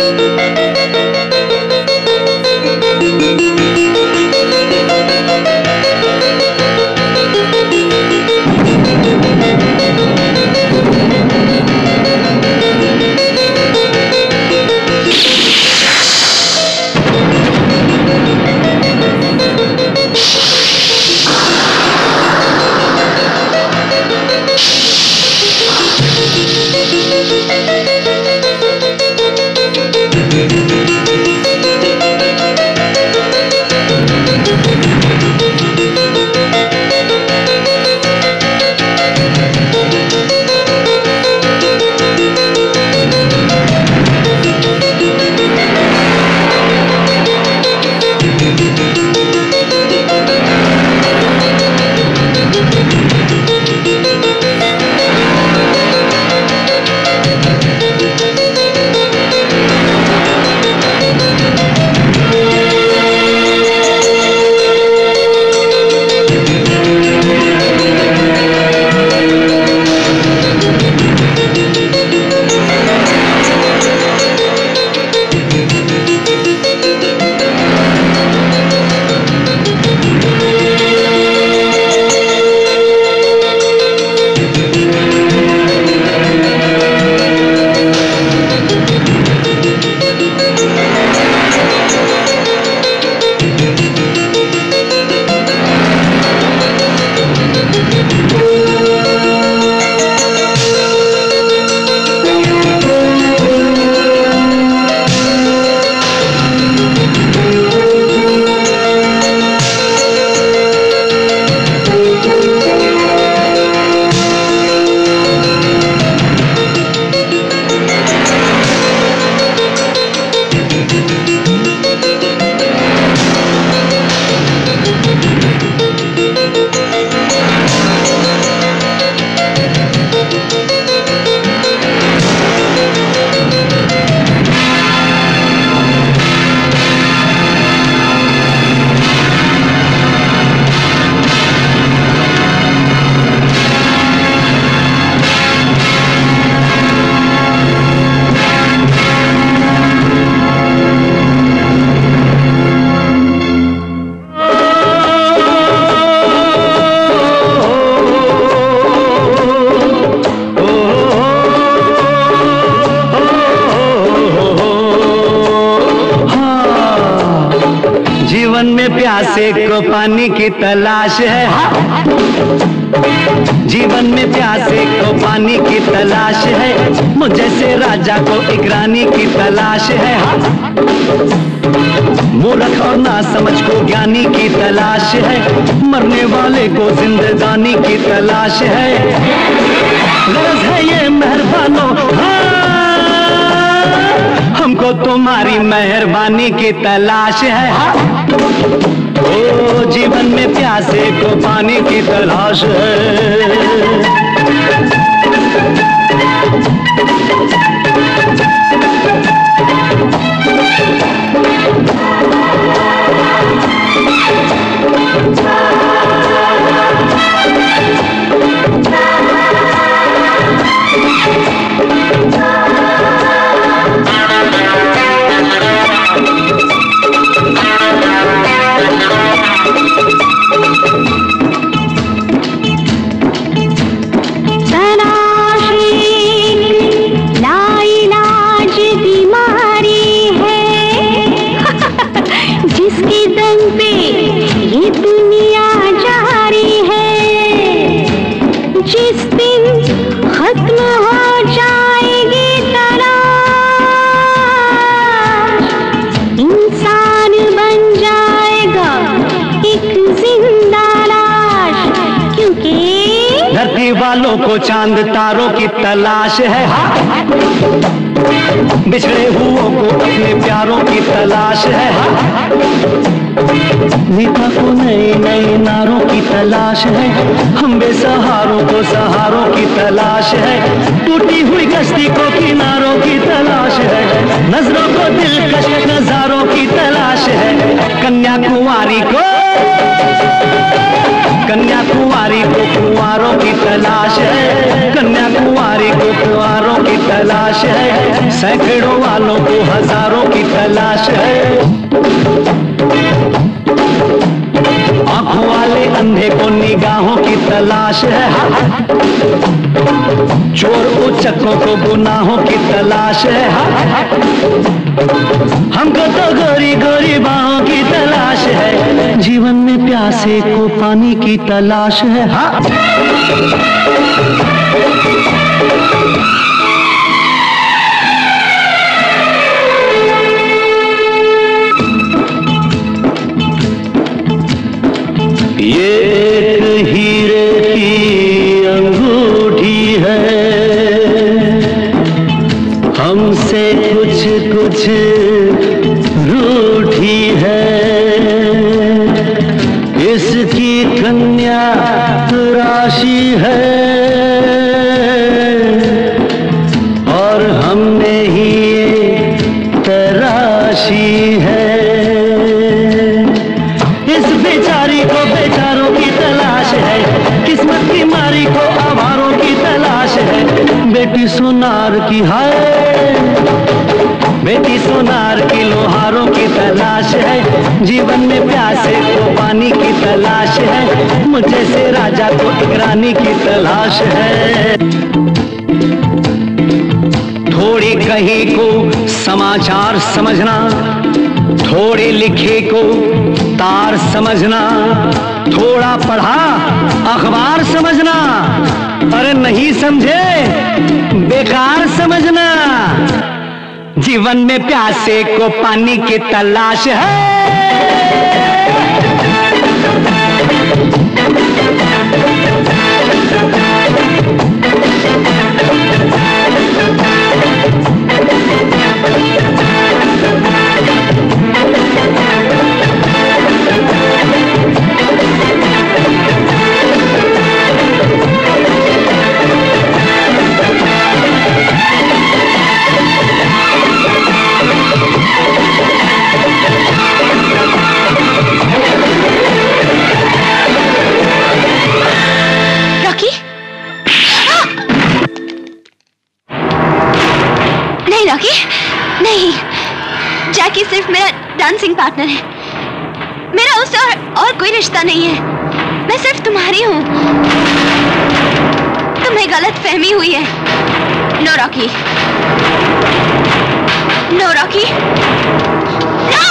प्यासे बिछड़े हुओं को अपने प्यारों की तलाश है। नेता को नए नए नारों की तलाश है। हम बेसहारों को सहारों की तलाश है। टूटी हुई कश्ती को किनारों की तलाश है। नज़रों को दिलकश नजारों की तलाश है। कन्याकुमारी को को कुंवारों की तलाश है। कन्याकुमारी को कुमारों की तलाश है। सैकड़ों वालों को हज़ारों की तलाश है। आँखों वाले अंधे को निगाहों की तलाश है। चोर उचकों को गुनाहों की तलाश है। हमको तो गोरी गोरी बाहों की तलाश है। जीवन में प्यासे को पानी की तलाश है हाँ। एक हीरे की अंगूठी है। हमसे कुछ कुछ रूठी है। इसकी कन्या राशि है। की है बेटी सोनार की लोहारों की तलाश है। जीवन में प्यासे को पानी की तलाश है। मुझे से राजा को एक रानी की तलाश है। थोड़ी कहीं को समाचार समझना, थोड़े लिखे को तार समझना, थोड़ा पढ़ा, अखबार समझना। अरे नहीं समझे बेकार समझना। जीवन में प्यासे को पानी की तलाश है। डांसिंग पार्टनर है। मेरा उससे और, और कोई रिश्ता नहीं है। मैं सिर्फ़ तुम्हारी हूँ। तुम्हें गलत फहमी हुई है। No Rocky no Rocky no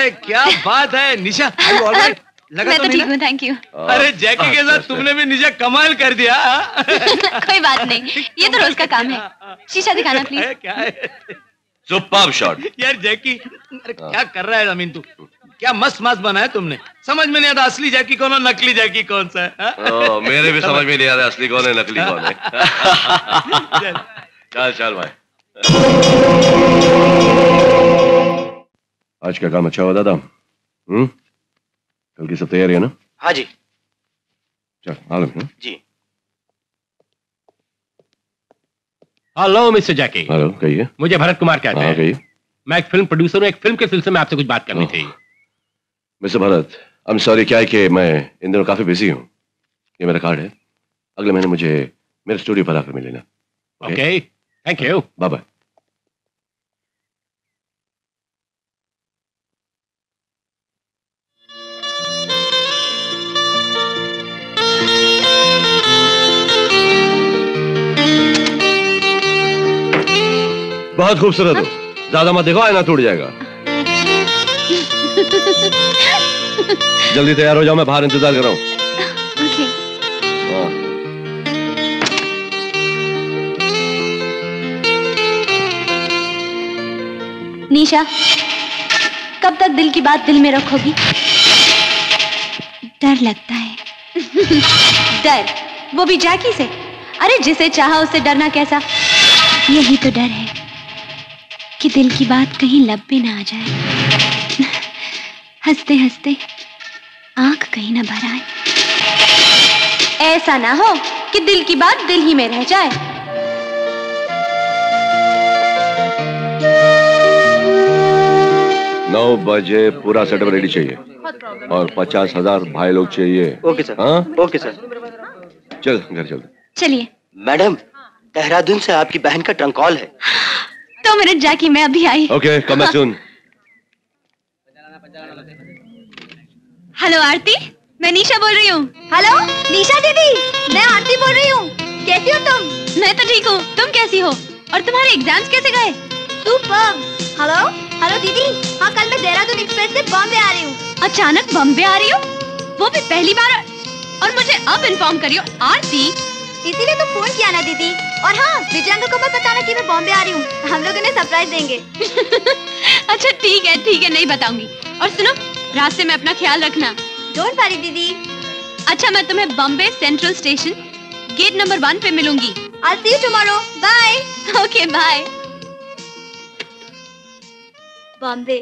है क्या बात है निशा। Right? लगा मैं तो तो ठीक हूँ थैंक यू अरे जैकी के साथ तुमने भी निशा कमाल कर दिया हाँ? कोई बात नहीं ये तो रोज का काम है। शीशा दिखाना प्लीज़ क्या है? सुपर शॉट यार जैकी अरे क्या कर रहा है अमीन तू? क्या मस्त मस्त बनाया तुमने? समझ में नहीं आता असली जैकी कौन और नकली जैकी कौन सा है हाँ? मेरे भी समझ में नहीं आ रहा असली कौन है नकली कौन है। चल चल भाई। आज का काम अच्छा हुआ दादा हम्म कल की सब तैयारी है ना हाँ जी चल मालूम है जी हेलो मिस्टर जैकी हेलो कहिए मुझे भरत कुमार कहते हाँ हैं। कहिए। मैं एक फ़िल्म प्रोड्यूसर हूँ एक फ़िल्म के सिलसिले में आपसे कुछ बात करनी ओह। थी। Mister Bharat I am sorry क्या है कि मैं इन दिनों काफ़ी बिज़ी हूँ? ये मेरा कार्ड है। अगले महीने मुझे मेरे स्टूडियो पर आकर मिल लेना okay thank you bye bye बहुत खूबसूरत हो। ज़्यादा मत देखो आईना टूट जाएगा। जल्दी तैयार हो जाओ मैं बाहर इंतज़ार कर रहा हूँ। हाँ। निशा कब तक दिल की बात दिल में रखोगी? डर लगता है। डर? वो भी जैकी से? अरे जिसे चाहा उससे डरना कैसा? यही तो डर है। कि दिल की बात कहीं लब पे ना आ जाए। हँसते हँसते आँख कहीं ना भर आए। ऐसा ना हो कि दिल की बात दिल ही में रह जाए। नौ बजे पूरा सेटअप रेडी चाहिए। और पचास हज़ार भाई लोग चाहिए। Okay sir. हाँ? Okay sir. चल घर चल चलिए। मैडम देहरादून से आपकी बहन का ट्रंक कॉल है। दो मिनट जाके मैं अभी आई। ओके कम सुन हेलो आरती। मैं निशा बोल रही हूँ। हेलो निशा दीदी मैं आरती बोल रही हूँ। कैसी हो तुम? मैं तो ठीक हूँ। तुम कैसी हो? और तुम्हारे एग्ज़ाम्स कैसे गए? सुपर हेलो हेलो दीदी। हाँ कल मैं देहरादून एक्सप्रेस से बॉम्बे आ रही हूँ। अचानक बॉम्बे आ रही हो? वो भी पहली बार और मुझे अब इन्फॉर्म करियो। आरती इसीलिए तो फ़ोन किया ना दीदी। और हाँ विजयांगा को मत बताना कि मैं बॉम्बे आ रही हूँ। हम लोग इन्हें सरप्राइज़ देंगे। अच्छा ठीक है ठीक है नहीं बताऊँगी। और सुनो रास्ते में अपना ख्याल रखना। डोंट वरी दीदी। अच्छा मैं तुम्हें Bombay central station gate number one पे मिलूँगी। I see you tomorrow bye okay bye Bombay.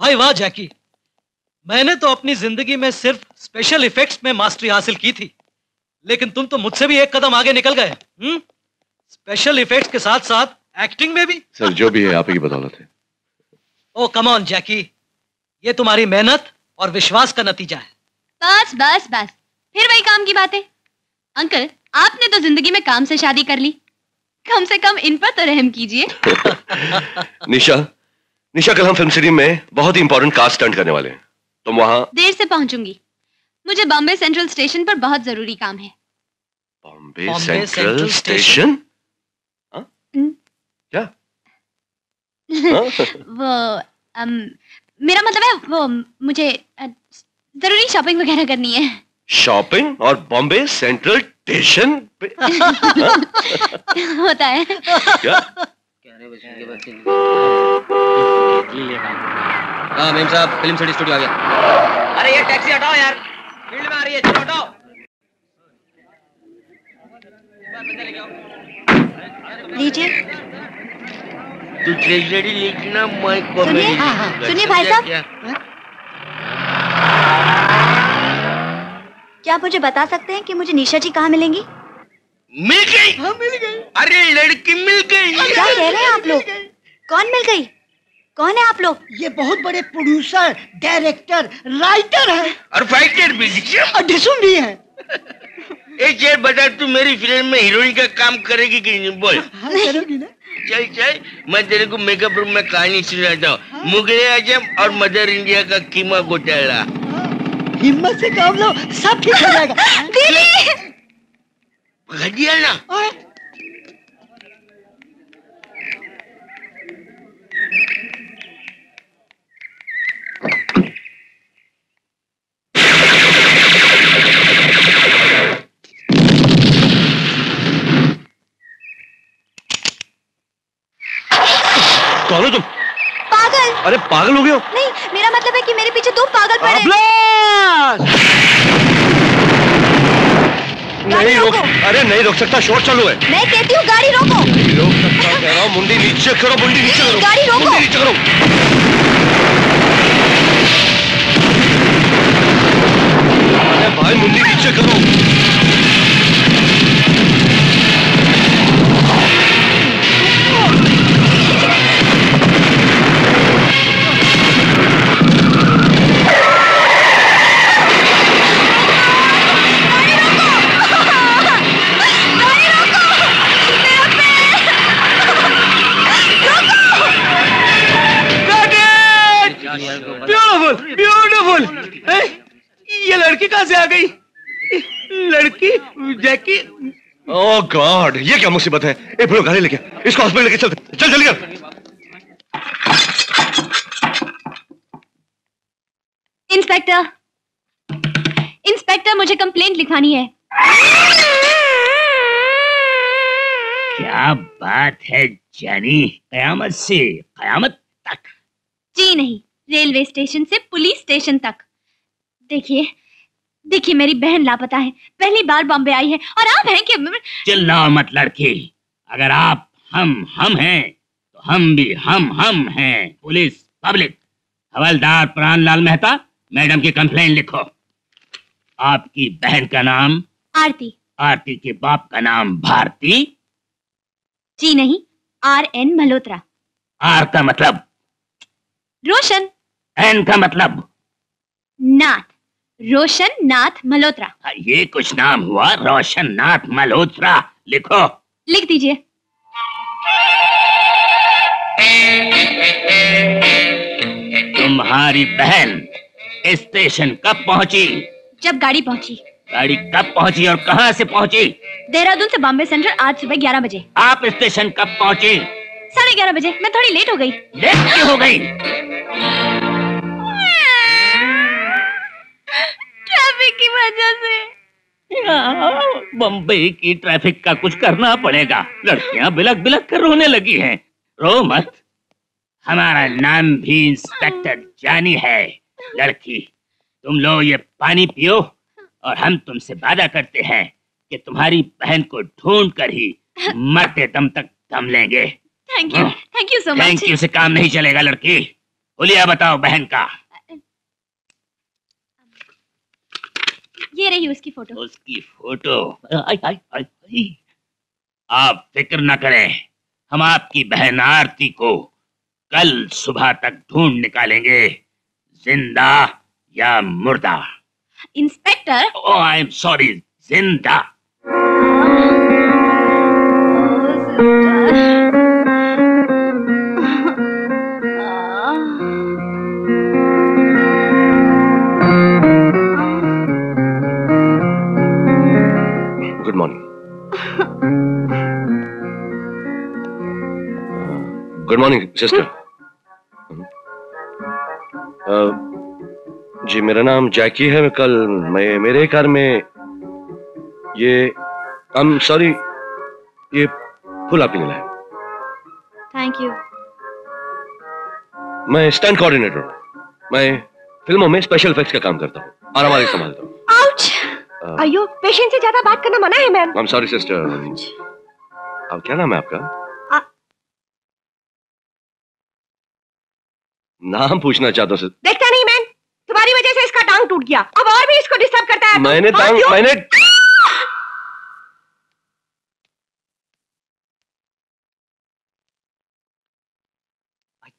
भाई वाह जैकी। मैंने तो अपनी ज़िंदगी में सिर्फ़ स्पेशल इफेक्ट्स में मास्टरी हासिल की थी। लेकिन तुम तो मुझसे भी एक कदम आगे निकल गए हम्म? स्पेशल इफेक्ट्स के साथ साथ एक्टिंग में भी। सर जो भी है आप ही बदौलत है। ओ कम ऑन जैकी ये तुम्हारी मेहनत और विश्वास का नतीजा है। बस बस बस। फिर वही काम की बातें। अंकल आपने तो ज़िंदगी में काम से शादी कर ली। कम से कम इन पर तो रहम कीजिए। निशा निशा कल हम फ़िल्म सिटी में बहुत ही इंपॉर्टेंट कास्ट स्टंट करने वाले हैं। तुम वहाँ देर से पहुंचूँगी। मुझे बॉम्बे सेंट्रल स्टेशन पर बहुत ज़रूरी काम है। Bombay central station? हाँ? क्या? हाँ? वो अम, मेरा मतलब है वो मुझे ज़रूरी शॉपिंग वगैरह करनी है। शॉपिंग और बॉम्बे सेंट्रल स्टेशन पे? होता है। क्या? हाँ मेम साहब फ़िल्म सिटी स्टूडियो आ गया। अरे ये टैक्सी हटाओ यार। फ़ील्ड में आ रही है लीजिए। तू ट्रेजरी लिखना मैं सुनिए। कॉमेडी सुनिए भाई साहब। क्या आप मुझे बता सकते हैं कि मुझे निशा जी कहाँ मिलेंगी? मिल गई। हाँ मिल गई। अरे लड़की मिल गई। क्या कह रहे हैं आप लोग? कौन मिल गई? कौन है आप लोग? ये बहुत बड़े प्रोड्यूसर डायरेक्टर राइटर है। और फाइटर भी ढिसुम भी है। एक यार बता तू मेरी फ़िल्म में हीरोइन का काम करेगी कि नहीं? बोल। हाँ, करोगी ना। चल चल। मैं तेरे को मेकअप रूम में कहानी सुनाता हूँ। मुगले आज़म और मदर इंडिया का कीमा घोटाला। हिम्मत से काम लो सब ठीक हो जाएगा। पकड़ दिया ना। कौन हो तुम? पागल। अरे पागल हो गए हो। नहीं मेरा मतलब है कि मेरे पीछे दो पागल पड़े हैं। नहीं रोक रोको। अरे नहीं रोक सकता शोर चालू है। मैं कहती हूँ गाड़ी रोको। नहीं रोक सकता कह रहा हूँ मुंडी नीचे करो मुंडी नीचे करो। गाड़ी रोको। मुंडी नीचे करो। अरे भाई मुंडी नीचे करो। गॉड ये क्या मुसीबत है? ए भूलो गाड़ी लेके इसको हॉस्पिटल लेके चल चल जल्दी कर। इंस्पेक्टर इंस्पेक्टर मुझे कंप्लेंट लिखवानी है। क्या बात है जानी। कयामत से कयामत तक। जी नहीं रेलवे स्टेशन से पुलिस स्टेशन तक। देखिए देखिए मेरी बहन लापता है। पहली बार बॉम्बे आई है और आप हैं कि चिल्लाओ मत लड़की। अगर आप हम हम हैं तो हम भी हम हम हैं। Police public. हवलदार प्राण लाल मेहता मैडम की कंप्लेंट लिखो। आपकी बहन का नाम? आरती। आरती के बाप का नाम भारती? जी नहीं आर एन मल्होत्रा। आर का मतलब? रोशन। एन का मतलब? नाथ। रोशन नाथ मल्होत्रा ये कुछ नाम हुआ रोशन नाथ मल्होत्रा। लिखो। लिख दीजिए। तुम्हारी बहन स्टेशन कब पहुँची? जब गाड़ी पहुँची। गाड़ी कब पहुँची और कहाँ से पहुँची? देहरादून से बॉम्बे सेंट्रल आज सुबह ग्यारह बजे। आप स्टेशन कब पहुँची? साढ़े ग्यारह बजे। मैं थोड़ी लेट हो गई। लेट क्यों हो गई? ट्रैफ़िक की वजह से। बम्बई की ट्रैफ़िक का कुछ करना पड़ेगा। लड़कियाँ बिलक बिलक कर रोने लगी हैं। रो मत। हमारा नाम भी इंस्पेक्टर जानी है। लड़की तुम लो ये पानी पियो और हम तुमसे वादा करते हैं कि तुम्हारी बहन को ढूंढ कर ही मरते दम तक दम लेंगे। Thank you thank you so much thank you से काम नहीं चलेगा लड़की। बोलिया बताओ बहन का। ये रही उसकी फ़ोटो। उसकी फ़ोटो। आई, आई, आई, आई। आप फ़िक्र न करें हम आपकी बहन आरती को कल सुबह तक ढूंढ निकालेंगे ज़िंदा या मुर्दा। Inspector oh I am sorry ज़िंदा। गुड मॉर्निंग सिस्टर जी मेरा नाम जैकी है। मैं कल मैं मेरे कार में ये आई एम सॉरी ये फूल आपने लाया। थैंक यू मैं स्टंट कोऑर्डिनेटर हूँ। मैं फ़िल्मों में स्पेशल इफेक्ट्स का काम करता हूँ। और हमारे संभालता हूँ। आउच अयो पेशेंट से ज़्यादा बात करना मना है ma'am I am sorry sister अब क्या नाम है आपका? नाम पूछना चाहता हूँ देखता नहीं मैम तुम्हारी वजह से इसका टांग टूट गया। अब और भी इसको डिस्टर्ब करता है तो- मैंने टांग? मैंने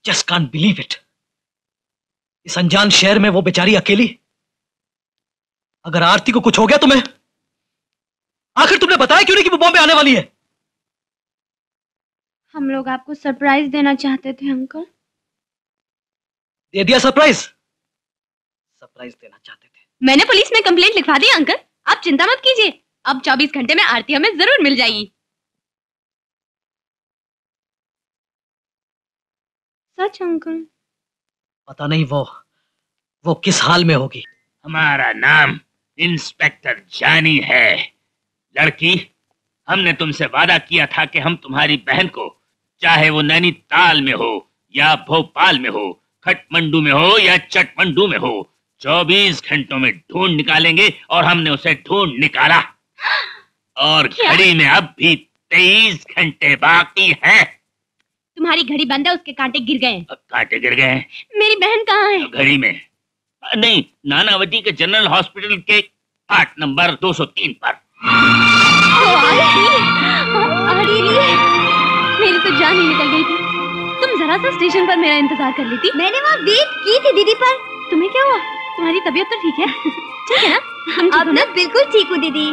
जस्ट कांट बिलीव इट इस अनजान शहर में वो बेचारी अकेली। अगर आरती को कुछ हो गया तुम्हें आखिर तुमने बताया क्यों नहीं कि वो बॉम्बे आने वाली है? हम लोग आपको सरप्राइज़ देना चाहते थे अंकल दे दिया सरप्राइज़ सरप्राइज़ देना चाहते थे। मैंने पुलिस में कंप्लेंट लिखवा दी अंकल आप चिंता मत कीजिए। अब 24 घंटे में आरती हमें ज़रूर मिल जाएगी। सच अंकल पता नहीं वो वो किस हाल में होगी। हमारा नाम इंस्पेक्टर जानी है। लड़की हमने तुमसे वादा किया था कि हम तुम्हारी बहन को चाहे वो नैनीताल में हो या भोपाल में हो खटमंडू में हो या चटमंडू में हो 24 घंटों में ढूंढ निकालेंगे और हमने उसे ढूंढ निकाला और घड़ी में अब भी 23 घंटे बाकी हैं तुम्हारी घड़ी बंद है उसके कांटे गिर गए कांटे गिर गए मेरी बहन कहाँ है घड़ी में नहीं नानावती के जनरल हॉस्पिटल के आठ नंबर 203 पर आरती मेरी तो जान ही निकल गई थी जरा सा स्टेशन पर मेरा इंतज़ार कर ली थी मैंने वहाँ वेट की थी दीदी पर। तुम्हें क्या हुआ? तुम्हारी तबीयत तो ठीक है। ठीक है ना? हम अब बिल्कुल ठीक हूँ दीदी।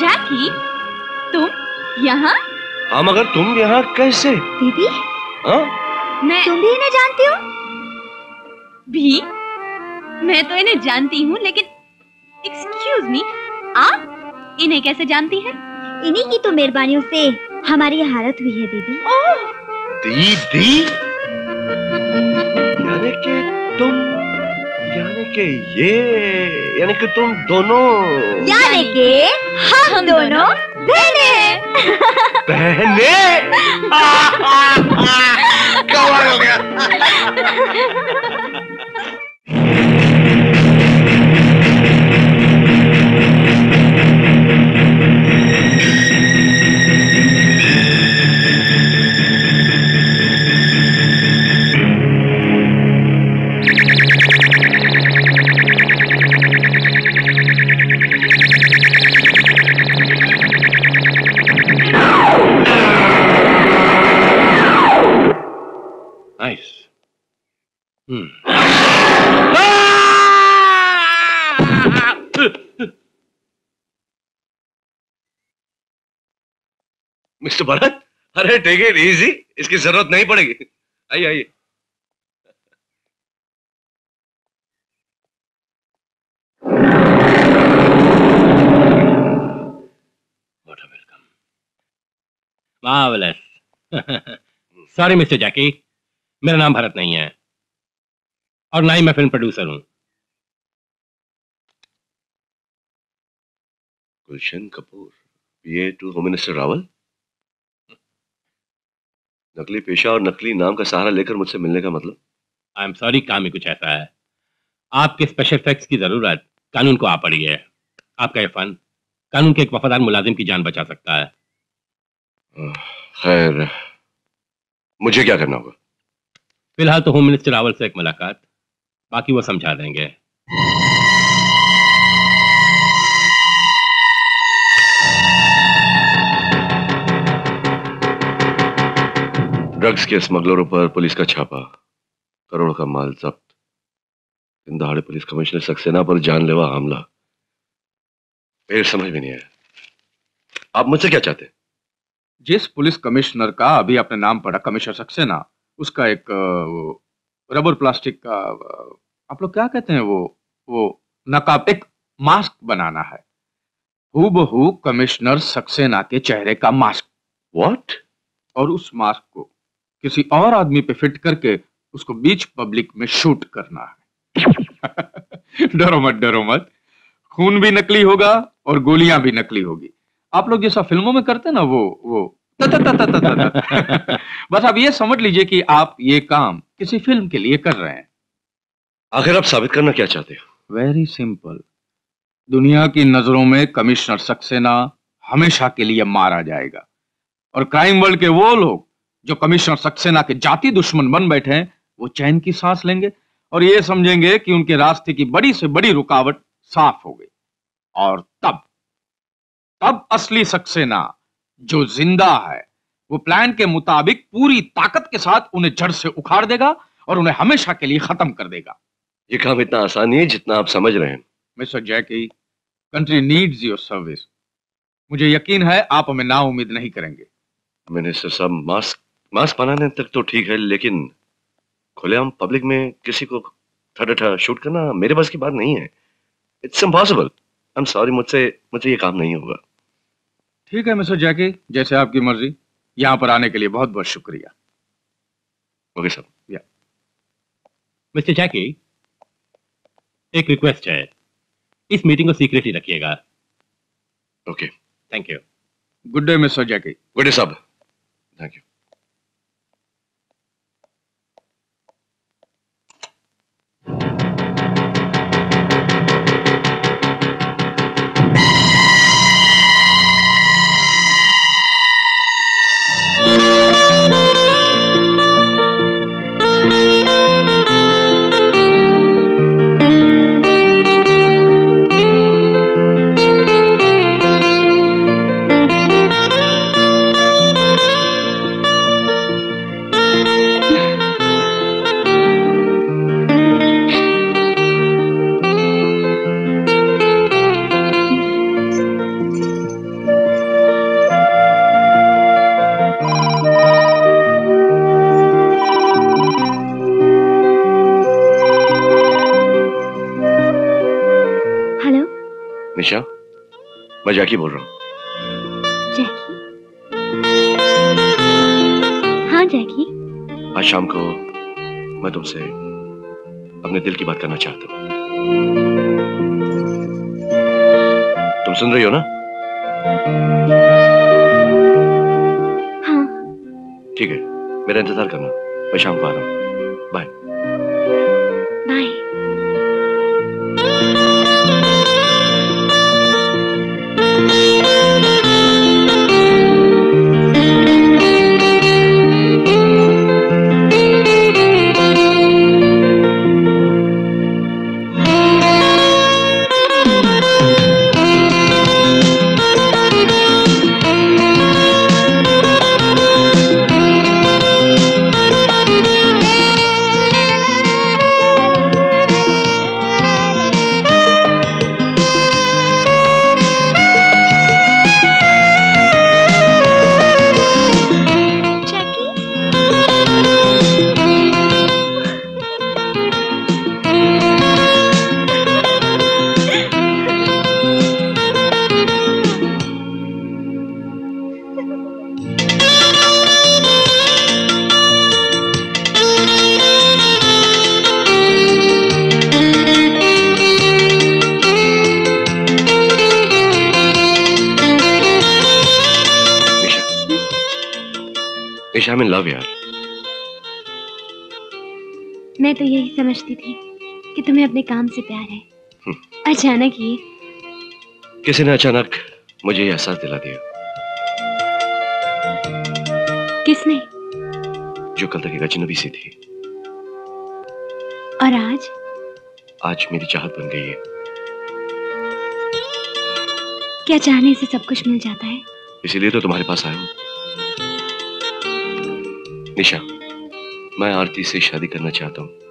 जैकी तुम यहाँ? हाँ मगर तुम यहाँ कैसे? दीदी मैं तुम भी इन्हें जानती हूँ? भी? मैं तो इन्हें जानती हूँ लेकिन एक्सक्यूज मी आप इन्हें कैसे जानती हैं? इन्हीं की तो मेहरबानियों से हमारी हालत हुई है दीदी। दीदी? यानी कि तुम यानी कि ये यानी कि तुम दोनों। यानी कि हम दोनों बहने। बहने? कमाल हो गया। मिस्टर भरत, अरे टेक इट इजी इसकी ज़रूरत नहीं पड़ेगी। आइए आइए। सॉरी मिस्टर जैकी मेरा नाम भरत नहीं है। और ना ही मैं फ़िल्म प्रोड्यूसर हूँ। Gulshan Kapoor PA to home minister Rawal नकली पेशा और नकली नाम का सहारा लेकर मुझसे मिलने का मतलब? आई एम सॉरी काम ही कुछ ऐसा है। आपके स्पेशल इफेक्ट्स की ज़रूरत कानून को आ पड़ी है। आपका ये फन कानून के एक वफादार मुलाजिम की जान बचा सकता है। खैर मुझे क्या करना होगा? फ़िलहाल तो होम मिनिस्टर रावल से एक मुलाकात। बाकी वो समझा देंगे। ड्रग्स के स्मगलरों पर पुलिस का छापा करोड़ों का माल जब्त दिन दहाड़े पुलिस कमिश्नर सक्सेना पर जानलेवा हमला फिर समझ में नहीं आया आप मुझसे क्या चाहते हैं जिस पुलिस कमिश्नर का अभी आपने नाम पढ़ा कमिश्नर सक्सेना उसका एक रबर प्लास्टिक का आप लोग क्या कहते हैं वो वो नकाब, एक मास्क बनाना है। हूबहू कमिश्नर सक्सेना के चेहरे का मास्क। व्हाट और उस मास्क को किसी और आदमी पे फिट करके उसको बीच पब्लिक में शूट करना है। डरो मत डरो मत। खून भी नकली होगा और गोलियाँ भी नकली होगी। आप लोग जैसा फ़िल्मों में करते ना, वो वो। बस आप ये समझ लीजिए कि आप ये काम किसी फ़िल्म के लिए कर रहे हैं। आखिर आप साबित करना क्या चाहते हो? वेरी सिंपल दुनिया की नज़रों में कमिश्नर सक्सेना हमेशा के लिए मारा जाएगा। और क्राइम वर्ल्ड के वो लोग जो कमिश्नर सक्सेना के जाति दुश्मन बन बैठे हैं, वो चैन की सांस लेंगे और ये समझेंगे कि उनके रास्ते की बड़ी से बड़ी रुकावट साफ़ हो गई। और तब तब असली सक्सेना जो ज़िंदा है, वो प्लान के मुताबिक पूरी ताकत के साथ उन्हें जड़ से उखाड़ देगा और उन्हें हमेशा के लिए खत्म कर देगा। ये काम इतना आसान नहीं है जितना आप समझ रहे हैं। Mister Jackie country needs your service. मुझे यकीन है आप हमें ना उम्मीद नहीं करेंगे। मिनिस्टर साहब मास्क मास्क बनाने तक तो ठीक है लेकिन खुलेआम पब्लिक में किसी को ठटा शूट करना मेरे पास की बात नहीं है। It's impossible I am sorry मुझसे मुझसे ये काम नहीं होगा। ठीक है मिस्टर जैकी जैसे आपकी मर्ज़ी। यहाँ पर आने के लिए बहुत बहुत शुक्रिया। ओके साहब या मिस्टर जैकी एक रिक्वेस्ट है। इस मीटिंग को सीक्रेट ही रखिएगा। Okay thank you good day mister Jackie good day साहब थैंक यू मैं जैकी बोल रहा हूँ। जैकी। हाँ जैकी। आज शाम को मैं तुमसे अपने दिल की बात करना चाहता हूँ। तुम सुन रही हो ना? हाँ। ठीक है मेरा इंतज़ार करना। मैं शाम को आ रहा हूँ। अपने काम से प्यार है। अचानक ये किसी ने अचानक मुझे एहसास दिला दिया। किसने? जो कल तक एक अजनबी सी थी। और आज? आज मेरी चाहत बन गई है। क्या चाहने से सब कुछ मिल जाता है? इसीलिए तो तुम्हारे पास आया हूँ। निशा मैं आरती से शादी करना चाहता हूँ।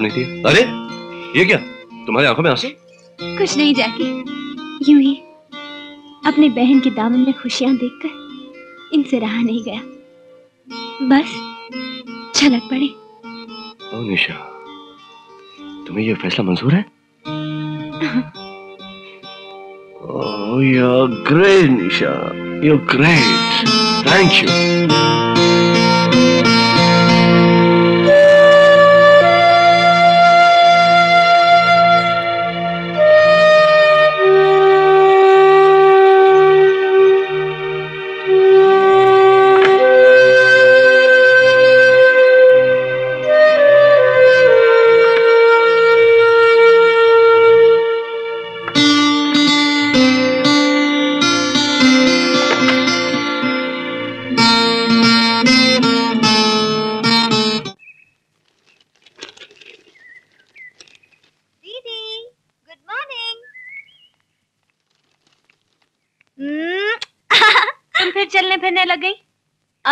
जवाब नहीं दिया अरे ये क्या? तुम्हारी आँखों में आँसू? कुछ नहीं जाके। यूँ ही अपने बहन के दामन में खुशियाँ देखकर इनसे रहा नहीं गया। बस झलक पड़े। ओ निशा तुम्हें ये फैसला मंजूर है? Oh, you're great, Nisha. You're great. Thank you.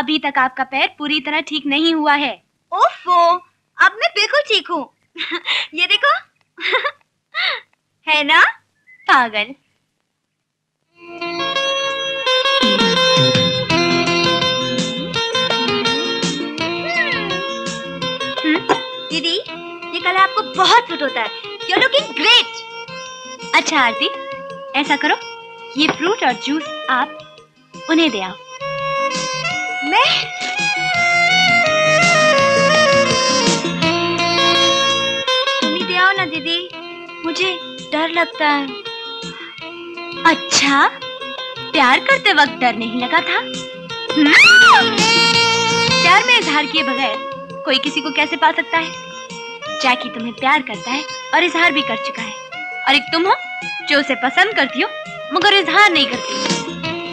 अभी तक आपका पैर पूरी तरह ठीक नहीं हुआ है। ओफो अब मैं बिल्कुल ठीक हूँ। ये देखो। है ना? पागल। दीदी ये कलर आपको बहुत फिट होता है। यू लुकिंग ग्रेट अच्छा आरती ऐसा करो ये फ्रूट और जूस आप उन्हें दे आओ। मैं आओ ना, दीदी। मुझे डर लगता है। अच्छा प्यार करते वक्त डर नहीं लगा था? हम्म? प्यार में इजहार किए बगैर कोई किसी को कैसे पा सकता है? जैकी तुम्हें प्यार करता है और इजहार भी कर चुका है। और एक तुम हो जो उसे पसंद करती हो, मगर इजहार नहीं करती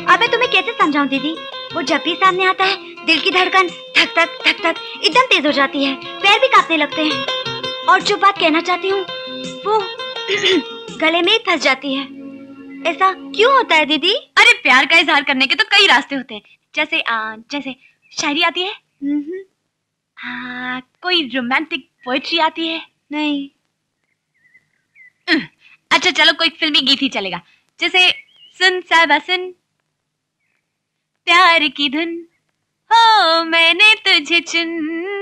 अब तुम्हें कैसे समझाऊं, दीदी? वो जब भी सामने आता है दिल की धड़कन धक धक धक धक एकदम तेज हो जाती है। पैर भी कांपने लगते हैं। और जो बात कहना चाहती हूँ वो गले में ही फंस जाती है। ऐसा क्यों होता है दीदी? अरे प्यार का इजहार करने के तो कई रास्ते होते हैं। जैसे आ, जैसे शायरी आती है। हाँ कोई रोमांटिक पोएट्री आती है। नहीं। अच्छा चलो कोई फिल्मी गीत ही चलेगा। जैसे सुन साहबा सुन प्यार की धुन। हो मैंने तुझे चुन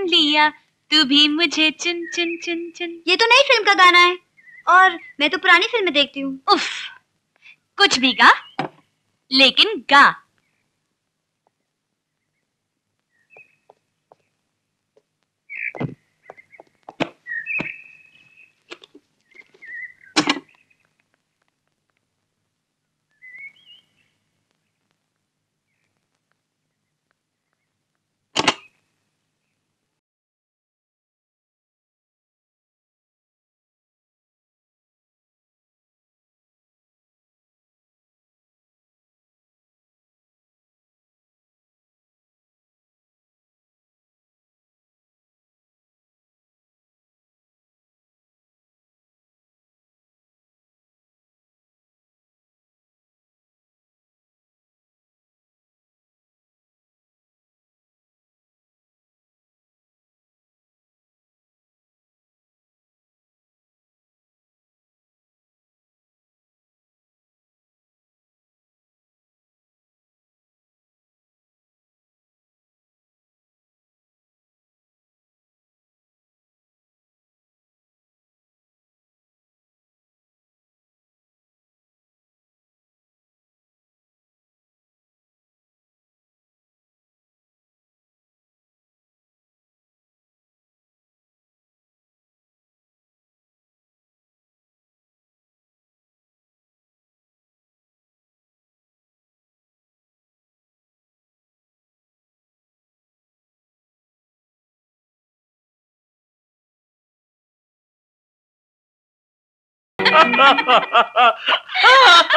लिया। तू भी मुझे चुन चुन चुन चुन। ये तो नई फ़िल्म का गाना है। और मैं तो पुरानी फ़िल्में देखती हूँ। उफ कुछ भी गा लेकिन गा।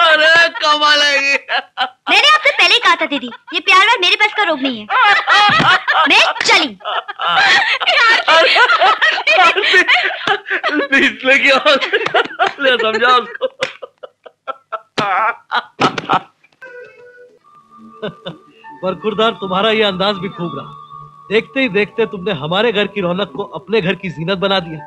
अरे कमाल है ये। मैंने आपसे पहले ही कहा था दीदी ये प्यार वार मेरे पास का रोग नहीं है। मैं चली। इसमें क्या ले समझा उसको। बरखुरदार तुम्हारा ये अंदाज भी खूब रहा। देखते ही देखते तुमने हमारे घर की रौनक को अपने घर की जीनत बना दिया।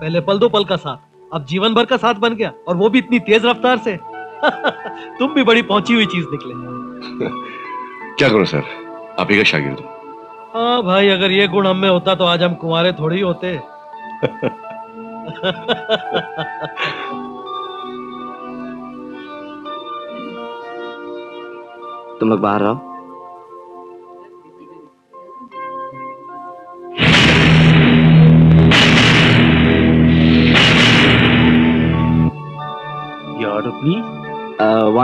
पहले पल दो पल का साथ। अब जीवन भर का साथ बन गया और वो भी इतनी तेज रफ्तार से। तुम भी बड़ी पहुँची हुई चीज़ निकले क्या करो सर? आप ही का शागिर्द हूँ। हाँ भाई अगर ये गुण हम में होता तो आज हम कुमारे थोड़े ही होते। तुम लोग बाहर रहो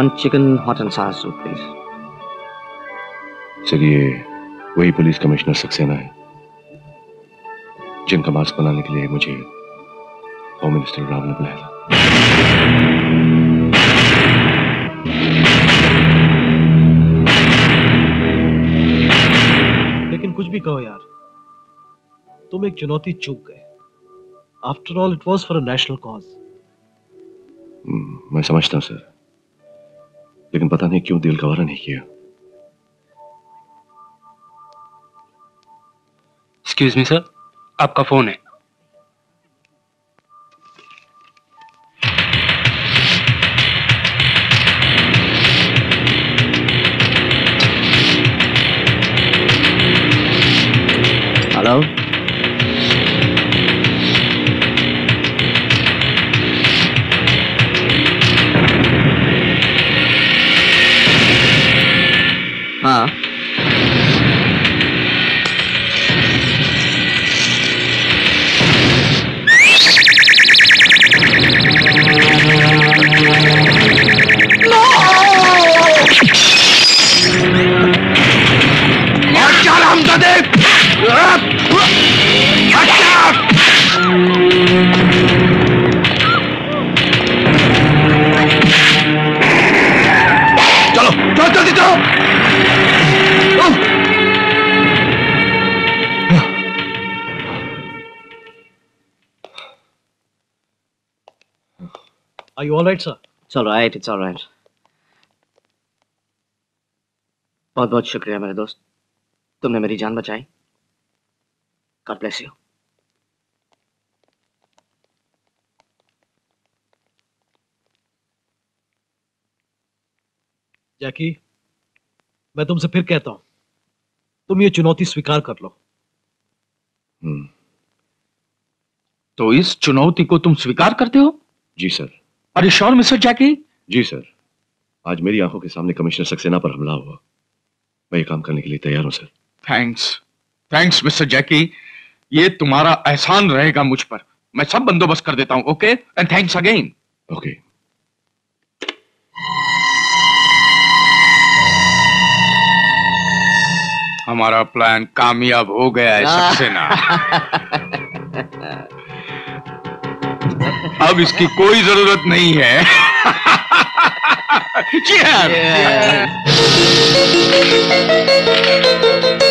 one chicken hot and sour soup, please. Sir ये वही पुलिस कमिश्नर सक्सेना है जिनका मास्क बनाने के लिए मुझे होम मिनिस्टर राव ने बुलाया था। लेकिन कुछ भी कहो यार तुम एक चुनौती चूक गए। After all it was for a national cause मैं समझता हूँ सर। लेकिन पता नहीं क्यों दिल गवारा नहीं किया। एक्सक्यूज मी सर आपका फ़ोन है। you all right, sir? It's all right, it's all right. बहुत बहुत शुक्रिया मेरे दोस्त। तुमने मेरी जान बचाई। गॉड ब्लेस यू जैकी मैं तुमसे फिर कहता हूँ तुम ये चुनौती स्वीकार कर लो। हम्म। तो इस चुनौती को तुम स्वीकार करते हो? जी सर। अरे श्योर मिस्टर जैकी जी सर। आज मेरी आँखों के सामने कमिश्नर सक्सेना पर हमला हुआ। मैं ये काम करने के लिए तैयार हूँ sir. Thanks thanks mister Jackie ये तुम्हारा एहसान रहेगा मुझ पर। मैं सब बंदोबस्त कर देता हूँ okay and thanks again okay हमारा प्लान कामयाब हो गया है सक्सेना। अब इसकी कोई ज़रूरत नहीं है। Cheers! हम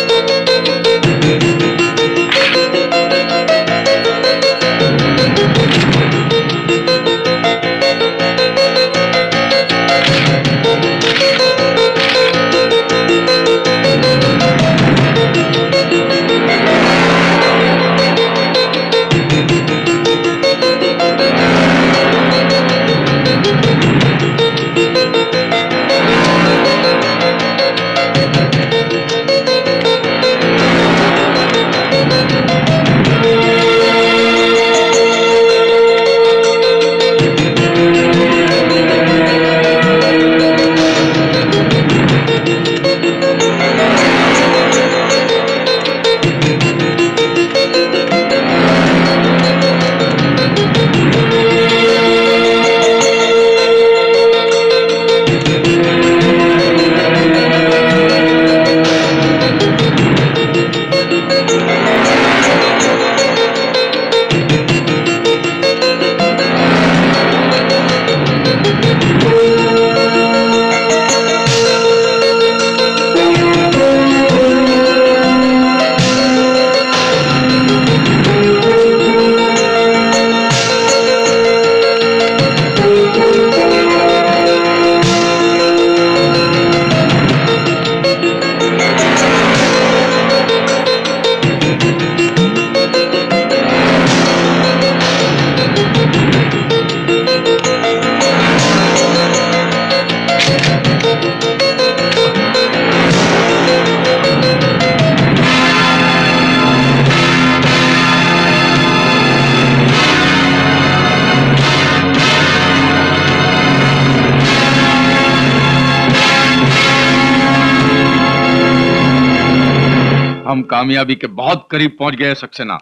कामयाबी के बहुत करीब पहुँच गए सक्सेना।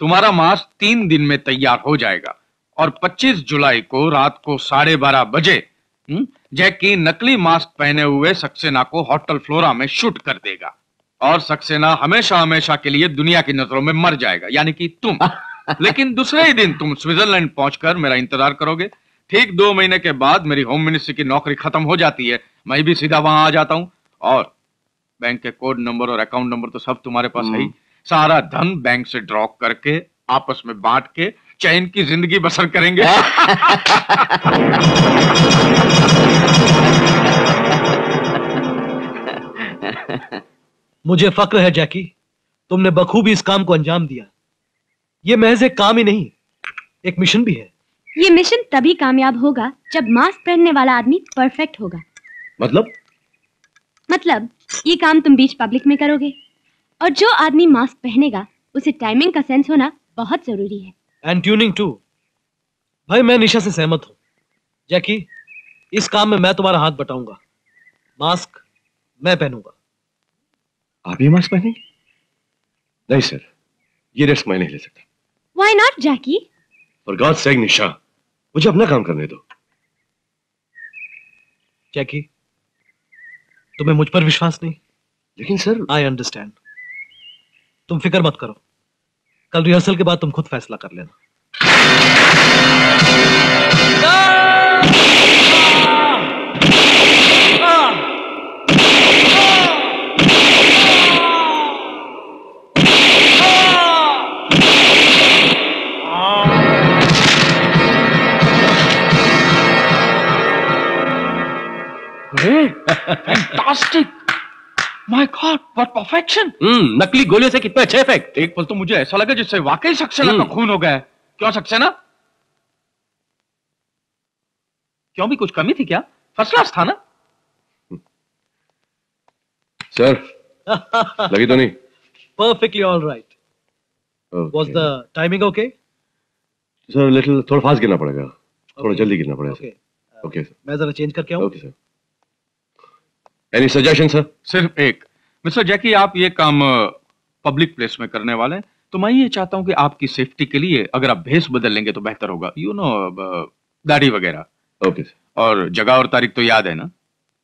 तुम्हारा मास्क तीन दिन में तैयार हो जाएगा और 25 जुलाई को रात को साढ़े बारह बजे हम्म, जैकी नकली मास्क पहने हुए सक्सेना को होटल फ्लोरा में शूट कर देगा। और सक्सेना हमेशा हमेशा के लिए दुनिया की नज़रों में मर जाएगा यानी कि तुम। लेकिन दूसरे ही दिन तुम स्विट्जरलैंड पहुंचकर मेरा इंतज़ार करोगे। ठीक दो महीने के बाद मेरी होम मिनिस्ट्री की नौकरी खत्म हो जाती है। मैं भी सीधा वहाँ आ जाता हूँ। और बैंक के कोड नंबर और अकाउंट नंबर तो सब तुम्हारे पास है ही। सारा धन बैंक से ड्रॉ करके आपस में बांट के चैन की ज़िंदगी बसर करेंगे। मुझे फक्र है जैकी। तुमने बखूबी इस काम को अंजाम दिया। ये महज एक काम ही नहीं एक मिशन भी है। ये मिशन तभी कामयाब होगा जब मास्क पहनने वाला आदमी परफेक्ट होगा। मतलब? मतलब ये काम तुम बीच पब्लिक में करोगे। और जो आदमी मास्क पहनेगा उसे टाइमिंग का सेंस होना बहुत ज़रूरी है। एंड ट्यूनिंग टू भाई मैं निशा से सहमत हूँ। जैकी इस काम में मैं तुम्हारा हाथ बटाऊँगा। मास्क मैं पहनूँगा। आप ये मास्क पहनेंगे? नहीं सर ये रिस्क मैं नहीं ले सकता। व्हाई नॉट जैकी और गॉड सेग निशा मुझे अपना काम करने दो। जैकी तुम्हें मुझ पर विश्वास नहीं? लेकिन सर आई अंडरस्टैंड तुम फ़िक्र मत करो। कल रिहर्सल के बाद तुम खुद फैसला कर लेना। Fantastic my God what perfection hmm नकली गोलियों से कितने अच्छे इफ़ेक्ट एक पल तो मुझे ऐसा लगा जिससे वाकई सक्सेना का हम्म। खून हो गया है। क्यों सक्सेना क्यों भी कुछ कमी थी क्या? फ़र्स्ट क्लास था ना? सर लगी तो नहीं। Perfectly all right. Was the timing okay? Sir little थोड़ा फास्ट गिरना पड़ेगा। थोड़ा जल्दी गिरना पड़ेगा Okay. ओके सर मैं जरा चेंज करके आऊँ। Okay sir any suggestion sir सिर्फ़ एक। मिस्टर जैकी आप ये काम पब्लिक प्लेस में करने वाले हैं तो मैं ये चाहता हूँ कि आपकी सेफ्टी के लिए अगर आप भेस बदल लेंगे तो बेहतर होगा। यू नो दाढ़ी वगैरह। ओके सर और जगह और तारीख तो याद है ना?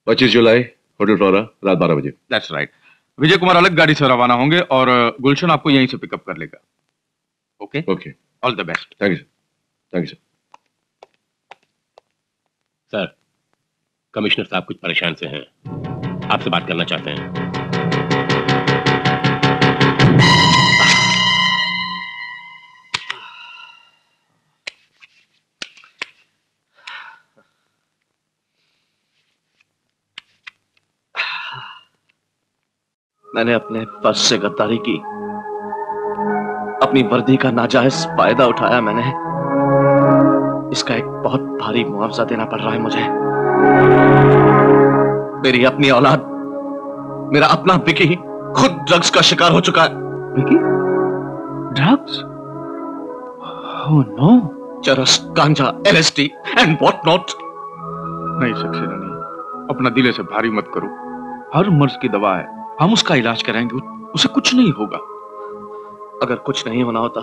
पच्चीस जुलाई होटल फ्लोरा रात बारह बजे। दैट्स राइट विजय कुमार अलग गाड़ी से रवाना होंगे और गुलशन आपको यहीं से पिकअप कर लेगा। Okay okay all the best thank you sir thank you sir sir commissioner साहब कुछ परेशान से हैं। आपसे बात करना चाहते हैं। मैंने अपने पद से गद्दारी की। अपनी वर्दी का नाजायज फ़ायदा उठाया मैंने। इसका एक बहुत भारी मुआवजा देना पड़ रहा है मुझे। मेरी अपनी औलाद। मेरा अपना बिकी खुद ड्रग्स का शिकार हो चुका है। बिकी ड्रग्स ओह नो चरस गांजा एलएसडी एंड व्हाट नॉट नहीं सक्सेना नहीं। अपना दिले से भारी मत करो। हर मर्ज की दवा है। हम उसका इलाज कराएँगे। उसे कुछ नहीं होगा। अगर कुछ नहीं होना होता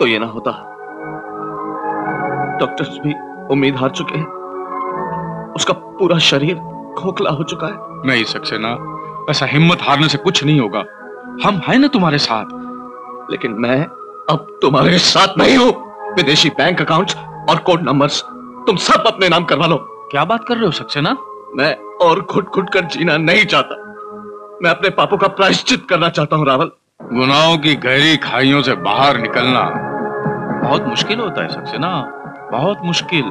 तो ये ना होता। डॉक्टर्स भी उम्मीद हार चुके हैं। उसका पूरा शरीर खोखला हो चुका है। नहीं सक्सेना ऐसा हिम्मत हारने से कुछ नहीं होगा। हम हैं ना तुम्हारे साथ। लेकिन मैं अब तुम्हारे साथ नहीं हूँ। विदेशी बैंक अकाउंट्स और कोड नंबर्स तुम सब अपने नाम करवा लो। क्या बात कर रहे हो सक्सेना? मैं और घुट घुट कर जीना नहीं चाहता। मैं अपने पापों का प्रायश्चित करना चाहता हूँ रावल। गुनाहों की गहरी खाइयों से बाहर निकलना। बहुत मुश्किल होता है सक्सेना बहुत मुश्किल।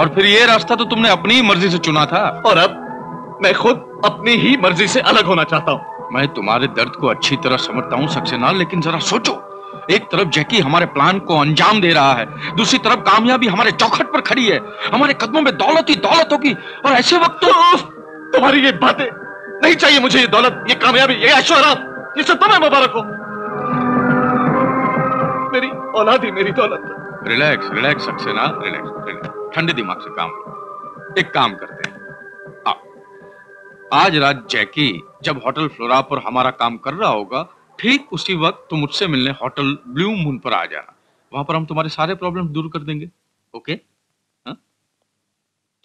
और फिर ये रास्ता तो तुमने अपनी ही मर्ज़ी से चुना था। और अब मैं खुद अपनी ही मर्ज़ी से अलग होना चाहता हूँ। मैं तुम्हारे दर्द को अच्छी तरह समझता हूँ सक्सेना लेकिन जरा सोचो। एक तरफ़ जैकी हमारे प्लान को अंजाम दे रहा है दूसरी तरफ़ कामयाबी हमारे चौखट पर खड़ी है हमारे कदमों में दौलत ही दौलत होगी और ऐसे वक्त तो तुम्हारी ये बातें नहीं चाहिए मुझे ये दौलत ये कामयाबी ये ऐश्वर्य ये सब तुम्हें मुबारक हो। मेरी औलाद ही मेरी दौलत। Relax relax Saxena relax relax ठंडे दिमाग से काम लो एक काम करते हैं। आओ। आज रात जैकी जब होटल फ्लोरा पर हमारा काम कर रहा होगा ठीक उसी वक्त तुम मुझसे मिलने होटल ब्लू मून पर आ जाना वहाँ पर हम तुम्हारे सारे प्रॉब्लम दूर कर देंगे। ओके?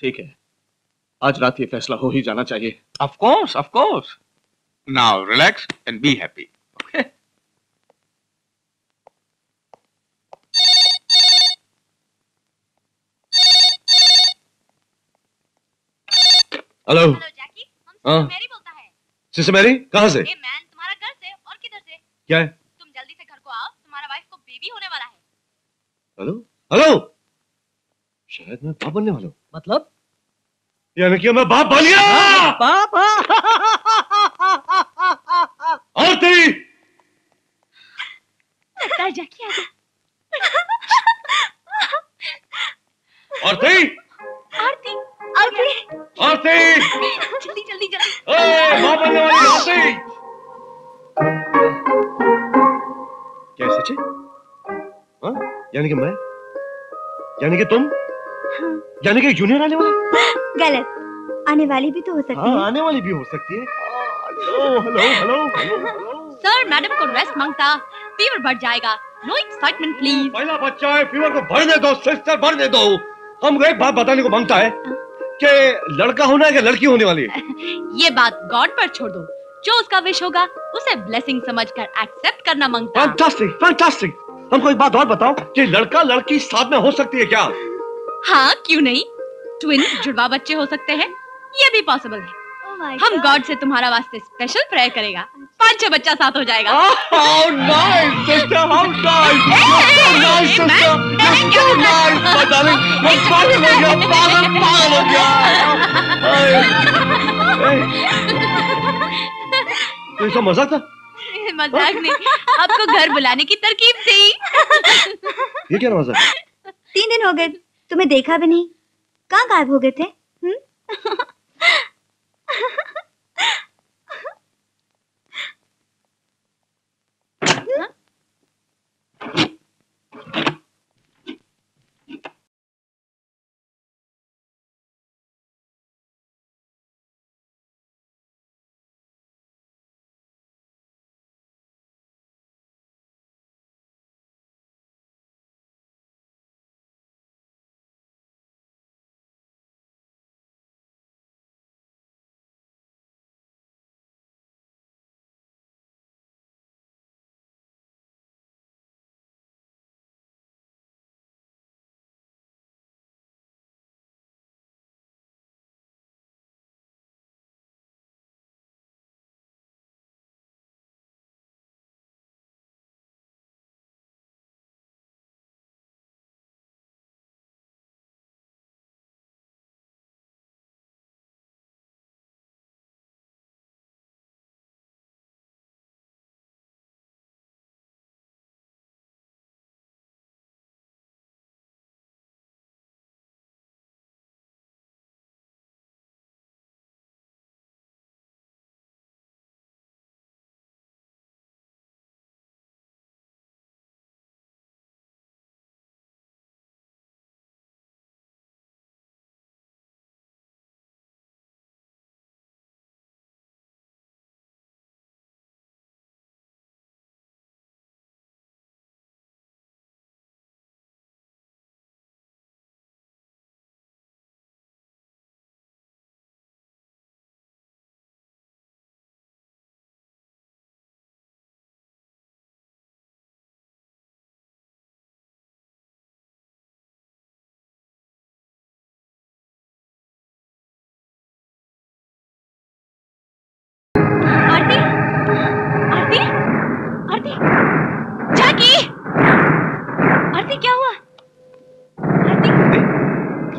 ठीक है। आज रात ये फैसला हो ही जाना चाहिए। Of course of course now relax and be happy hello हाँ? सिस्टर मैरी कहाँ से? मैन तुम्हारा घर से और किधर से? क्या है? तुम जल्दी से घर को आओ। तुम्हारा वाइफ को बेबी होने वाला है। हेलो हेलो शायद मैं बाप बनने वाला हूँ। मतलब? यानी कि मैं बाप बन गया! पापा और तेरी लगता है जैकी आ गया और तेरी आरती आरती और तेरी जल्दी जल्दी जल्दी। ए, बाप बनने वाली और तेरी क्या है सच्ची हाँ? यानी कि मैं? यानी कि तुम? यानी कि जूनियर आने वाला? गलत। आने वाली भी तो हो सकती हाँ है। आने वाली भी हो सकती है। Hello hello hello hello sir madam को रेस्ट माँगता। फीवर बढ़ जाएगा। नो एक्साइटमेंट प्लीज़ पहला बच्चा है फीवर को भरने दो सिस्टर भरने दो। हम गए बात बताने को माँगता है। कि लड़का होना है कि लड़की होने वाली है? ये बात गॉड पर छोड़ दो। जो उसका विश होगा उसे ब्लेसिंग समझकर एक्सेप्ट करना माँगता। फैंटास्टिक फैंटास्टिक हमको एक बात और बताओ कि लड़का लड़की साथ में हो सकती है क्या? हाँ क्यों नहीं? ट्विन जुड़वा बच्चे हो सकते हैं। ये भी पॉसिबल है। हम गॉड से तुम्हारा वास्ते स्पेशल प्रेयर करेगा। पाँच छह बच्चा साथ हो जाएगा! तो मज़ाक था? मज़ाक नहीं आपको घर बुलाने की तरकीब थी ये क्या मज़ाक? तीन दिन हो गए तुम्हें देखा भी नहीं। कहाँ गायब हो गए थे? ん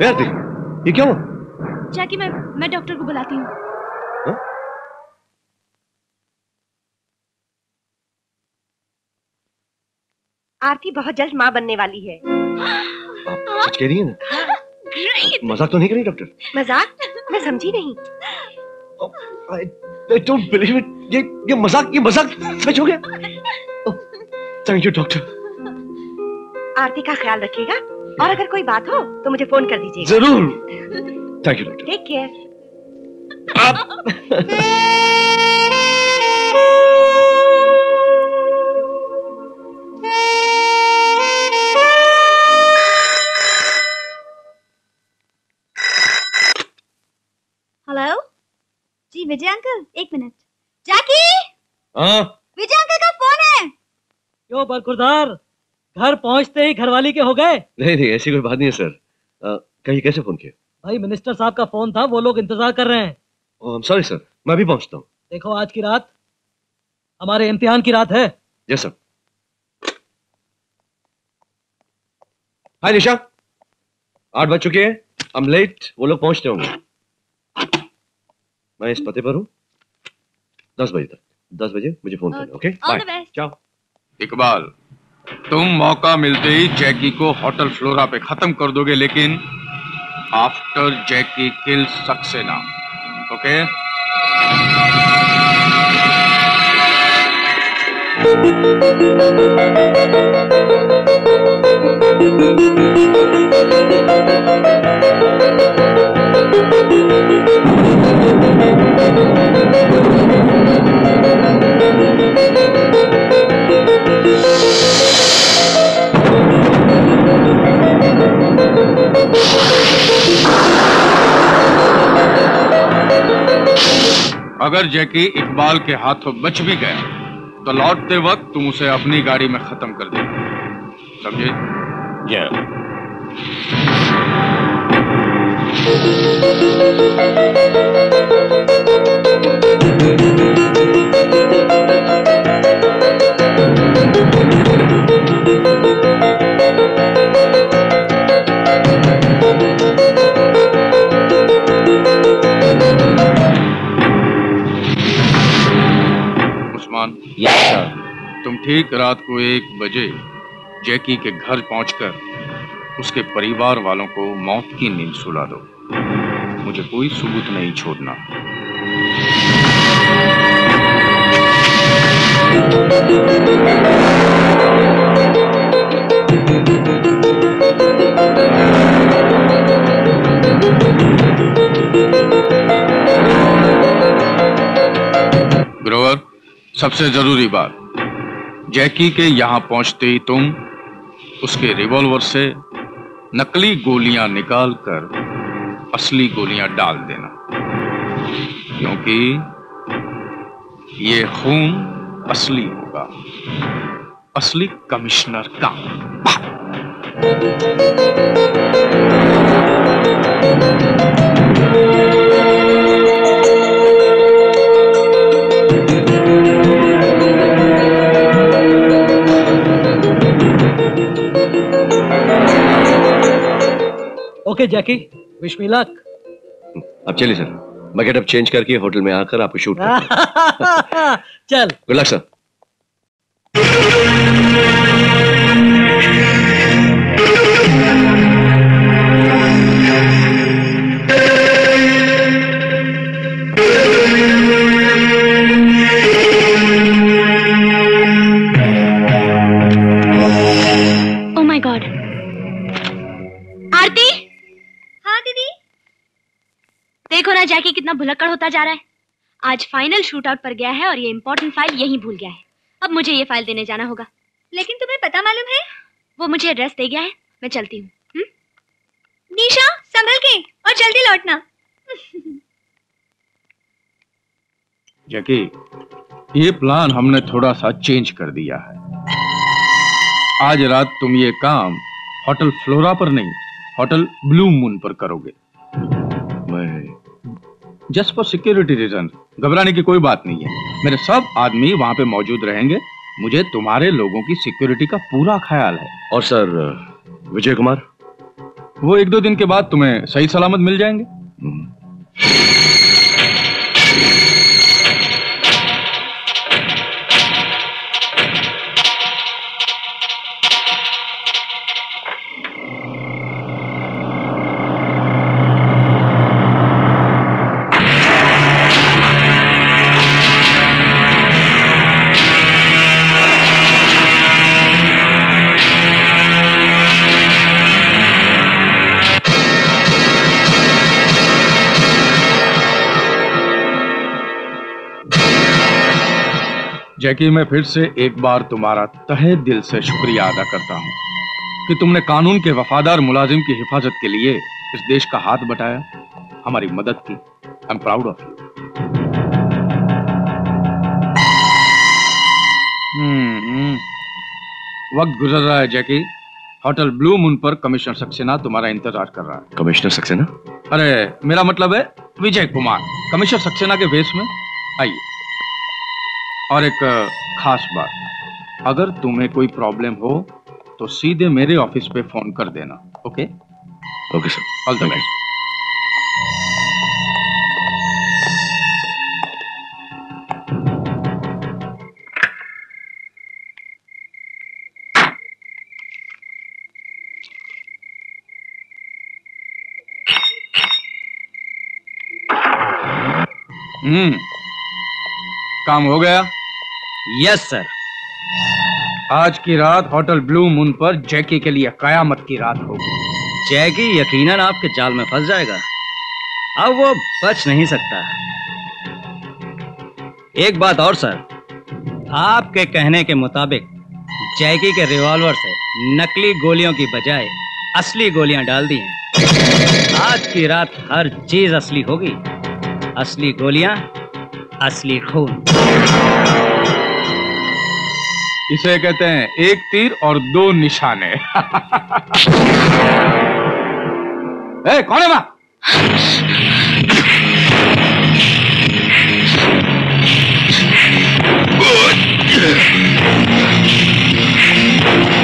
आरती ये क्या हुआ? जाके मैं मैं डॉक्टर को बुलाती हूँ। आरती बहुत जल्द माँ बनने वाली है। सच कह रही है ना? मज़ाक तो नहीं करी डॉक्टर मज़ाक? मैं समझी नहीं। आई डोंट बिलीव इट ये ये मज़ाक ये मज़ाक सच हो गया। थैंक यू डॉक्टर आरती का ख्याल रखिएगा। और अगर कोई बात हो तो मुझे फ़ोन कर दीजिए ज़रूर। Thank you doctor take care hello ji Vijay uncle एक मिनट जैकी हाँ? विजय अंकल का फ़ोन है। क्यों बरखुरदार घर पहुँचते ही घरवाली के हो गए? नहीं नहीं ऐसी कोई बात नहीं है सर। कहीं कैसे फ़ोन किया भाई मिनिस्टर साहब का फ़ोन था वो लोग इंतज़ार कर रहे हैं। Oh I am sorry sir मैं भी पहुँचता हूँ। देखो आज की रात हमारे इम्तिहान की रात है। यस सर हाय निशा आठ बज चुके हैं। हम लेट वो लोग पहुँचते होंगे। मैं इस पते पर हूँ। दस बजे तक। दस बजे मुझे फ़ोन करना ओके बाय चाओ इकबाल। तुम मौका मिलते ही जैकी को होटल फ्लोरा पे खत्म कर दोगे, लेकिन after Jackie kill Saxena. Okay अगर जैकी इकबाल के हाथों बच भी गया तो लौटते वक्त तुम उसे अपनी गाड़ी में खत्म कर दे। समझे? उस्मान ठीक रात को एक बजे जैकी के घर पहुंचकर उसके परिवार वालों को मौत की नींद सुला दो। मुझे कोई सबूत नहीं छोड़ना। ग्रोवर, सबसे ज़रूरी बात। जैकी के यहाँ पहुँचते ही तुम उसके रिवॉल्वर से नकली गोलियाँ निकालकर असली गोलियाँ डाल देना। क्योंकि ये खून असली होगा। असली कमिश्नर का okay Jackie wish me luck अब चलिए सर। मैं गेटअप चेंज करके होटल में आकर आपको शूट चल। गुड लक सर ओ देखो ना जैकी कितना भुलक्कड़ होता जा रहा है। आज फाइनल शूट आउट पर गया है और ये इंपॉर्टेंट फ़ाइल यहीं भूल गया है। अब मुझे ये फ़ाइल देने जाना होगा। लेकिन तुम्हें पता मालूम है? वो मुझे एड्रेस दे गया है। मैं चलती हूँ। हम्म? निशा संभल के और जल्दी लौटना। जैकी ये प्लान हमने थोड़ा सा चेंज कर दिया है। आज रात तुम ये काम होटल फ्लोरा पर नहीं होटल ब्लू मून पर करोगे। मैं जस्ट फॉर सिक्योरिटी रीजन घबराने की कोई बात नहीं है। मेरे सब आदमी वहाँ पे मौजूद रहेंगे। मुझे तुम्हारे लोगों की सिक्योरिटी का पूरा ख्याल है। और सर विजय कुमार? वो एक दो दिन के बाद तुम्हें सही सलामत मिल जाएँगे। जैकी मैं फिर से एक बार तुम्हारा तहे दिल से शुक्रिया अदा करता हूँ कि तुमने कानून के वफादार मुलाजिम की हिफाजत के लिए इस देश का हाथ बटाया। हमारी मदद की। I am proud of you वक्त गुजर रहा है जैकी। होटल ब्लू मून पर कमिश्नर सक्सेना तुम्हारा इंतज़ार कर रहा है। कमिश्नर सक्सेना? अरे मेरा मतलब है विजय कुमार कमिश्नर सक्सेना के वेश में। आइए। और एक खास बात। अगर तुम्हें कोई प्रॉब्लम हो तो सीधे मेरे ऑफ़िस पे फ़ोन कर देना okay? Okay sir. All the best hmm. काम हो गया? यस सर आज की रात होटल ब्लू मून पर जैकी के लिए कयामत की रात होगी। जैकी, यकीनन आपके जाल में फंस जाएगा। अब वो बच नहीं सकता। एक बात और, सर। आपके कहने के मुताबिक, जैकी के रिवॉल्वर से नकली गोलियों की बजाय असली गोलियाँ डाल दी हैं। आज की रात हर चीज़ असली होगी। असली गोलियाँ, असली खून। इसे कहते हैं एक तीर और दो निशाने। ए, कौन है वहाँ?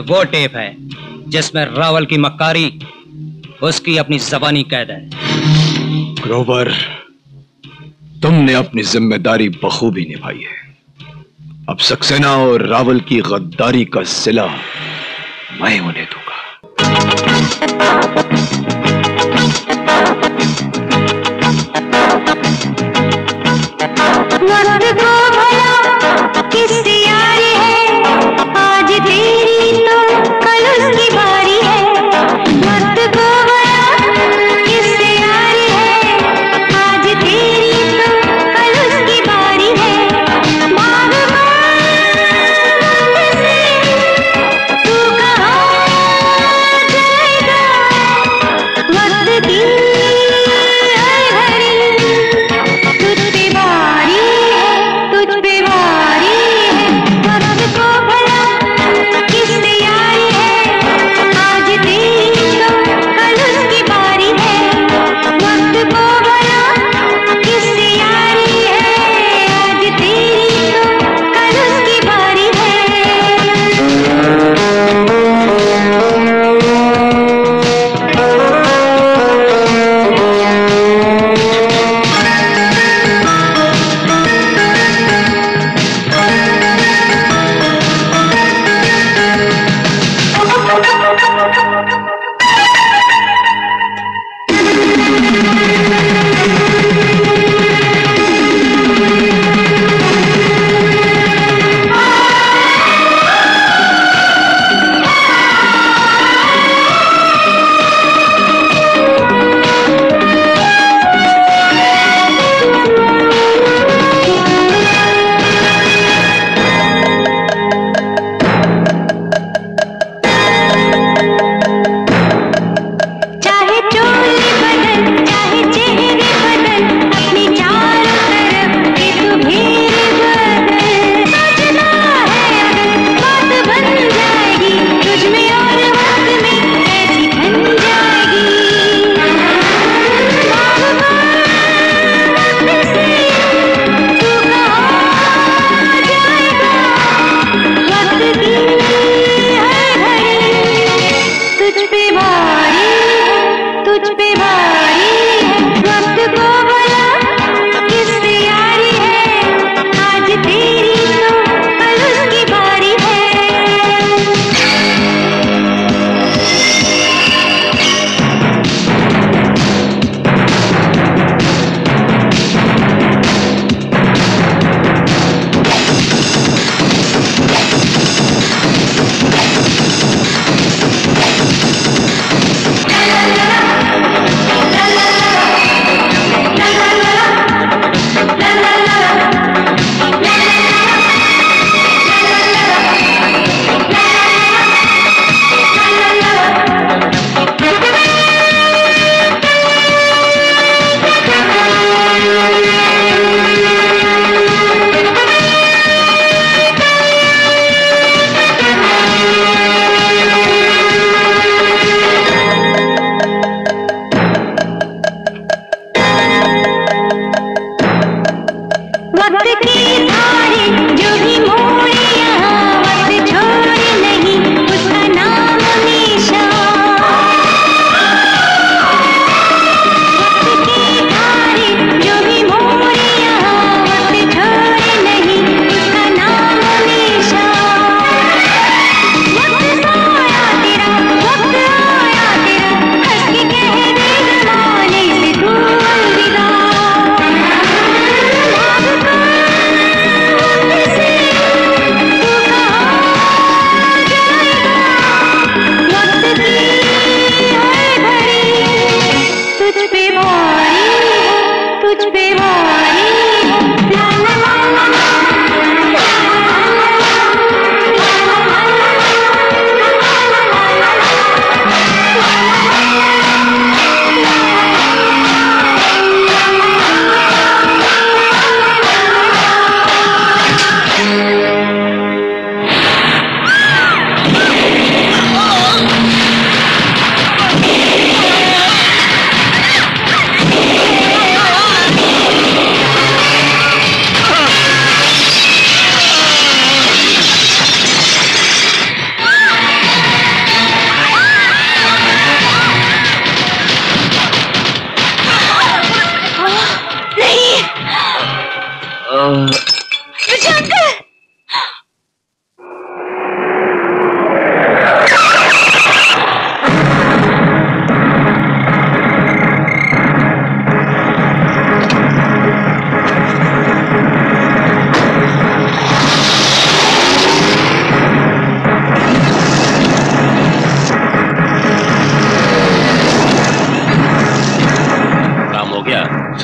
वो टेप है, जिसमें रावल की मक्कारी, उसकी अपनी जबानी कैद है। ग्रोवर, तुमने अपनी ज़िम्मेदारी बखूबी निभाई है। अब सक्सेना और रावल की गद्दारी का सिला मैं उन्हें दूँगा।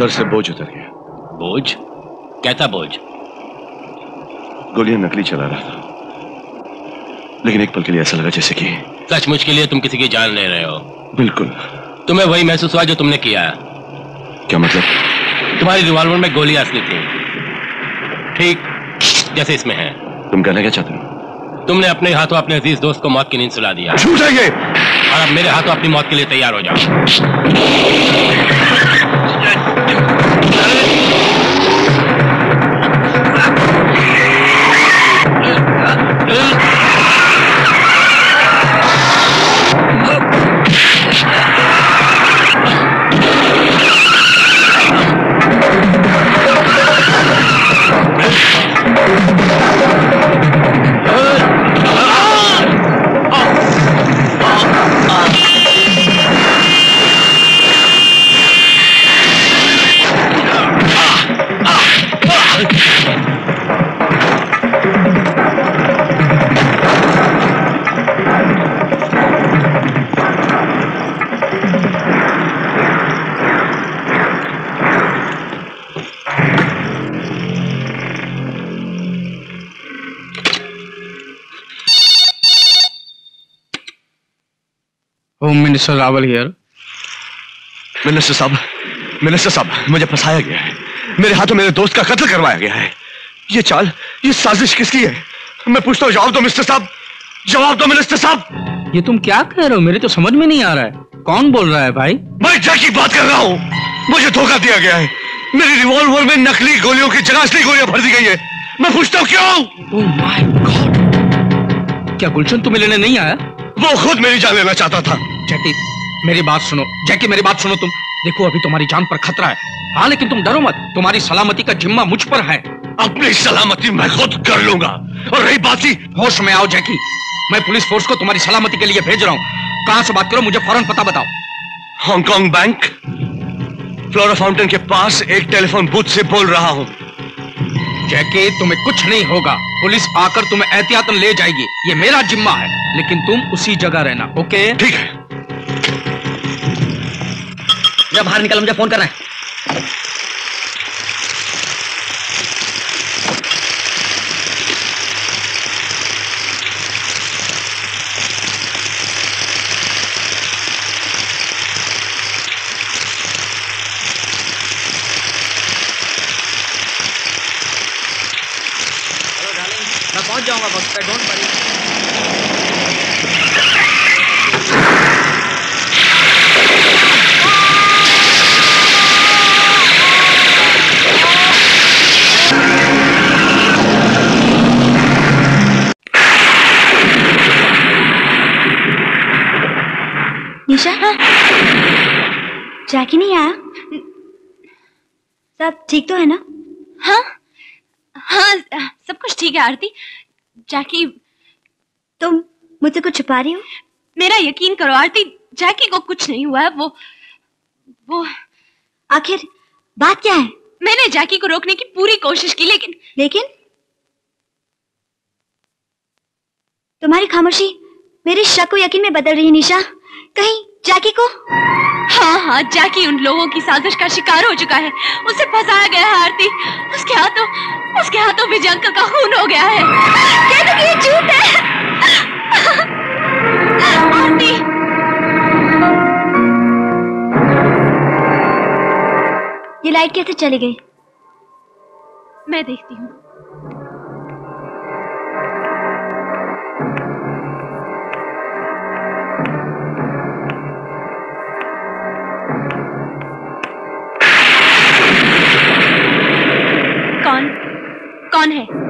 सर से बोझ उतर गया। बोझ? कैसा बोझ? गोलियाँ नकली चला रहा था। लेकिन एक पल के लिए ऐसा लगा जैसे कि सचमुच के लिए तुम किसी की जान ले रहे हो। बिल्कुल। तुम्हें वही महसूस हुआ जो तुमने किया। क्या मतलब? तुम्हारी रिवॉल्वर में गोलियाँ असली थी। ठीक जैसे इसमें है। तुम कहना क्या चाहते हो? तुमने अपने हाथों अपने अज़ीज़ दोस्त को मौत की नींद सुला दिया है। और अब मेरे हाथों अपनी मौत के लिए तैयार हो जाओ। Home minister Rawal here minister साहब मिनिस्टर साहब मुझे फंसाया गया है। मेरे हाथों मेरे दोस्त का कत्ल करवाया गया है। ये चाल ये साजिश किसकी है? मैं पूछता हूँ जवाब दो मिस्टर साहब। जवाब दो मिनिस्टर साहब। ये तुम क्या कह रहे हो? मेरे तो समझ में नहीं आ रहा है। कौन बोल रहा है भाई? मैं जैकी बात कर रहा हूँ। मुझे धोखा दिया गया है। मेरी रिवॉल्वर में नकली गोलियों की जगह असली गोलियाँ भर दी गई है। मैं पूछता हूँ क्यों? ओह माय गॉड क्या गुलशन तुम्हें लेने नहीं आया? वो खुद मेरी जान लेना चाहता था। जैकी मेरी बात सुनो। जैकी मेरी बात सुनो तुम। देखो अभी तुम्हारी जान पर खतरा है। हाँ लेकिन तुम डरो मत। तुम्हारी सलामती का जिम्मा मुझ पर है। अपनी सलामती मैं खुद कर लूँगा। और रही बात की होश में आओ जैकी। मैं पुलिस फोर्स को तुम्हारी सलामती के लिए भेज रहा हूँ। कहाँ से बात करो मुझे फ़ौरन पता बताओ। हांगकांग बैंक फ्लोरा फाउंटेन के पास एक टेलीफोन बूथ से बोल रहा हूँ। जैकी तुम्हें कुछ नहीं होगा। पुलिस आकर तुम्हें एहतियातन ले जाएगी। ये मेरा जिम्मा है। लेकिन तुम उसी जगह रहना ओके? ठीक है। जब बाहर निकल मुझे फ़ोन करना है मैं पहुँच जाऊँगा वक्त पे डोंट वरी निशा जैकी नहीं आया? सब ठीक तो है ना? हाँ हाँ सब कुछ ठीक है आरती। जैकी तुम मुझसे कुछ छुपा रही हो? मेरा यकीन करो आरती जैकी को कुछ नहीं हुआ है वो वो। आखिर बात क्या है? मैंने जैकी को रोकने की पूरी कोशिश की लेकिन लेकिन तुम्हारी खामोशी मेरे शक को यकीन में बदल रही है निशा। कहीं जैकी को? हाँ हाँ जैकी उन लोगों की साजिश का शिकार हो चुका है। उसे फंसाया गया है आरती। उसके हाथों उसके हाथों विजय अंकल का खून हो गया है। कह दो ये झूठ है। आरती! ये लाइट कैसे चली गई? मैं देखती हूँ। कौन है?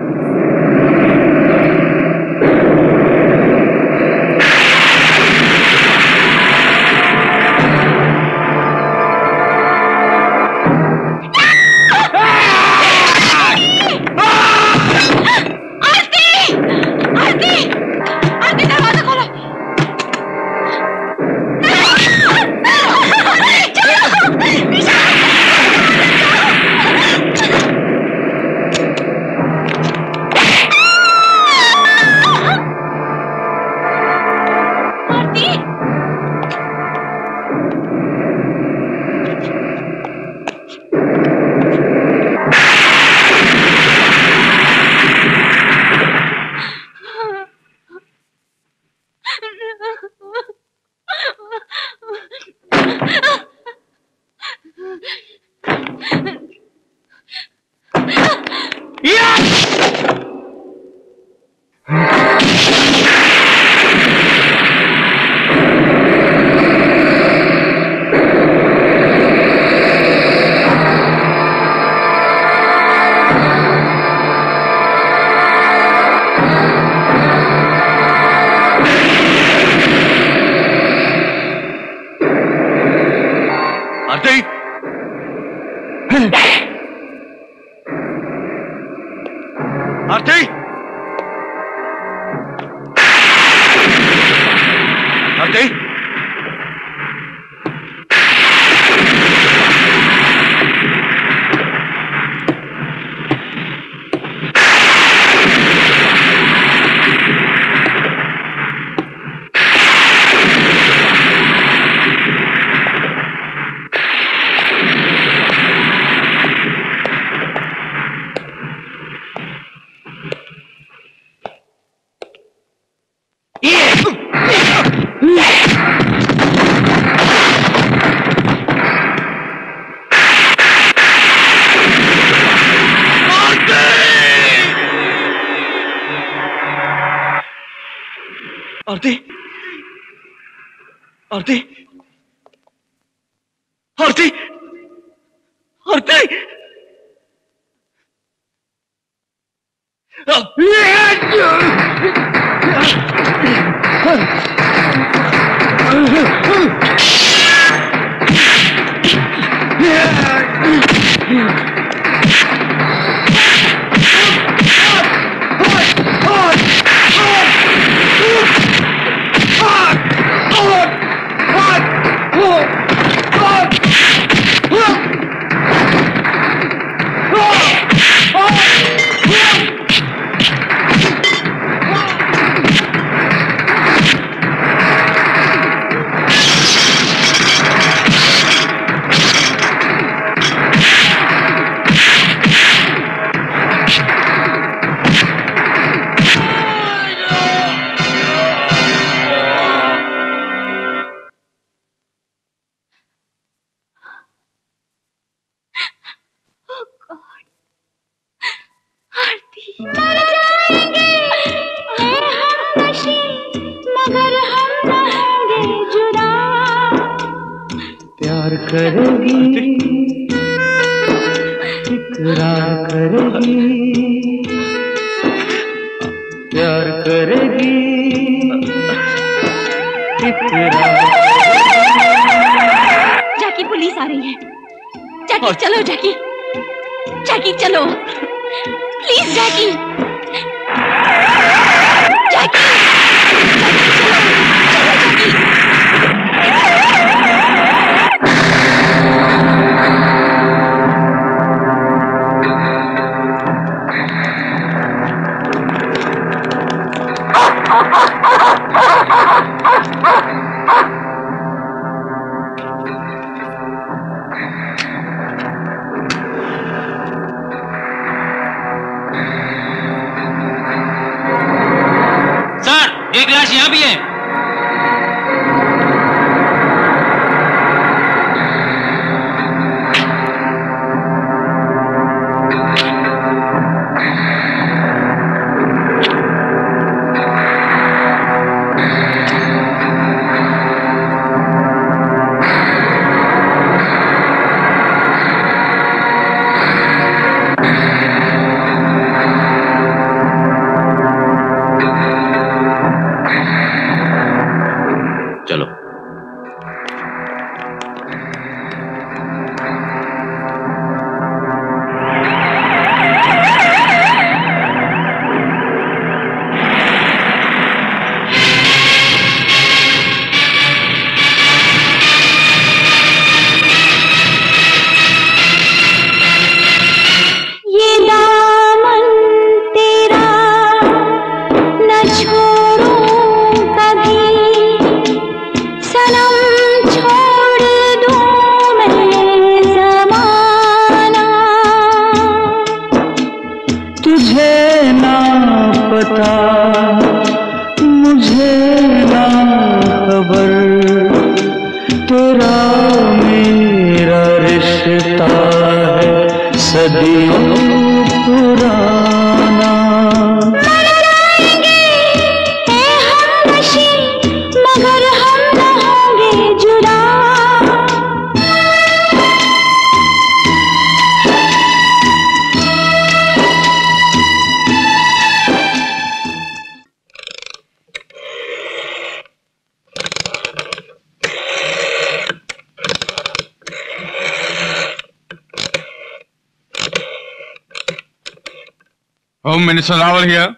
प्यार करेगी। जाकी पुलिस आ रही है। जाकी चलो जाकी। जाकी चलो। प्लीज़ जाकी। मिनिस्टर रावल हियर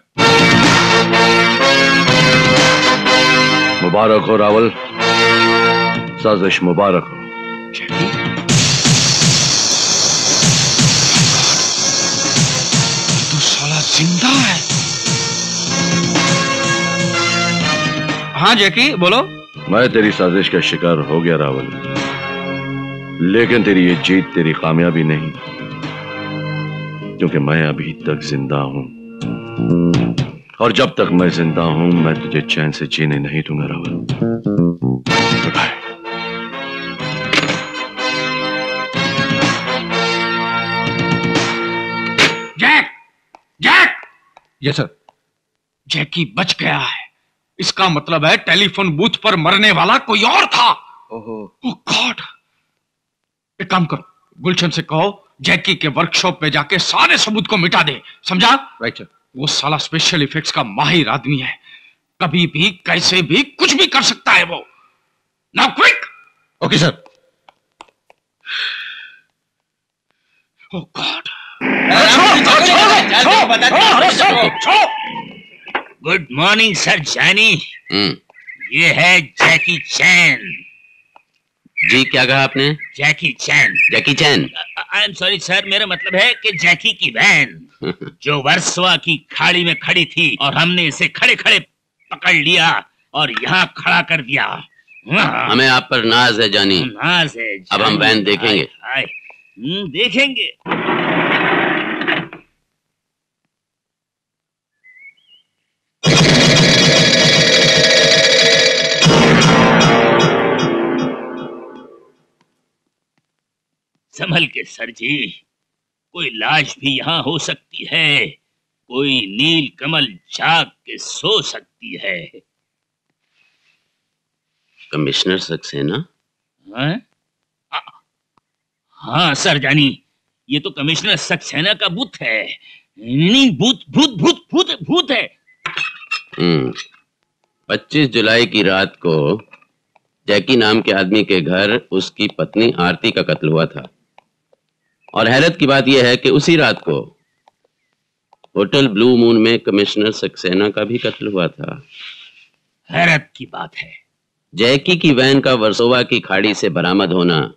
मुबारक हो रावल साजिश मुबारक हो तो साला ज़िंदा है। हाँ जैकी बोलो। मैं तेरी साजिश का शिकार हो गया रावल। लेकिन तेरी ये जीत तेरी कामयाबी नहीं। क्योंकि मैं अभी तक ज़िंदा हूँ। और जब तक मैं ज़िंदा हूँ मैं तुझे चैन से जीने नहीं दूँगा Rawal Goodbye. Jack! Jack! Yes sir Jackie बच गया है। इसका मतलब है टेलीफोन बूथ पर मरने वाला कोई और था। ओहो। गॉड एक काम करो गुलशन से कहो जैकी के वर्कशॉप में जाके सारे सबूत को मिटा दे। समझा? राइट सर वो साला स्पेशल इफेक्ट्स का माहिर आदमी है। कभी भी कैसे भी कुछ भी कर सकता है वो। Now quick okay sir oh God good morning sir Johnny ये है जैकी चैन जी क्या कहा आपने? Jackie Chan Jackie Chan I am sorry sir मेरा मतलब है कि जैकी की वैन जो वर्सवा की खाड़ी में खड़ी थी और हमने इसे खड़े खड़े पकड़ लिया और यहाँ खड़ा कर दिया हाँ। हमें आप पर नाज है जानी नाज है जानी। अब हम। वैन देखेंगे हाय, हाय। हम्म, देखेंगे संभल के सर जी कोई लाश भी यहाँ हो सकती है। कोई नील कमल जाग के सो सकती है। कमिश्नर सक्सेना हाँ? आ- हाँ सर जानी। ये तो कमिश्नर सक्सेना का बुत है। नहीं भूत भूत भूत भूत भूत है। हम्म। 25 जुलाई की रात को जैकी नाम के आदमी के घर उसकी पत्नी आरती का कत्ल हुआ था। और हैरत की बात यह है कि उसी रात को होटल ब्लू मून में कमिश्नर सक्सेना का भी कत्ल हुआ था। हैरत की बात है। जैकी की वैन का वर्सोवा की खाड़ी से बरामद होना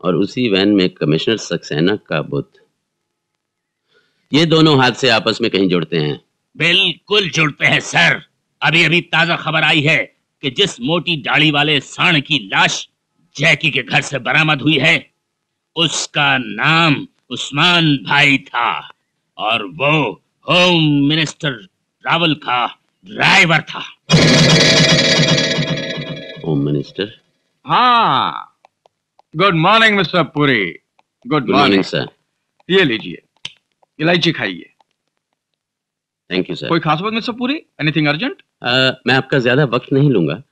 और उसी वैन में कमिश्नर सक्सेना का बुत। ये दोनों हाथ से आपस में कहीं जुड़ते हैं। बिल्कुल जुड़ते हैं सर। अभी अभी ताज़ा खबर आई है कि जिस मोटी दाढ़ी वाले सांड की लाश जैकी के घर से बरामद हुई है उसका नाम उस्मान भाई था और वो होम मिनिस्टर रावल का ड्राइवर था। Home minister? हाँ। Good morning mister Puri. Good morning. Sir ये लीजिए इलायची खाइए। थैंक यू सर कोई खास बात मिस्टर पुरी? एनीथिंग अर्जेंट मैं आपका ज़्यादा वक्त नहीं लूँगा।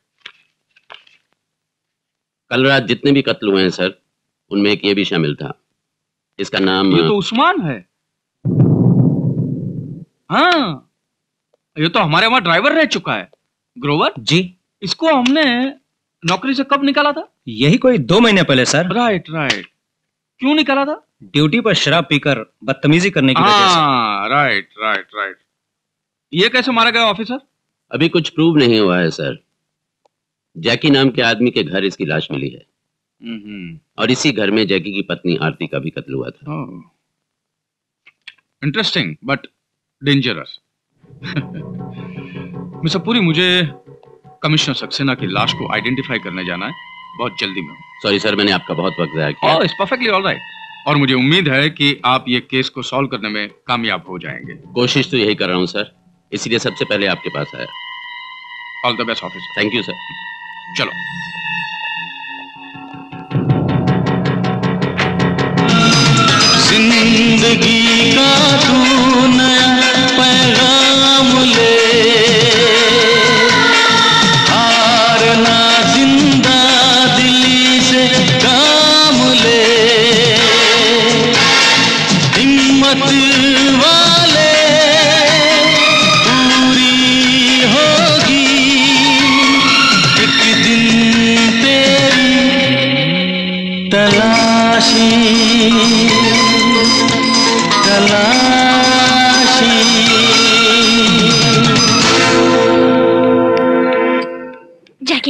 कल रात जितने भी कत्ल हुए हैं सर उनमें एक ये भी शामिल था। इसका नाम ये तो उस्मान है। हाँ ये तो हमारे वहाँ ड्राइवर रह चुका है। ग्रोवर? जी। इसको हमने नौकरी से कब निकाला था? यही कोई दो महीने पहले सर। राइट राइट क्यों निकाला था? ड्यूटी पर शराब पीकर बदतमीजी करने की वजह से। हाँ राइट राइट राइट ये कैसे मारा गया ऑफिसर अभी कुछ प्रूव नहीं हुआ है सर। जैकी नाम के आदमी के घर इसकी लाश मिली है। और इसी घर में जैकी की पत्नी आरती का भी कत्ल हुआ था। Interesting but dangerous mister Puri मुझे कमिश्नर सक्सेना की लाश को आइडेंटिफाई करने जाना है। बहुत जल्दी में। सॉरी सर मैंने आपका बहुत वक्त जाया किया। इट्स परफेक्टली ऑलराइट और मुझे उम्मीद है कि आप ये केस को सॉल्व करने में कामयाब हो जाएँगे। कोशिश तो यही कर रहा हूँ सर इसीलिए सबसे पहले आपके पास आया। All the best officer thank you sir चलो। ज़िंदगी का तू नया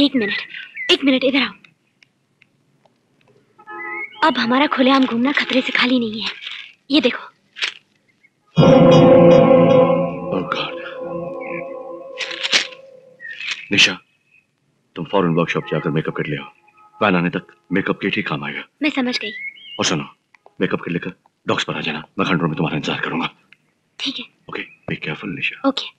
एक मिनट एक मिनट इधर आओ। अब हमारा खुलेआम घूमना खतरे से खाली नहीं है। ये देखो। निशा तुम फ़ौरन वर्कशॉप जाकर मेकअप किट ले आओ। वैन आने तक मेकअप किट ही काम आएगा। मैं समझ गई। और सुनो मेकअप किट लेकर डॉक्स पर आ जाना। मैं कंट्रोल में तुम्हारा इंतज़ार करूँगा। ठीक है। Okay be careful Nisha. Okay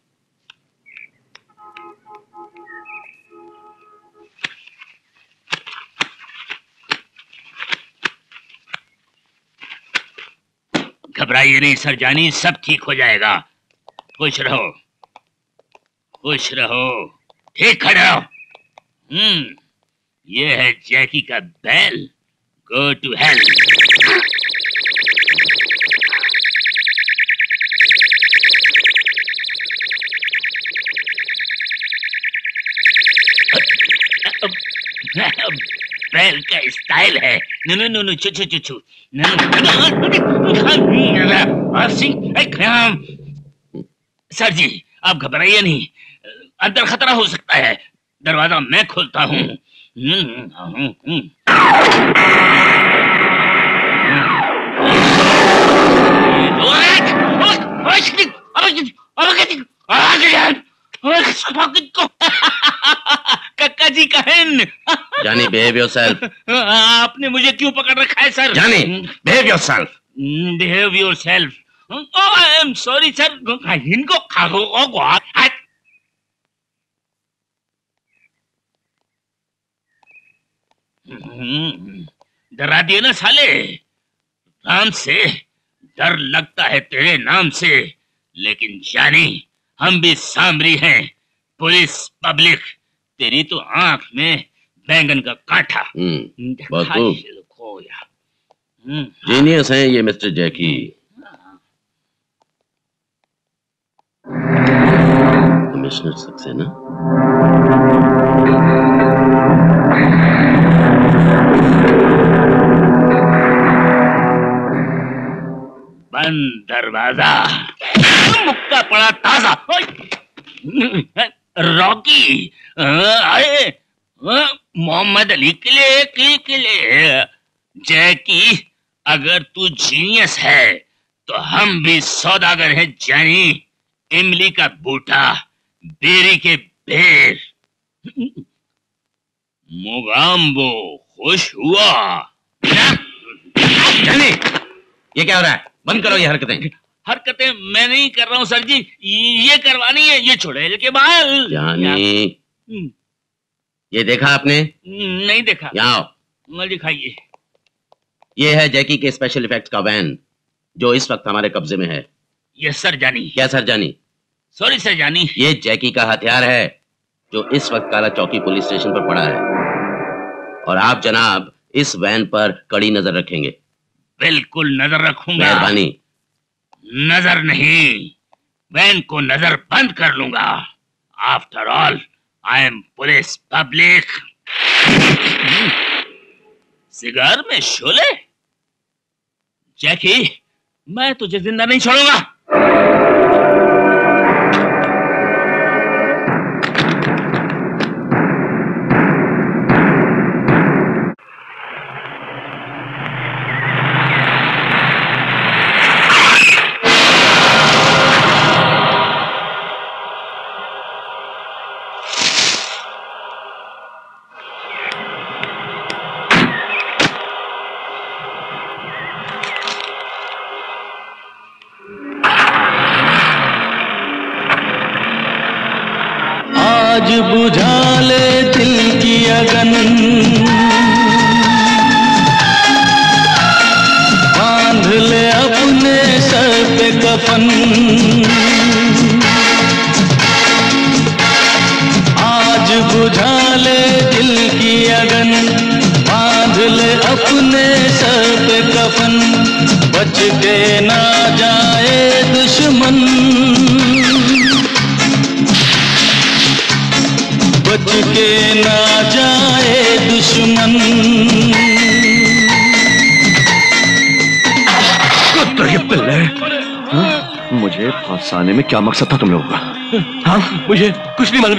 घबराइए नहीं, सर जानी, सब ठीक हो जाएगा। खुश रहो। खुश रहो। ठीक खड़े रहो। हम्म ये है जैकी का बैल। गो टू हेल्थ बैल का स्टाइल है। नो नो नो नो चु चु चु चु no no Singh sir ji आप घबराइए नहीं। अंदर खतरा हो सकता है। दरवाज़ा मैं खोलता हूँ। कक्का जी कहन जानी बिहेव योरसेल्फ आपने मुझे क्यों पकड़ रखा है sir? Johnny behave yourself behave yourself I am sorry sir इनको खागो डरा दिए ना साले। राम से डर लगता है तेरे नाम से। लेकिन जानी हम भी सामरी हैं। पुलिस पब्लिक तेरी तो आँख में बैंगन का कांटा। हम्म बहुत जीनियस हैं। ये मिस्टर जैकी। कमिश्नर सक्सेना। बंद दरवाज़ा। मुक्का पड़ा ताज़ा। रॉकी अरे मोहम्मद अली के लिए के, के लिए। जैकी अगर तू जीनियस है तो हम भी सौदागर हैं जानी। इमली का बूटा बेरी के बेर। मोगाम्बो खुश हुआ। जानी ये क्या हो रहा है? बंद करो ये हरकतें। हरकतें मैं नहीं कर रहा हूँ सर जी। ये करवानी है ये छुड़ैल के बाल। जानी। हम्म, ये देखा आपने? नहीं देखा। यहाँ दिखाइए ये है जैकी के स्पेशल इफ़ेक्ट का वैन जो इस वक्त हमारे कब्जे में है। ये सर जानी। क्या सर जानी? सॉरी सर जानी। ये जैकी का हथियार है जो इस वक्त काला चौकी पुलिस स्टेशन पर पड़ा है। और आप जनाब इस वैन पर कड़ी नज़र रखेंगे। बिल्कुल नज़र रखूँगा। मेहरबानी। नज़र नहीं। मैं इनको नज़र बंद कर लूँगा। After all I am police public cigar में शोले? जैकी, मैं तुझे ज़िंदा नहीं छोड़ूँगा।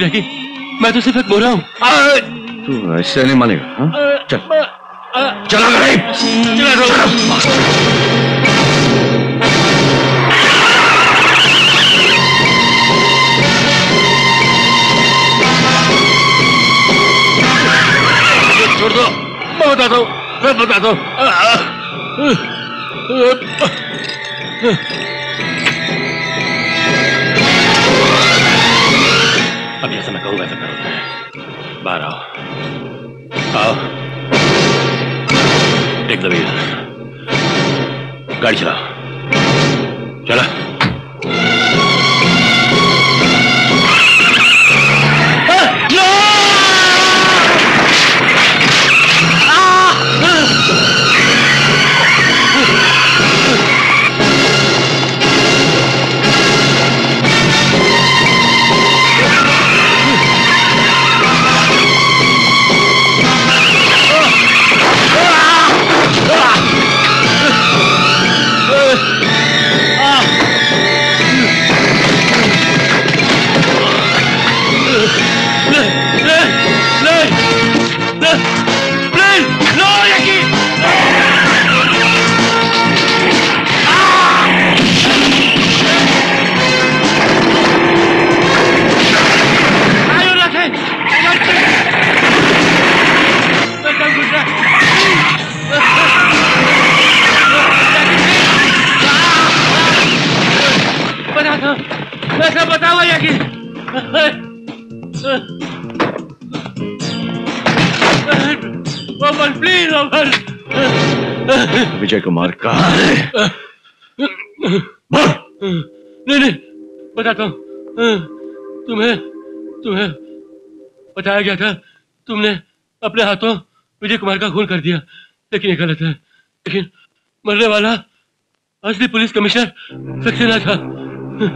जैकी मैं तो सिर्फ़ एक बोल रहा हूँ तू ऐसे नहीं मानेगा हाँ? चल। चला चला छोड़ दो। मैं बताता हूँ। मैं बताता हूँ। जैसा मैं कहूँगा ऐसा करो। बाहर आओ। आओ। टेक द गाड़ी चलाओ। चला। विजय कुमार कहाँ है नहीं नहीं बताता हूँ। तुम्हें तुम्हें बताया गया था तुमने अपने हाथों विजय कुमार का खून कर दिया लेकिन ये गलत है। लेकिन मरने वाला असली पुलिस कमिश्नर सक्सेना था।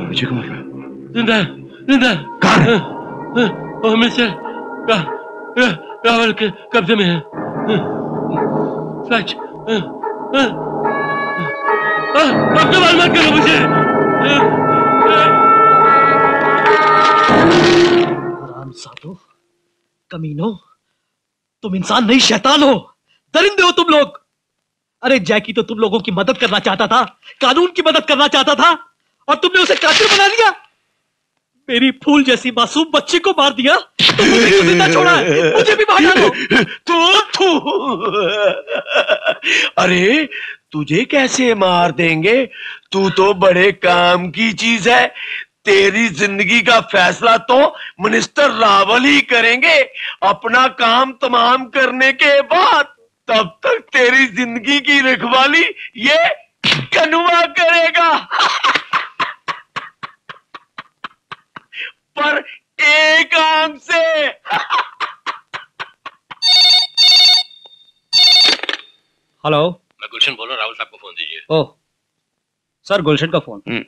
विजय कुमार का। ज़िंदा है ज़िंदा है होम मिनिस्टर रा, रा, रावल के कब्जे में है। सच। अब सवाल मत करो मुझे हराम साधो, कमीनो, तुम इंसान नहीं, शैतान हो, दरिंदे हो तुम लोग। अरे, जैकी तो तुम लोगों की मदद करना चाहता था, कानून की मदद करना चाहता था, और तुमने उसे कातिल बना दिया मेरी फूल जैसी मासूम बच्ची को मार दिया? तो मुझे छोड़ा? मुझे भी मार डालो। तू तू। अरे, तुझे कैसे मार देंगे? तू तो बड़े काम की चीज़ है। तेरी ज़िंदगी का फैसला तो मिनिस्टर रावल ही करेंगे। अपना काम तमाम करने के बाद तब तक तेरी ज़िंदगी की रखवाली ये कनुआ करेगा। पर एक आँख से। हेलो मैं गुलशन बोल रहा हूँ राहुल साहब को फ़ोन दीजिए। ओह सर गुलशन का फ़ोन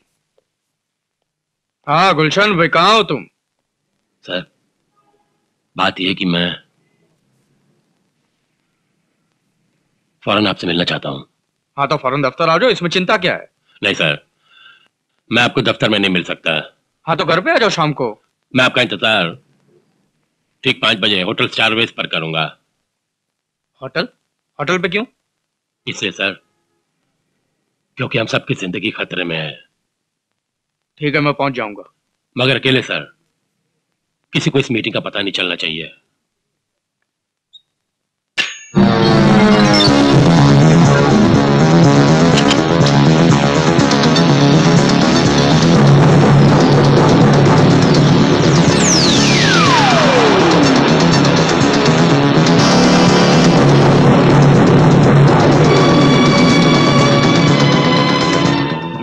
हाँ गुलशन भाई कहाँ हो तुम? सर बात यह कि मैं फ़ौरन आपसे मिलना चाहता हूँ। हाँ तो फ़ौरन दफ्तर आ जाओ इसमें चिंता क्या है? नहीं सर मैं आपको दफ्तर में नहीं मिल सकता। हाँ तो घर पे आ जाओ शाम को। मैं आपका इंतज़ार ठीक पाँच बजे होटल स्टारवेज पर करूँगा। होटल? होटल पे क्यों? इसलिए सर क्योंकि हम सबकी ज़िंदगी खतरे में है। ठीक है मैं पहुँच जाऊँगा। मगर अकेले सर किसी को इस मीटिंग का पता नहीं चलना चाहिए।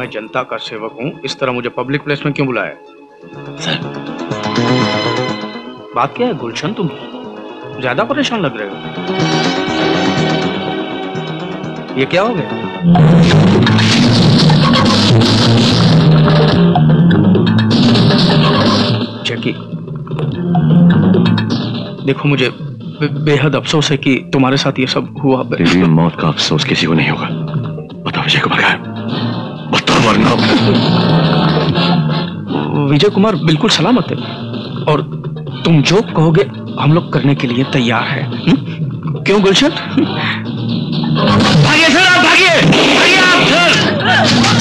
मैं जनता का सेवक हूँ। इस तरह मुझे पब्लिक प्लेस में क्यों बुलाया? सर। बात क्या है? गुलशन तुम? ज़्यादा परेशान लग रहे हो। ये क्या हो गया? जैकी देखो मुझे बे, बेहद अफसोस है कि तुम्हारे साथ ये सब हुआ। तेरी मौत का अफसोस किसी को नहीं होगा। बता विजय है बता वरना। विजय कुमार बिल्कुल सलामत है। और तुम जो कहोगे, हम लोग करने के लिए तैयार है। हम्म? क्यों, गुलशन? भागिए, सर, आप भागिए। भागिए आप अरे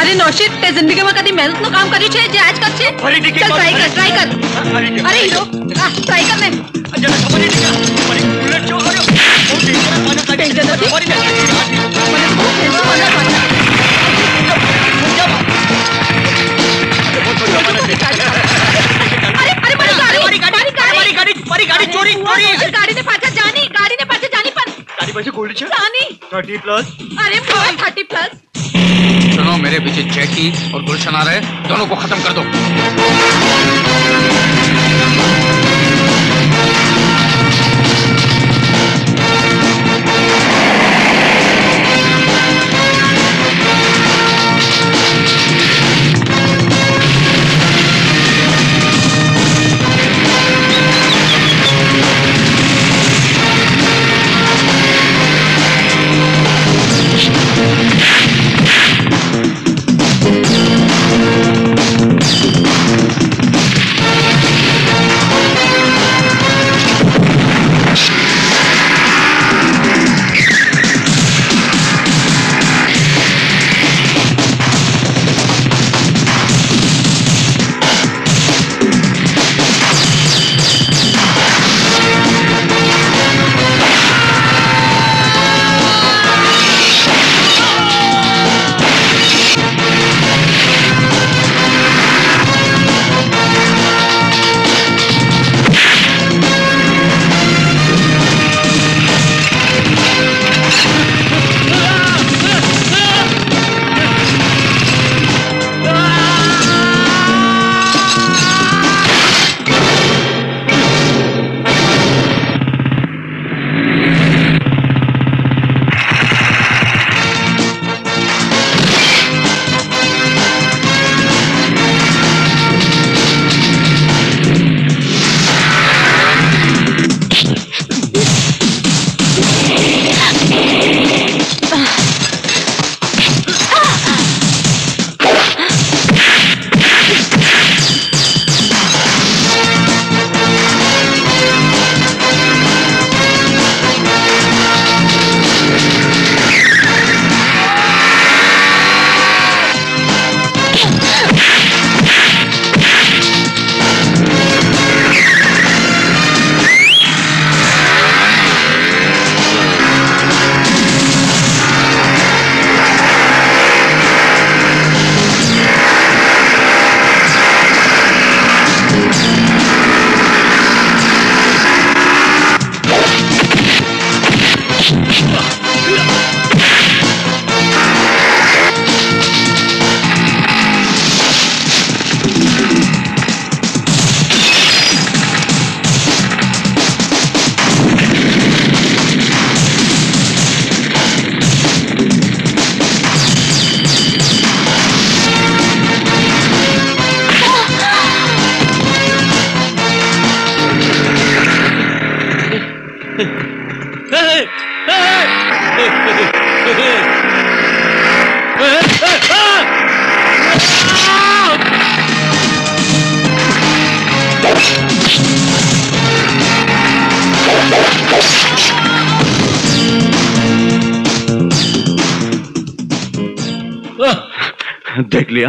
अरे नौशीर ते ज़िंदगी में कभी मेहनत ना काम करी छे जे आज कर छे ट्राई कर ट्राई कर। अरे हीरो ट्राई कर ले अरे समझी दिखा अरे बुलेट चो करो अरे अरे अरे गाड़ी। गाड़ी। गाड़ी। गाड़ी। गाड़ी चोरी। चोरी। तो गाड़ी ने पाछा जानी। गाड़ी ने पाछा जानी पर। गाड़ी पाछे गोल्ड छे। जानी। 30 प्लस। अरे 30 प्लस। सुनो मेरे पीछे जैकी और गुलशन आ रहे दोनों को खत्म कर दो।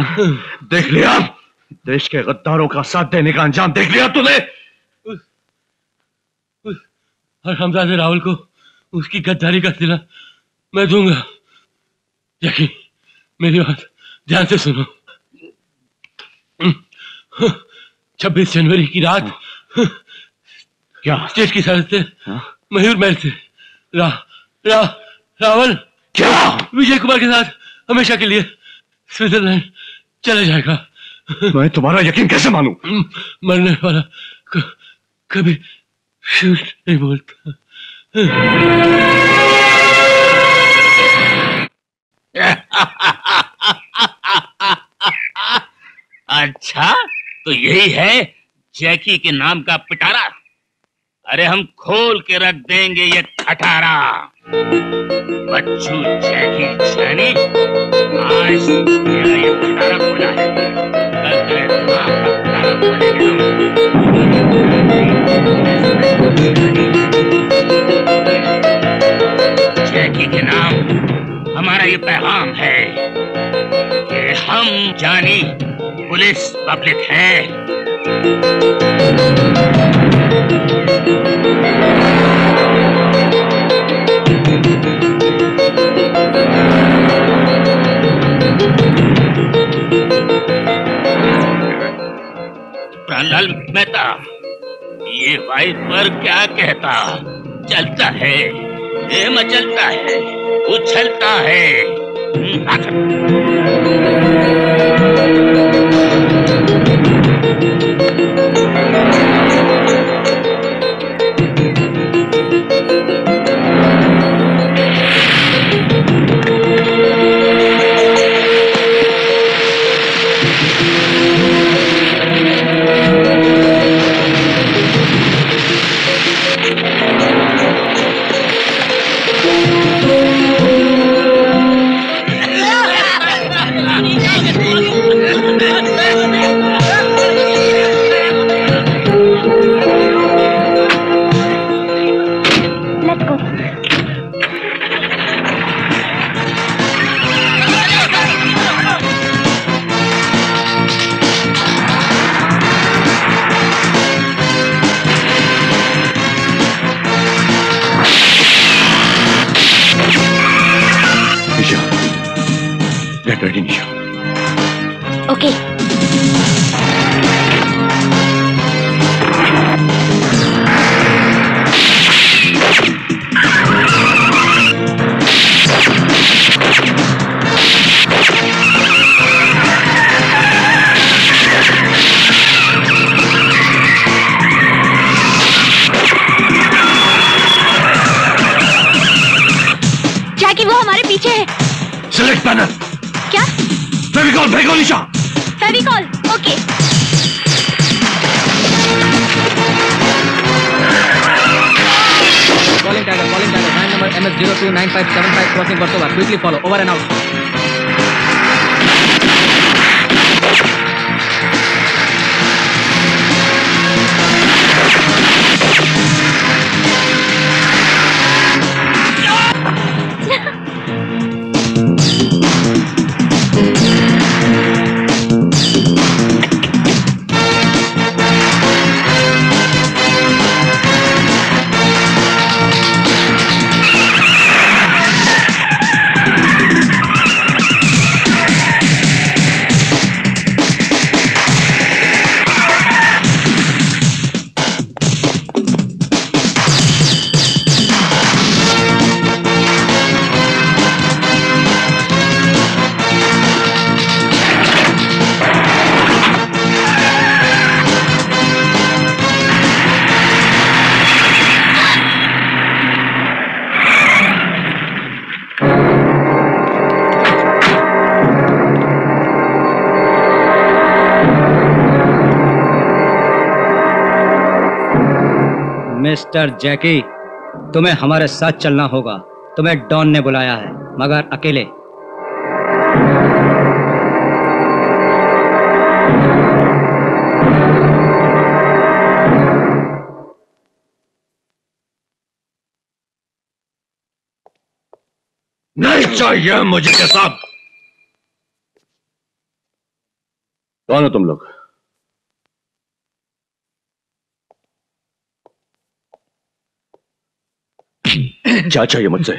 लिया देख लिया। देश के गद्दारों का साथ देने का अंजाम देख लिया तूने। और हमजादे राहुल को उसकी गद्दारी का सिला मैं दूँगा। यकीन मेरी बात ध्यान से सुनो। छब्बीस जनवरी की रात क्या? स्टेट की सरहद से मयूर महल से रा, रा, रावल। क्या? विजय कुमार के साथ हमेशा के लिए स्विट्जरलैंड चला जाएगा। मैं तुम्हारा यकीन कैसे मानूं? मरने वाला कभी झूठ नहीं बोलता। अच्छा तो यही है जैकी के नाम का पिटारा। अरे हम खोल के रख देंगे ये खटारा बच्चू जैकी जानी आज मेरा ये खटारा खोला है। जैकी के नाम हमारा ये पैगाम है कि हम जानी पुलिस पब्लिक है। प्राणलाल मेहता ये वाइपर क्या कहता? चलता है ये मचलता है उछलता है। हम्म, MS029575 crossing Bartova. Quickly follow. Over and out. Mister Jackie तुम्हें हमारे साथ चलना होगा। तुम्हें डॉन ने बुलाया है मगर अकेले। नहीं चाहिए मुझे कौन हो तुम लोग? क्या चाहिए मुझसे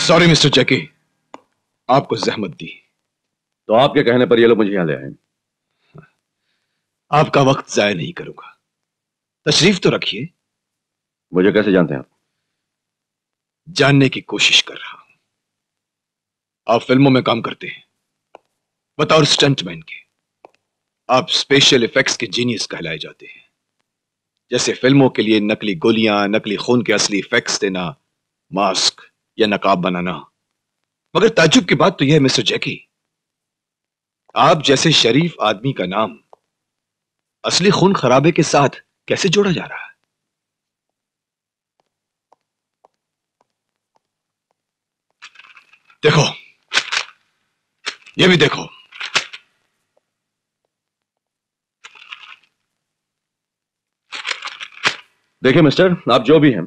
सॉरी मिस्टर जैकी आपको जहमत दी तो आपके कहने पर ये लोग मुझे यहाँ ले आए आपका वक्त जाया नहीं करूँगा तशरीफ़ तो रखिए मुझे कैसे जानते हैं आप? जानने की कोशिश कर रहा हूँ। आप फ़िल्मों में काम करते हैं। बतौर स्टंटमैन के। आप स्पेशल इफेक्ट्स के जीनियस कहलाए जाते हैं। जैसे फ़िल्मों के लिए नकली गोलियाँ, नकली खून के असली इफेक्ट्स देना मास्क या नकाब बनाना। मगर ताजुब की बात तो यह है, मिस्टर जैकी। आप जैसे शरीफ आदमी का नाम, असली खून खराबे के साथ कैसे जोड़ा जा रहा है? देखो, ये भी देखो। देखिए मिस्टर, आप जो भी हैं,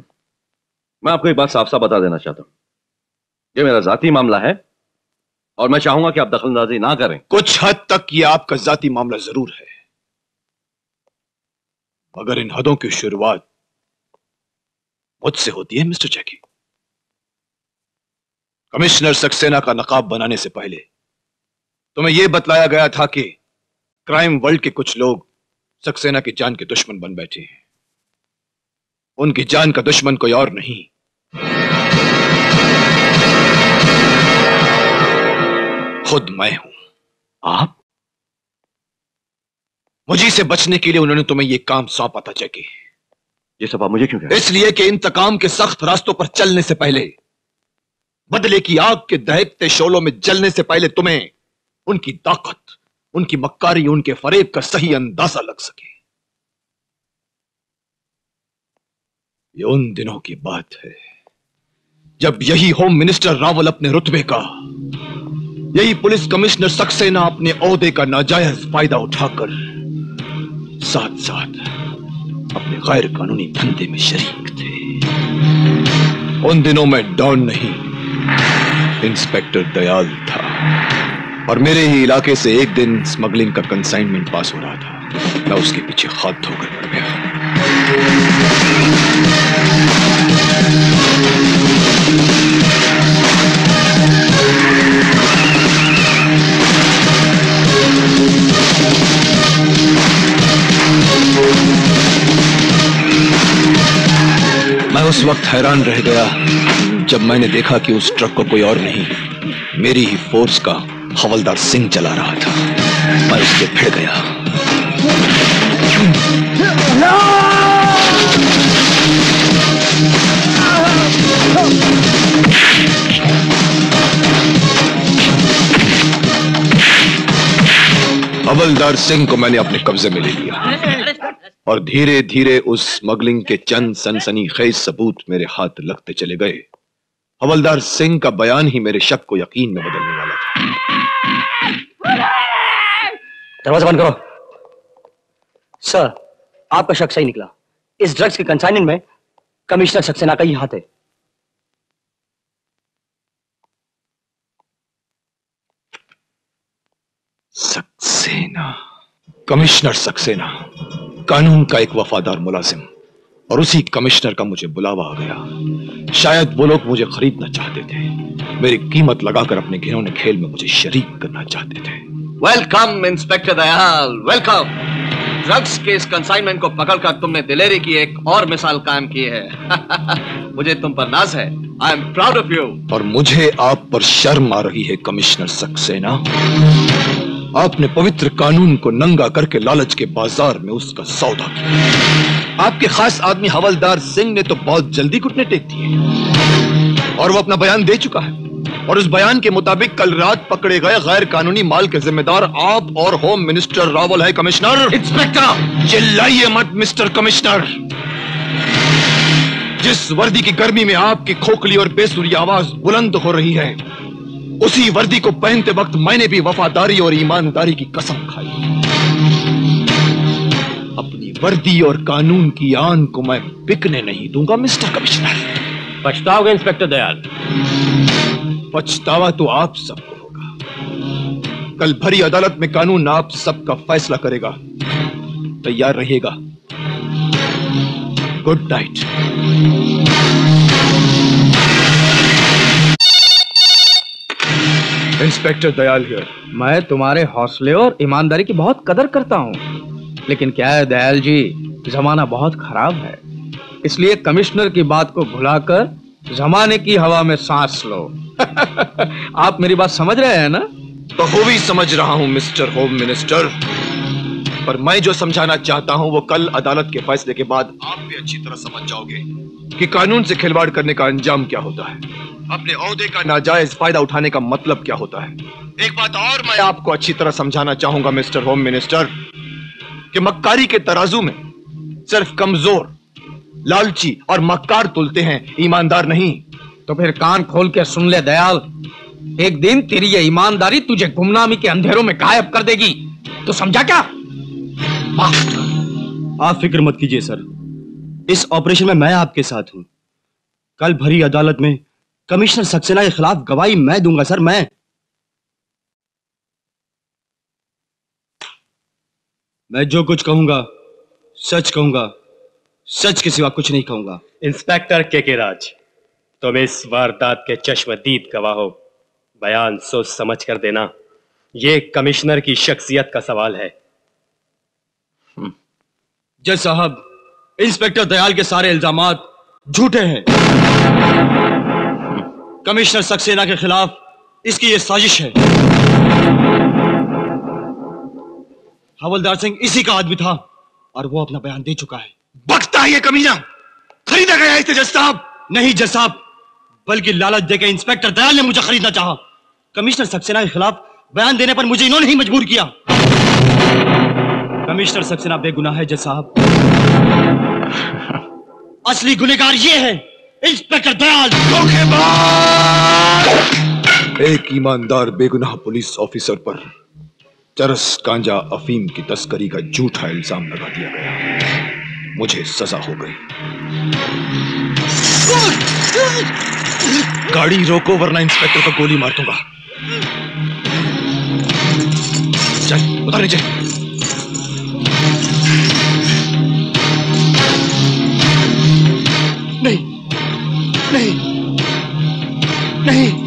मैं आपको एक बात साफ़ साफ़ बता देना चाहता हूँ। ये मेरा जाती मामला है और मैं चाहूँगा कि आप दखलंदाजी ना करें। कुछ हद तक ये आपका जाती मामला ज़रूर है। मगर इन हदों की शुरुआत मुझसे होती है, मिस्टर जैकी। कमिश्नर सक्सेना का नकाब बनाने से पहले तुम्हें यह बतलाया गया था कि क्राइम वर्ल्ड के कुछ लोग सक्सेना की जान के दुश्मन बन बैठे हैं। उनकी जान का दुश्मन कोई और नहीं। खुद मैं हूँ। आप? मुझी से बचने के लिए उन्होंने तुम्हें यह काम सौंपा था जैकी। ये सब आप मुझे क्यों इसलिए कि इंतकाम के सख्त रास्तों पर चलने से पहले बदले की आग के दहकते शोलों में जलने से पहले तुम्हें उनकी ताकत, उनकी मक्कारी, उनके फरेब का सही अंदाज़ा लग सके। ये उन दिनों की बात है, जब यही होम मिनिस्टर रावल अपने रुतबे का, यही पुलिस कमिश्नर सक्सेना अपने ओहदे का नाजायज फ़ायदा उठाकर साथ साथ अपने गैर कानूनी धंधे में शरीक थे। उन दिनों में डॉन नहीं इंस्पेक्टर दयाल था और मेरे ही इलाके से एक दिन स्मगलिंग का कंसाइनमेंट पास हो रहा था। मैं उसके पीछे हाथ धोकर पड़ गया। मैं उस वक्त हैरान रह गया। जब मैंने देखा कि उस ट्रक को कोई और नहीं, मेरी ही फोर्स का हवलदार सिंह चला रहा था। मैं उसके भिड़ गया। हवलदार सिंह को मैंने अपने कब्जे में ले लिया। और धीरे धीरे उस स्मगलिंग के चंद सनसनी खेज सबूत मेरे हाथ लगते चले गए। हवलदार सिंह का बयान ही मेरे शक को यकीन में बदलने वाला था। दरवाज़ा बंद करो। सर आपका शक सही निकला। इस ड्रग्स के कंसाइनमेंट में कमिश्नर सक्सेना का ही हाथ है। सक्सेना। कमिश्नर सक्सेना कानून का एक वफादार मुलाजिम। और उसी कमिश्नर का मुझे बुलावा आ गया। शायद वो लोग मुझे खरीदना चाहते थे। मेरी कीमत लगाकर अपने घिनौने खेल में मुझे शरीक करना चाहते थे। Welcome inspector Dayal. Welcome. Drugs के इस कंसाइनमेंट को पकड़कर तुमने दिलेरी की एक और मिसाल कायम की है। मुझे तुम पर नाज है। I am proud of you और मुझे आप पर शर्म आ रही है कमिश्नर सक्सेना। आपने पवित्र कानून को नंगा करके लालच के बाज़ार में उसका सौदा किया। आपके खास आदमी हवलदार सिंह ने तो बहुत जल्दी घुटने टेक दिए। और वो अपना बयान दे चुका है। और उस बयान के मुताबिक कल रात पकड़े गए गैर कानूनी माल के जिम्मेदार आप और होम मिनिस्टर रावल है कमिश्नर। इंस्पेक्टर! चिल्लाइए मत मिस्टर कमिश्नर। जिस वर्दी की गर्मी में आपकी खोखली और बेसुरी आवाज़ बुलंद हो रही है उसी वर्दी को पहनते वक्त मैंने भी वफादारी और ईमानदारी की कसम खाई। वर्दी और कानून की आन को मैं बिकने नहीं दूँगा मिस्टर कमिश्नर। पछताओगे इंस्पेक्टर दयाल? पछतावा तो आप सबको होगा। कल भरी अदालत में कानून आप सबका फैसला करेगा। तैयार रहिएगा। Good night inspector Dayal here मैं तुम्हारे हौसले और ईमानदारी की बहुत कदर करता हूँ। लेकिन क्या है दयाल जी, जमाना बहुत खराब है। इसलिए कमिश्नर की बात को भुलाकर जमाने की हवा में सांस लो। आप मेरी बात समझ रहे हैं ना? बखूबी समझ रहा हूँ, मिस्टर होम मिनिस्टर। पर मैं जो समझाना चाहता हूँ, वो कल अदालत के फैसले के बाद आप भी अच्छी तरह समझ जाओगे कि कानून से खिलवाड़ करने का अंजाम क्या होता है। अपने ओहदे का नाजायज फ़ायदा उठाने का मतलब क्या होता है। एक बात और मैं आपको अच्छी तरह समझाना चाहूँगा, मिस्टर होम मिनिस्टर। कि मक्कारी के तराजू में सिर्फ़ कमज़ोर, लालची और मक्कार तुलते हैं, ईमानदार नहीं। तो फिर कान खोल के सुन ले दयाल। एक दिन तेरी ये ईमानदारी तुझे गुमनामी के अंधेरों में गायब कर देगी। तो समझा क्या? आप फ़िक्र मत कीजिए, सर। इस ऑपरेशन में मैं आपके साथ हूँ। कल भरी अदालत में कमिश्नर सक्सेना के खिलाफ गवाही मैं दूँगा, सर। मैं मैं जो कुछ कहूँगा सच कहूँगा सच के सिवा कुछ नहीं कहूँगा। इंस्पेक्टर के के राज तुम इस वारदात के चश्मदीद गवाह। हो बयान सोच समझ कर देना। ये कमिश्नर की शख्सियत का सवाल है। जज साहब इंस्पेक्टर दयाल के सारे इल्ज़ाम झूठे हैं। कमिश्नर सक्सेना के खिलाफ इसकी ये साजिश है। हवलदार सिंह इसी का आदमी था और वो अपना बयान दे चुका है। बकता है ये कमीना। खरीदा गया है जज साहब नहीं जज साहब बल्कि लालच देकर इंस्पेक्टर दयाल ने मुझे खरीदना चाहा। कमिश्नर सक्सेना के खिलाफ बयान देने पर मुझे इन्होंने ही मजबूर किया। कमिश्नर सक्सेना बेगुनाह है जज साहब असली गुनेगार ये है, इंस्पेक्टर दयाल। एक ईमानदार बेगुनाह पुलिस ऑफिसर पर चरस गांजा अफीम की तस्करी का झूठा इल्ज़ाम लगा दिया गया। मुझे सजा हो गई। गाड़ी रोको वरना इंस्पेक्टर को गोली मार दूँगा। चल उतर नीचे। नहीं नहीं नहीं।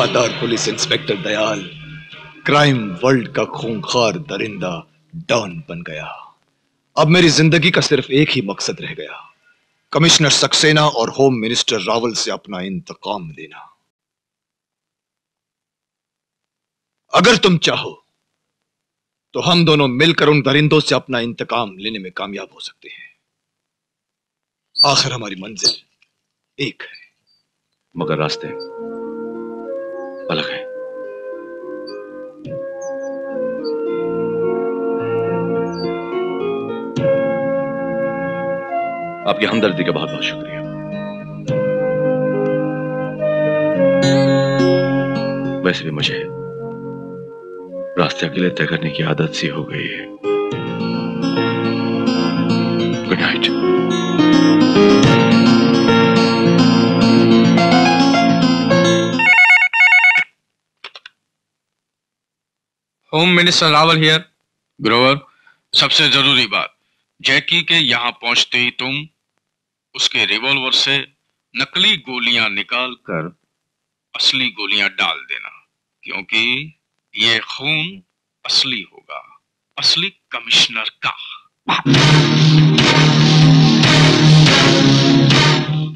वफादार police inspector Dayal, crime world का खूंखार दरिंदा डॉन बन गया। अब मेरी ज़िंदगी का सिर्फ़ एक ही मकसद रह गया, कमिश्नर सक्सेना और होम मिनिस्टर रावल से अपना इंतकाम लेना। अगर तुम चाहो तो हम दोनों मिलकर उन दरिंदों से अपना इंतकाम लेने में कामयाब हो सकते हैं। आखिर हमारी मंजिल एक है। मगर रास्ते अलग है। आपकी हमदर्दी का बहुत बहुत शुक्रिया। वैसे भी मुझे रास्ते अकेले तय करने की आदत सी हो गई है। Good night home minister Rawal here Grover सबसे ज़रूरी बात, जैकी के यहाँ पहुँचते ही तुम उसके रिवॉल्वर से नकली गोलियाँ निकाल कर असली गोलियाँ डाल देना, क्योंकि ये खून असली होगा, असली कमिश्नर का।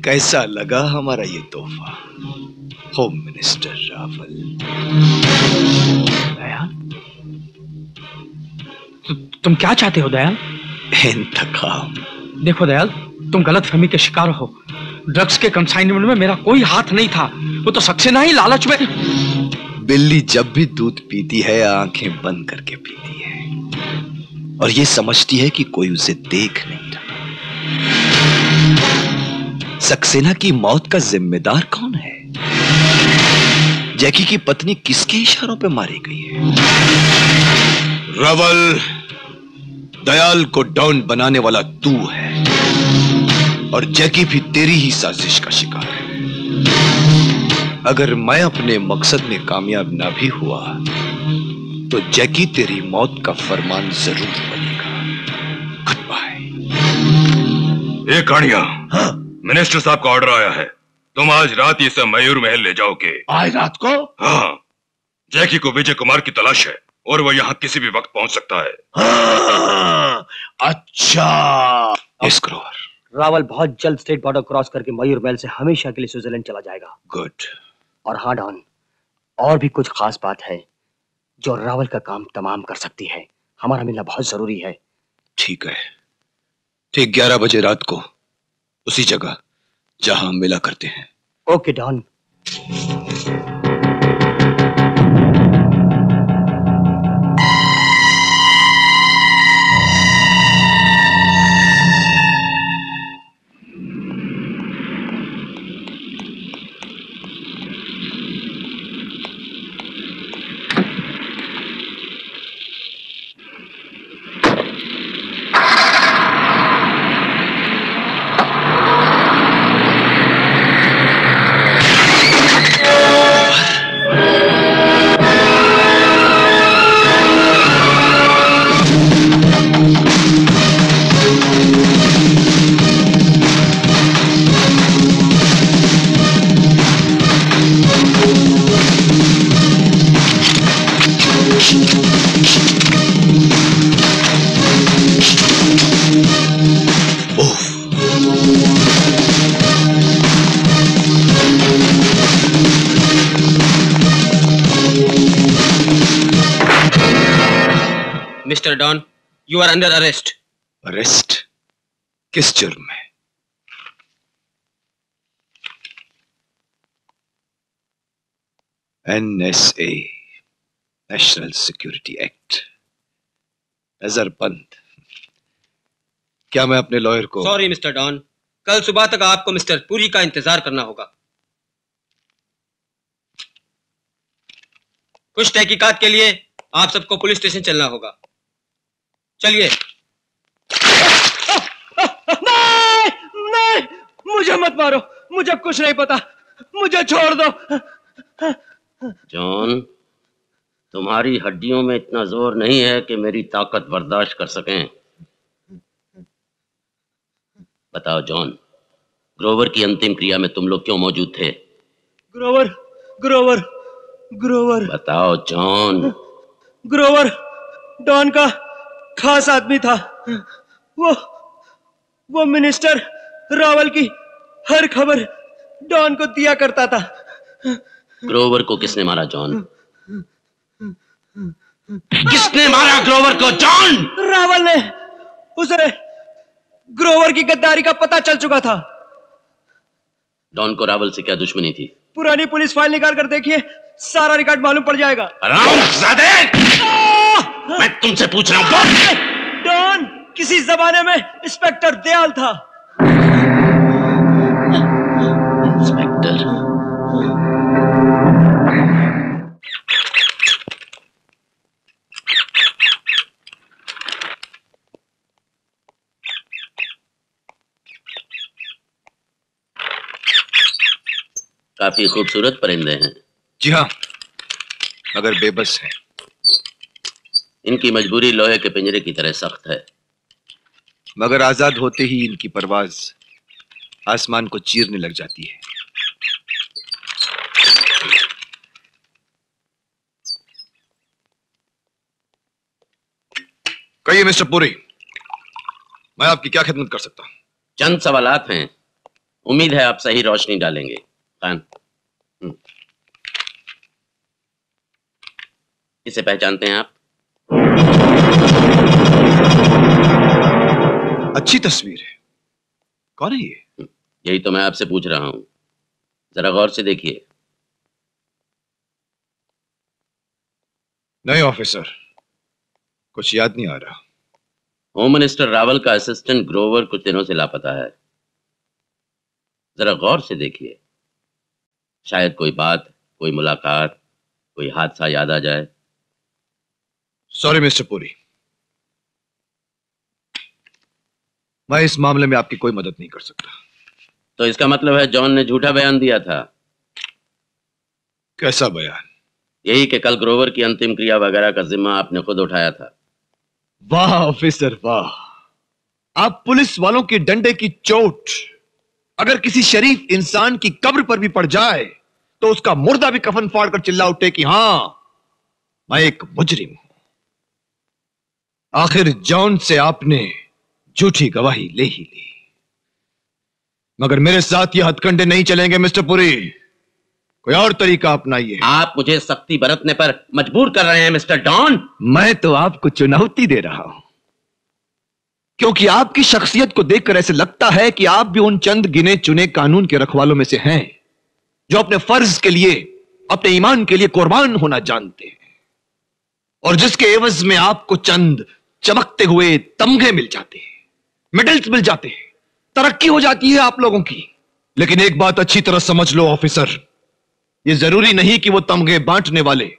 कैसा लगा हमारा ये तोहफा? Home minister Rawal Dayal? तुम क्या चाहते हो दयाल? इंतकाम। देखो दयाल तुम गलत फहमी के शिकार हो। ड्रग्स के कंसाइनमेंट में मेरा कोई हाथ नहीं था। वो तो सक्सेना ही लालच में बिल्ली जब भी दूध पीती है आँखें बंद करके पीती है। और ये समझती है कि कोई उसे देख नहीं रहा। सक्सेना की मौत का जिम्मेदार कौन है? जैकी की पत्नी किसके इशारों पर मारी गई है? रवल दयाल को डाउन बनाने वाला तू है। और जैकी भी तेरी ही साजिश का शिकार है। अगर मैं अपने मकसद में कामयाब ना भी हुआ तो जैकी तेरी मौत का फरमान ज़रूर बनेगा। गुड बाय ये कानिया मिनिस्टर साहब का ऑर्डर आया है। तुम आज रात ही इसे मयूर महल ले जाओगे। आज रात को? हाँ। जैकी को विजय कुमार की तलाश है और वह यहाँ किसी भी वक्त पहुँच सकता है। हाँ, अच्छा। यस ग्रोवर। रावल बहुत जल्द स्टेट बॉर्डर क्रॉस करके मयूर महल से हमेशा के लिए स्विट्जरलैंड चला जाएगा। गुड। और हाँ डॉन और भी कुछ खास बात है जो रावल का काम तमाम कर सकती है। हमारा मिलना बहुत ज़रूरी है। ठीक है। ठीक ग्यारह बजे रात को। उसी जगह जहाँ मिला करते हैं। Okay don. किस जुर्म में? एनएसए नेशनल सिक्योरिटी एक्ट नज़र बंद क्या मैं अपने लॉयर को सॉरी मिस्टर डॉन कल सुबह तक आपको मिस्टर पुरी का इंतज़ार करना होगा। कुछ तहकीकात के लिए आप सबको पुलिस स्टेशन चलना होगा। चलिए नहीं नहीं मुझे मत मारो। मुझे कुछ नहीं पता। मुझे छोड़ दो। जॉन तुम्हारी हड्डियों में इतना ज़ोर नहीं है कि मेरी ताकत बर्दाश्त कर सकें। बताओ जॉन ग्रोवर की अंतिम क्रिया में तुम लोग क्यों मौजूद थे? ग्रोवर ग्रोवर ग्रोवर। बताओ जॉन। ग्रोवर डॉन का खास आदमी था। वो वो मिनिस्टर रावल की हर खबर डॉन को दिया करता था। ग्रोवर को किसने मारा जॉन? किसने मारा ग्रोवर को जॉन? रावल ने उसे ग्रोवर की गद्दारी का पता चल चुका था। डॉन को रावल से क्या दुश्मनी थी? पुरानी पुलिस फ़ाइल निकाल कर देखिए सारा रिकॉर्ड मालूम पड़ जाएगा। मैं तुमसे पूछ रहा हूँ डॉन किसी जमाने में इंस्पेक्टर दयाल था। काफ़ी खूबसूरत परिंदे हैं। जी हाँ मगर बेबस है। इनकी मजबूरी लोहे के पिंजरे की तरह सख्त है। मगर आज़ाद होते ही इनकी परवाज आसमान को चीरने लग जाती है। कहिए मिस्टर पुरी मैं आपकी क्या खिदमत कर सकता हूँ? चंद सवाल हैं। उम्मीद है आप सही रोशनी डालेंगे। खान। इसे पहचानते हैं आप? अच्छी तस्वीर है। कौन है ये? यही तो मैं आपसे पूछ रहा हूँ। जरा गौर से देखिए। नहीं ऑफिसर। कुछ याद नहीं आ रहा। होम मिनिस्टर रावल का असिस्टेंट ग्रोवर कुछ दिनों से लापता है। जरा गौर से देखिए। शायद कोई बात कोई मुलाकात कोई हादसा याद आ जाए। सॉरी मिस्टर पुरी मैं इस मामले में आपकी कोई मदद नहीं कर सकता। तो इसका मतलब है जॉन ने झूठा बयान दिया था। कैसा बयान? यही कि कल ग्रोवर की अंतिम क्रिया वगैरह का जिम्मा आपने खुद उठाया था। वाह ऑफिसर वाह। आप पुलिस वालों के डंडे की चोट। अगर किसी शरीफ इंसान की कब्र पर भी पड़ जाए तो उसका मुर्दा भी कफन फाड़ कर चिल्ला उठे कि हाँ मैं एक मुजरिम हूँ। आखिर जॉन से आपने झूठी गवाही ले ही ली। मगर मेरे साथ ये हथकंडे नहीं चलेंगे मिस्टर पुरी। कोई और तरीका अपनाइए। आप मुझे सख्ती बरतने पर मजबूर कर रहे हैं मिस्टर डॉन। मैं तो आपको चुनौती दे रहा हूँ। क्योंकि आपकी शख्सियत को देखकर ऐसे लगता है कि आप भी उन चंद गिने चुने कानून के रखवालों में से हैं, जो अपने फ़र्ज़ के लिए, अपने ईमान के लिए कुर्बान होना जानते हैं। और जिसके एवज में आपको चंद चमकते हुए तमगे मिल जाते हैं, मेडल्स मिल जाते हैं, तरक्की हो जाती है आप लोगों की। लेकिन एक बात अच्छी तरह समझ लो, ऑफिसर, ये ज़रूरी नहीं कि वो तमगे बांटने वाले,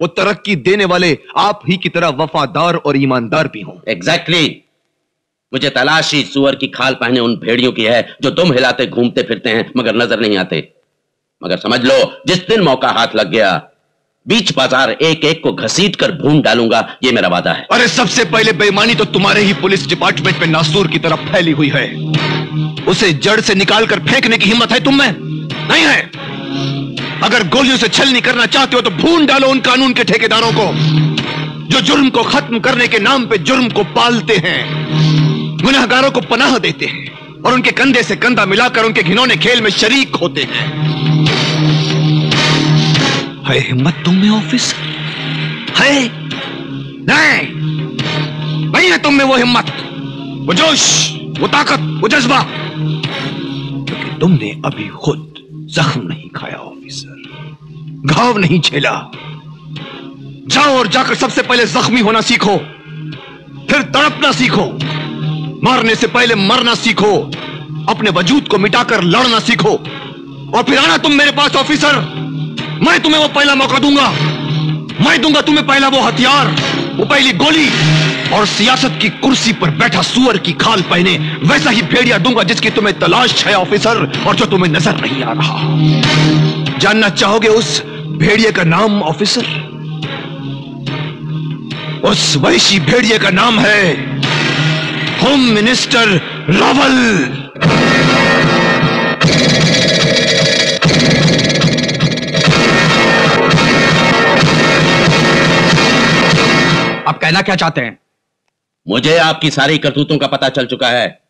वो तरक्की देने वाले आप ही की तरह वफादार और ईमानदार भी हों। Exactly exactly. मुझे तलाशी सुअर की खाल पहने उन भेड़ियों की है, जो दुम हिलाते, घूमते फिरते हैं, मगर नज़र नहीं आते। मगर समझ लो, जिस दिन मौका हाथ लग गया, बीच बाज़ार एक एक को घसीट कर भून डालूँगा, ये मेरा वादा है। अरे सबसे पहले बेईमानी तो तुम्हारे ही पुलिस डिपार्टमेंट में नासूर की तरफ़ फैली हुई है। उसे जड़ से निकाल कर फेंकने की हिम्मत है तुम में? नहीं है। अगर गोलियों से छलनी करना चाहते हो तो भून डालो उन कानून के ठेकेदारों को, जो जुर्म को खत्म करने के नाम पे जुर्म को पालते हैं। गुनाहगारों को पनाह देते हैं और उनके कंधे से कंधा मिलाकर उनके घिनौने खेल में शरीक होते हैं। है हिम्मत तुम में ऑफ़िस है नहीं। नहीं है तुम में वो हिम्मत। वो जोश, वो ताकत, वो जज्बा। क्योंकि तुमने अभी खुद जख्म नहीं खाया, ऑफिसर। घाव नहीं झेला। जाओ और जाकर सबसे पहले जख्मी होना सीखो। फिर तड़पना सीखो। मारने से पहले मरना सीखो। अपने वजूद को मिटाकर लड़ना सीखो। और फिर आना तुम मेरे पास, ऑफिसर। मैं तुम्हें वो पहला मौका दूँगा। मैं दूँगा तुम्हें पहला वो हथियार, वो पहली गोली। और सियासत की कुर्सी पर बैठा सुअर की खाल पहने वैसा ही भेड़िया दूँगा जिसकी तुम्हें तलाश है, ऑफिसर, और जो तुम्हें नज़र नहीं आ रहा। जानना चाहोगे उस भेड़िए का नाम, ऑफिसर? उस वैशी भेड़िए का नाम है होम मिनिस्टर रावल आप कहना क्या चाहते हैं? मुझे आपकी सारी करतूतों का पता चल चुका है।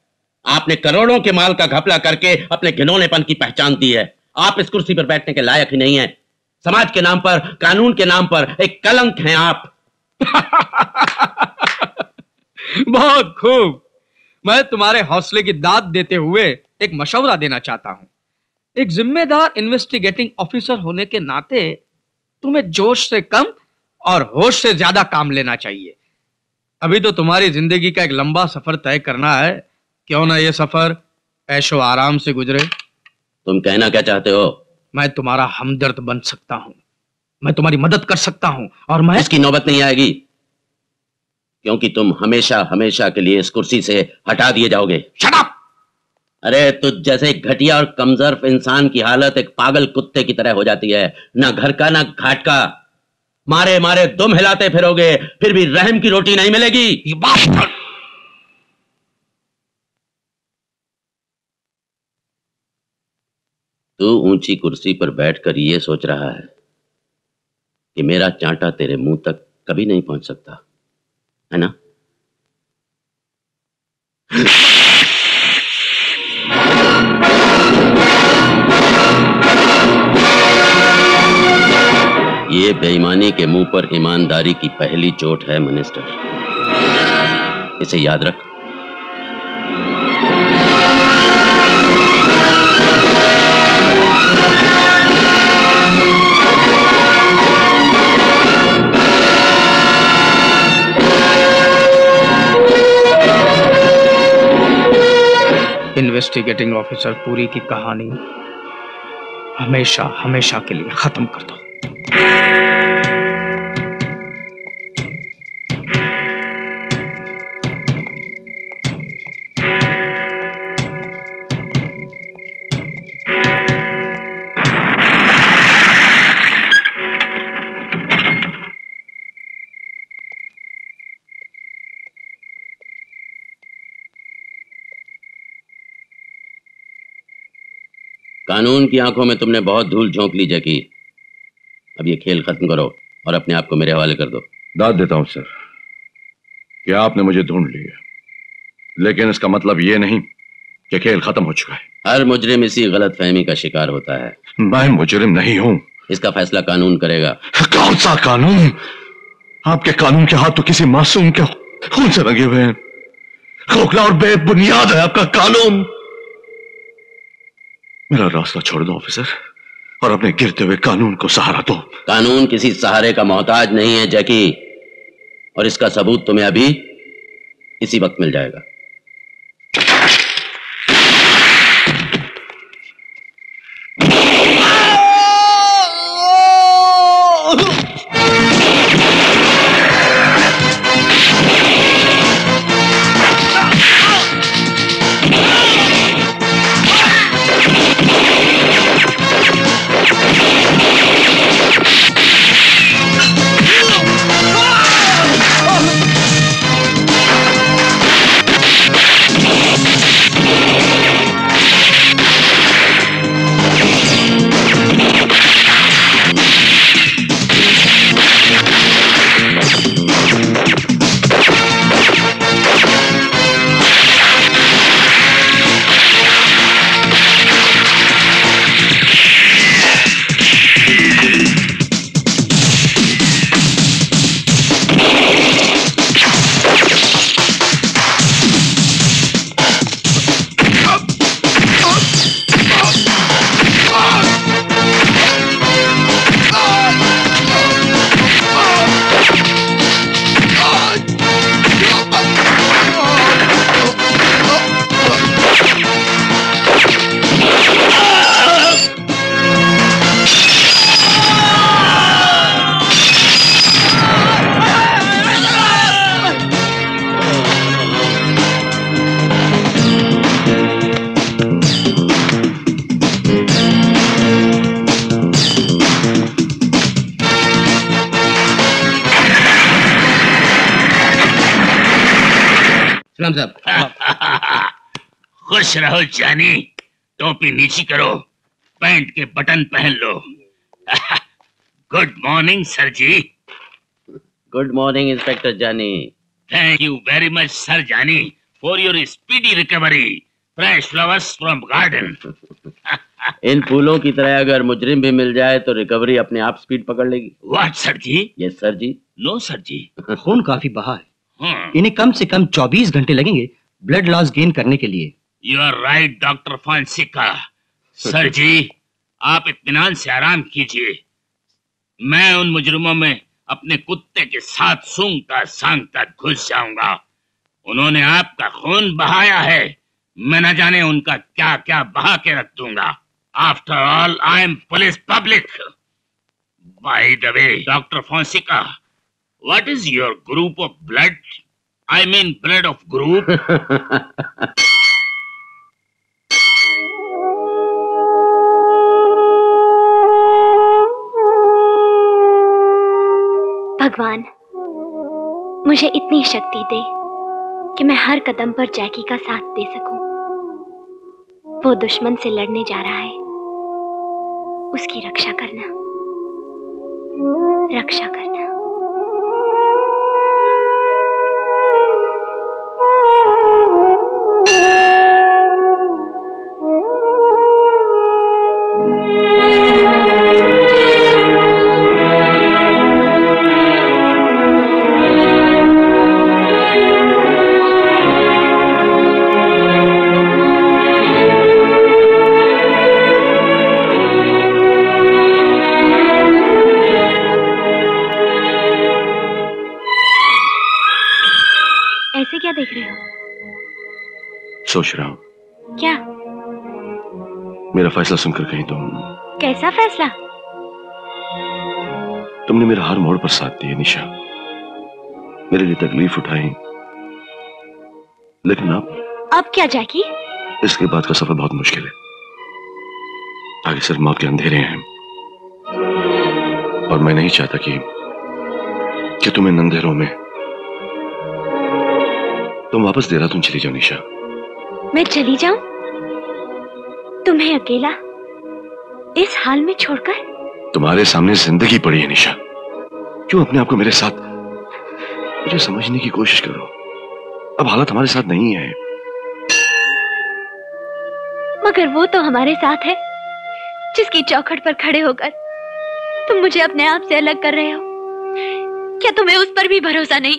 आपने करोड़ों के माल का घपला करके अपने घिनौनेपन की पहचान दी है। आप इस कुर्सी पर बैठने के लायक ही नहीं है। समाज के नाम पर कानून के नाम पर एक कलंक हैं आप। बहुत खूब। मैं तुम्हारे हौसले की दाद देते हुए एक मशवरा देना चाहता हूँ। एक जिम्मेदार इन्वेस्टिगेटिंग ऑफिसर होने के नाते तुम्हें जोश से कम और होश से ज़्यादा काम लेना चाहिए। अभी तो तुम्हारी ज़िंदगी का एक लंबा सफ़र तय करना है। क्यों ना ये सफ़र ऐशो आराम से गुजरे? तुम कहना क्या चाहते हो? मैं तुम्हारा हमदर्द बन सकता हूँ। मैं तुम्हारी मदद कर सकता हूँ और मैं इसकी नौबत नहीं आएगी। क्योंकि तुम हमेशा हमेशा के लिए इस कुर्सी से हटा दिए जाओगे। शराब अरे तुझ जैसे घटिया और कमज़ोर इंसान की हालत एक पागल कुत्ते की तरह हो जाती है, ना घर का, ना घाट का। मारे मारे तुम हिलाते फिरोगे, फिर भी रहम की रोटी नहीं मिलेगी। तू ऊँची कुर्सी पर बैठकर ये सोच रहा है कि मेरा चांटा तेरे मुँह तक कभी नहीं पहुँच सकता। है ना? ये बेईमानी के मुँह पर ईमानदारी की पहली चोट है, मिनिस्टर। इसे याद रख। इन्वेस्टिगेटिंग ऑफिसर पूरी की कहानी हमेशा हमेशा के लिए खत्म कर दो कानून की आँखों में तुमने बहुत धूल झोंक ली जकी। अब ये खेल खत्म करो और अपने आप को मेरे हवाले कर दो। दाद देता हूँ सर कि आपने मुझे ढूंढ लिया। लेकिन इसका मतलब ये नहीं कि खेल खत्म हो चुका है। हर मुजरिम इसी गलत फहमी का शिकार होता है। मैं मुजरिम नहीं हूँ। इसका फैसला कानून करेगा। कौन सा कानून? आपके कानून के हाथ तो किसी मासूम के खून से लगे हुए हैं। खोखला और बेबुनियाद है आपका कानून। मेरा रास्ता छोड़ दो, ऑफिसर। और अपने गिरते हुए कानून को सहारा दो। कानून किसी सहारे का मोहताज नहीं है, जैकी। और इसका सबूत तुम्हें अभी इसी वक्त मिल जाएगा। रहो जानी। टोपी नीची करो। पैंट के बटन पहन लो। Good morning sir ji. Good morning inspector Jani thank you very much sir Jani for your speedy recovery fresh flowers from garden इन फूलों की तरह अगर मुजरिम भी मिल जाए तो रिकवरी अपने आप स्पीड पकड़ लेगी। What sir ji? Yes sir ji. No sir ji. खून काफ़ी बहा है। हाँ। इन्हें कम से कम 24 घंटे लगेंगे ब्लड लॉस गेन करने के लिए। यू आर राइट डॉक्टर फांसिका सर जी आप इतमान से आराम कीजिए। मैं उन मुजरिमों में अपने कुत्ते के साथ सूंघता सांगता घुस जाऊँगा। उन्होंने आपका खून बहाया है। मैं न जाने उनका क्या क्या बहा के रख दूँगा। After all I am police public by the way doctor फांसिका what is your group of blood I mean blood of group भगवान, मुझे इतनी शक्ति दे कि मैं हर कदम पर जैकी का साथ दे सकूँ। वो दुश्मन से लड़ने जा रहा है। उसकी रक्षा करना। रक्षा करना। सोच रहा हूँ। क्या? मेरा फैसला सुनकर कहीं तुम कैसा फैसला? तुमने मेरा हर मोड़ पर साथ दिया निशा। मेरे लिए तकलीफ़ उठाई। लेकिन अब अब क्या जैकी? इसके बाद का सफ़र बहुत मुश्किल है। आगे सिर्फ़ मौत के अंधेरे हैं। और मैं नहीं चाहता कि कि तुम इन अंधेरों में तुम वापस देहरादून चली जाओ निशा। मैं चली जाऊँ? तुम्हें अकेला इस हाल में छोड़कर? तुम्हारे सामने ज़िंदगी पड़ी है निशा। क्यों अपने आप को मेरे साथ? मुझे समझने की कोशिश करो। अब हालत हमारे साथ नहीं है। मगर वो तो हमारे साथ है जिसकी चौखट पर खड़े होकर तुम मुझे अपने आप से अलग कर रहे हो। क्या तुम्हें उस पर भी भरोसा नहीं?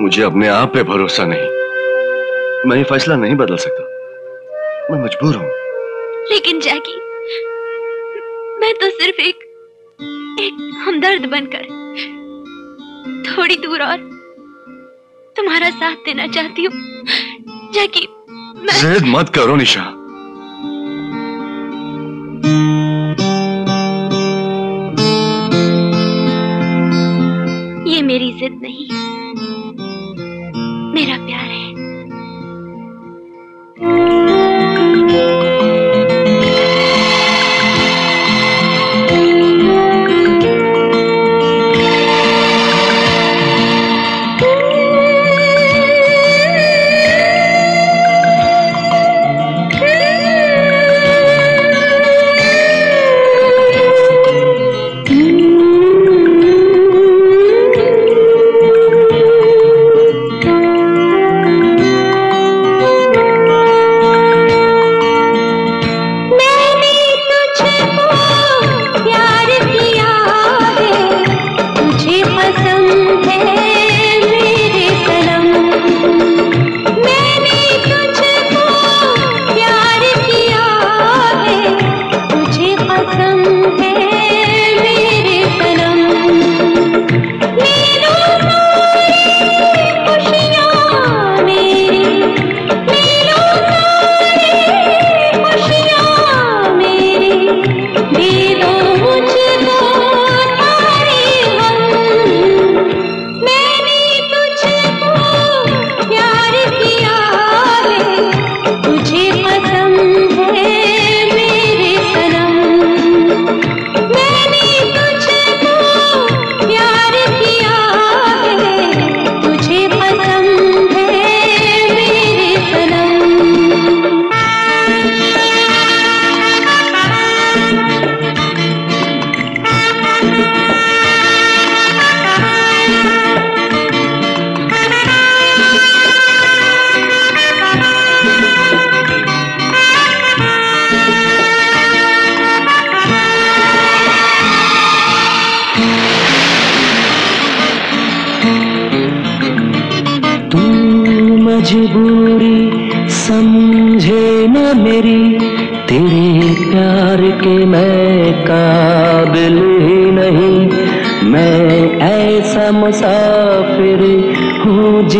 मुझे अपने आप पे भरोसा नहीं। मैं ये फैसला नहीं बदल सकता। मैं मजबूर हूँ। लेकिन जैकी मैं तो सिर्फ़ एक एक हमदर्द बनकर थोड़ी दूर और तुम्हारा साथ देना चाहती हूँ। जैकी मैं... जिद मत करो निशा। ये मेरी जिद नहीं मेरा प्यार है। मैंने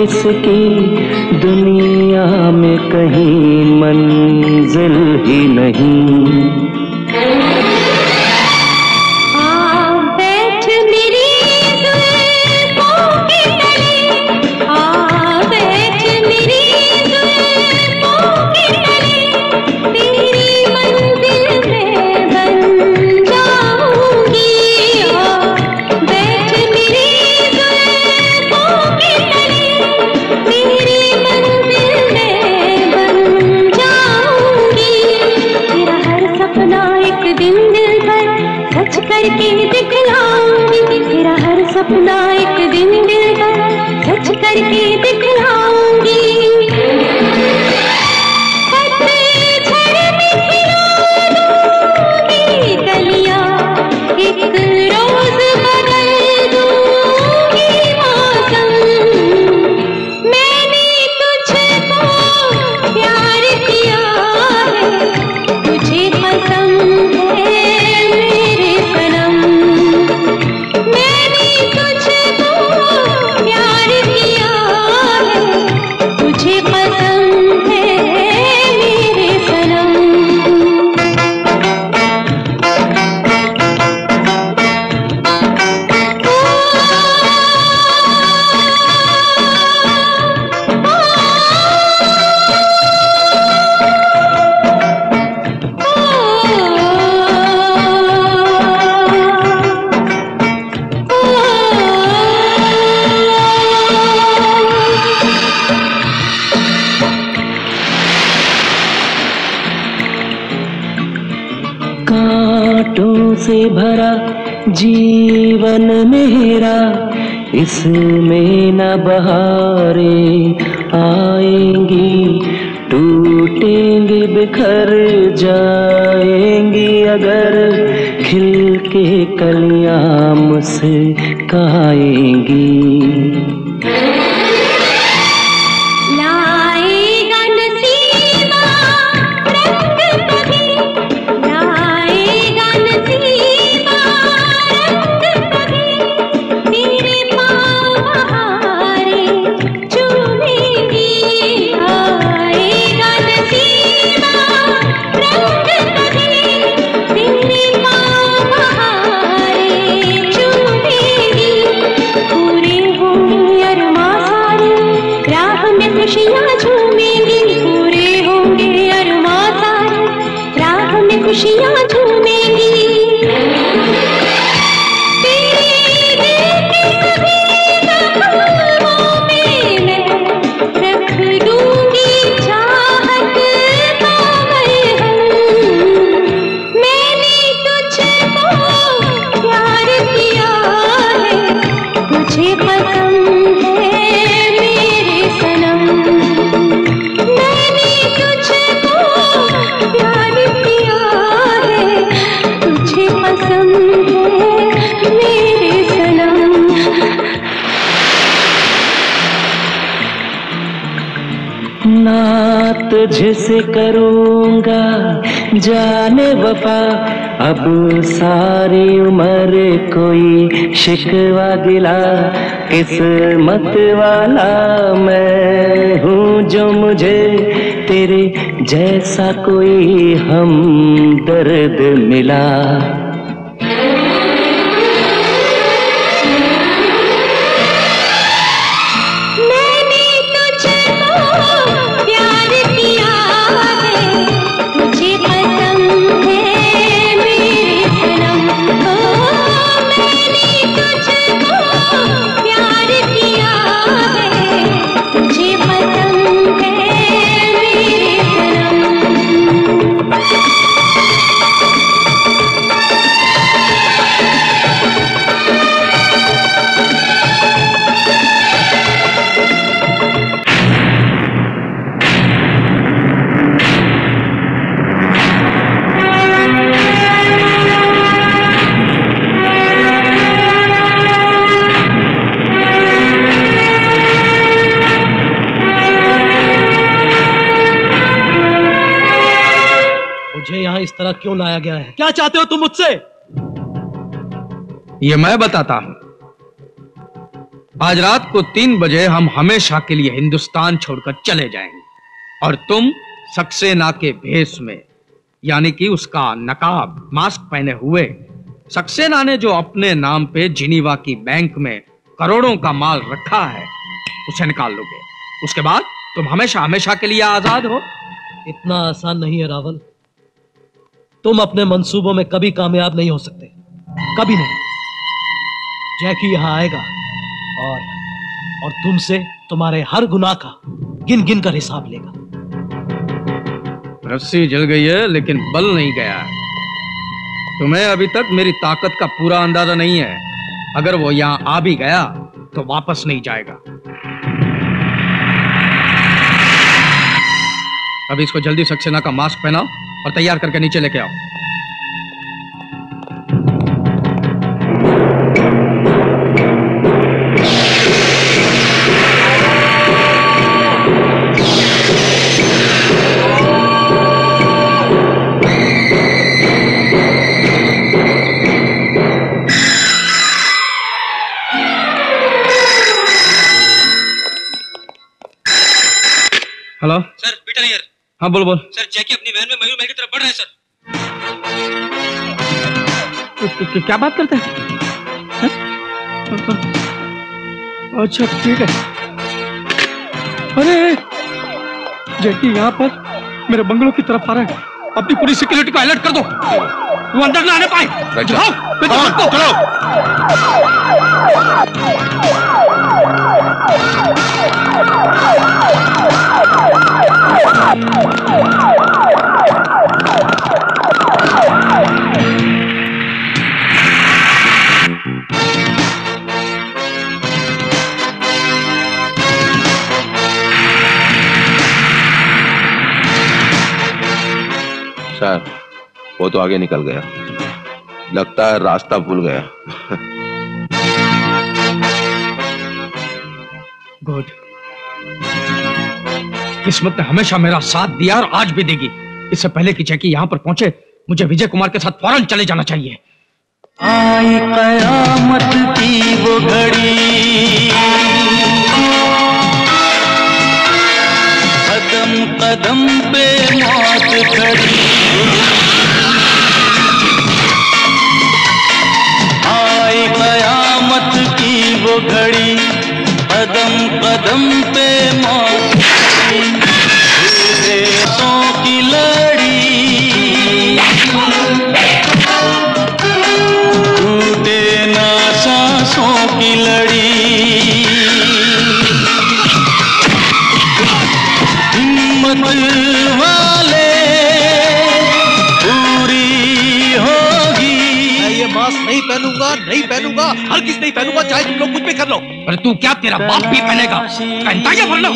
जिसकी दुनिया में कहीं मंजिल ही नहीं। इसमें शिकवा गिला किस्मत वाला मैं हूँ जो मुझे तेरे जैसा कोई हम दर्द मिला। चाहते हो तुम मुझसे? ये मैं बताता हूँ। आज रात को तीन बजे हम हमेशा के लिए हिंदुस्तान छोड़कर चले जाएँगे। और तुम सक्सेना के भेष में यानी कि उसका नकाब मास्क पहने हुए सक्सेना ने जो अपने नाम पे जिनीवा की बैंक में करोड़ों का माल रखा है उसे निकाल लोगे। उसके बाद तुम हमेशा हमेशा के लिए आज़ाद हो। इतना आसान नहीं है रावल। तुम अपने मंसूबों में कभी कामयाब नहीं हो सकते। कभी नहीं। जैकी यहाँ आएगा और और तुमसे तुम्हारे हर गुनाह का गिन गिन कर हिसाब लेगा। रस्सी जल गई है, लेकिन बल नहीं गया है। तुम्हें अभी तक मेरी ताकत का पूरा अंदाज़ा नहीं है। अगर वो यहाँ आ भी गया तो वापस नहीं जाएगा। अभी इसको जल्दी सक्सेना का मास्क पहनाओ। और तैयार करके नीचे लेके आओ। हाँ बोल बोल। सर जैकी अपनी वैन में मयूर महल की तरफ़ बढ़ रहा है सर। क्या बात करते हैं? अच्छा ठीक है। अरे जैकी यहाँ पर मेरे बंगलों की तरफ़ आ रहा है। अपनी पूरी सिक्योरिटी को अलर्ट कर दो। वो अंदर ना आने पाए। जाओ बेटा, सर वो तो आगे निकल गया। लगता है रास्ता भूल गया। गुड। किस्मत ने हमेशा मेरा साथ दिया और आज भी देगी। इससे पहले कि जैकी यहाँ पर पहुँचे, मुझे विजय कुमार के साथ फ़ौरन चले जाना चाहिए। आई कयामत की वो घड़ी। कदम कदम पे मौत खड़ी। आई कयामत की वो घड़ी। कदम कदम पे मौत नहीं पहनूँगा, चाहे तुम लोग कुछ भी कर लो। अरे तू क्या तेरा बाप भी पहनेगा? पहनता या भर लो।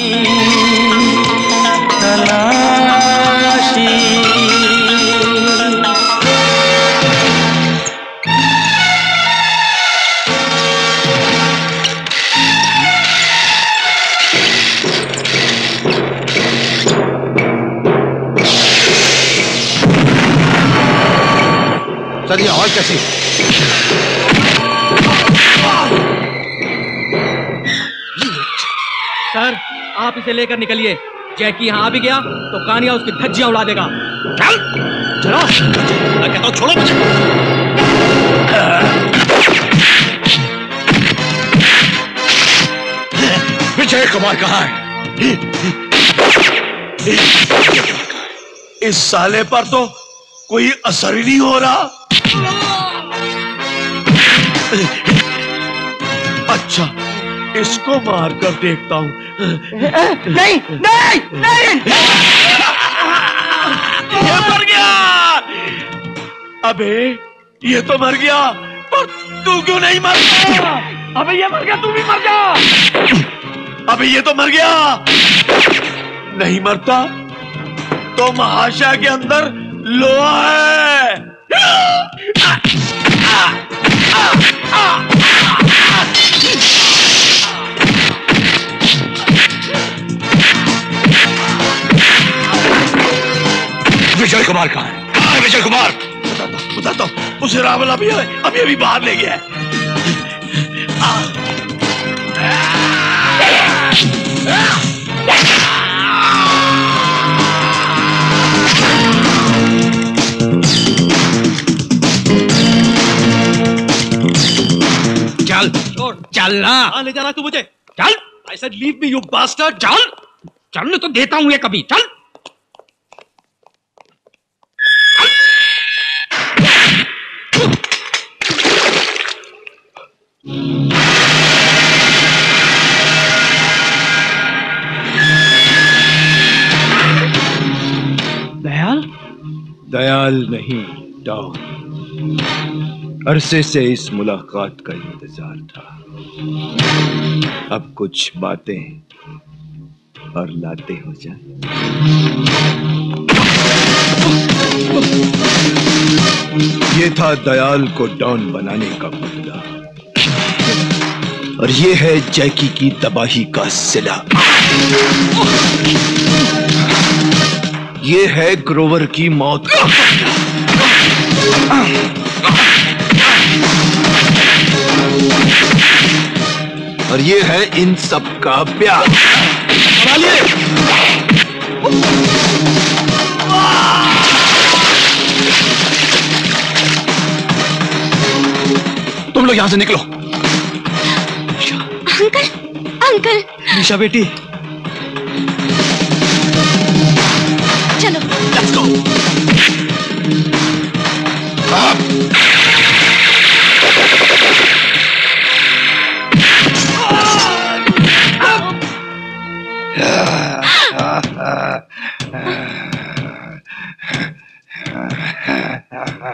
सर ये हॉल कैसी? सर, आप इसे लेकर निकलिए। जैकी यहाँ आ भी गया तो कानिया उसकी धज्जियाँ उड़ा देगा। चल, चलो। मैं कहता हूँ, छोड़ो मुझे। विजय कुमार कहाँ है? इस साले पर तो कोई असर ही नहीं हो रहा। अच्छा इसको मार कर देखता हूँ नहीं नहीं नहीं ये मर गया अबे ये तो मर गया पर तू क्यों नहीं मर गया अबे ये मर गया तू भी मर जा अबे ये तो मर गया नहीं मरता तो महाशय के अंदर लोहा है विजय कुमार कहाँ है? कहाँ है विजय कुमार? बताता हूँ उसे रावल अभी अभी अभी बाहर ले गया है। चल चल ना। ले जाना तू मुझे? चल। I said leave me you bastard चल। चलने तो देता हूँ ये कभी चल। दयाल नहीं, डॉन। अरसे से इस मुलाकात का इंतज़ार था। अब कुछ बातें और लाते हो जाए। ये था दयाल को डॉन बनाने का बदला और ये है जैकी की तबाही का सिला। ये है ग्रोवर की मौत। और ये है इन सब का प्यार। तुम लोग यहाँ से निकलो। Uncle uncle. निशा बेटी।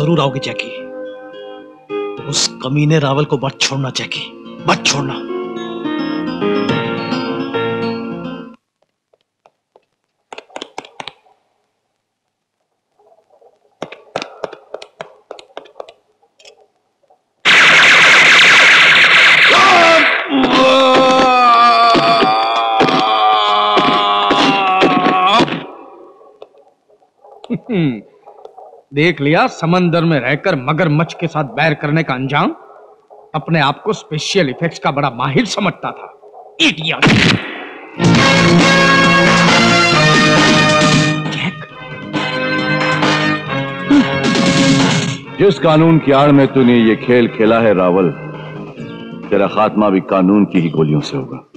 ज़रूर आओगे जैकी। उस कमीने रावल को मत छोड़ना जैकी। मत छोड़ना। देख लिया समंदर में रहकर मगरमच्छ के साथ बैर करने का अंजाम? अपने आप को स्पेशल इफेक्ट्स का बड़ा माहिर समझता था। इडियट जिस कानून की आड़ में तूने ये खेल खेला है, रावल, तेरा खात्मा भी कानून की ही गोलियों से होगा।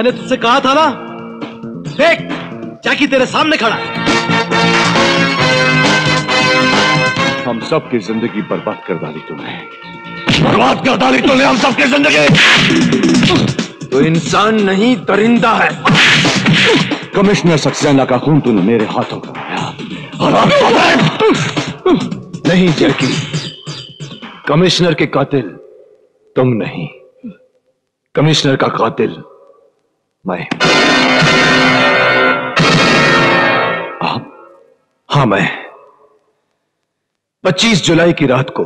मैंने तुझसे कहा था ना देख जैकी तेरे सामने खड़ा है। हम सबकी ज़िंदगी बर्बाद कर डाली तूने। बर्बाद कर डाली तूने हम सबकी ज़िंदगी। तो इंसान नहीं दरिंदा है। कमिश्नर सक्सेना का खून तूने मेरे हाथों कराया नहीं जैकी। कमिश्नर के कातिल तुम नहीं। कमिश्नर का कातिल मैं। आप हाँ मैं। 25 जुलाई की रात को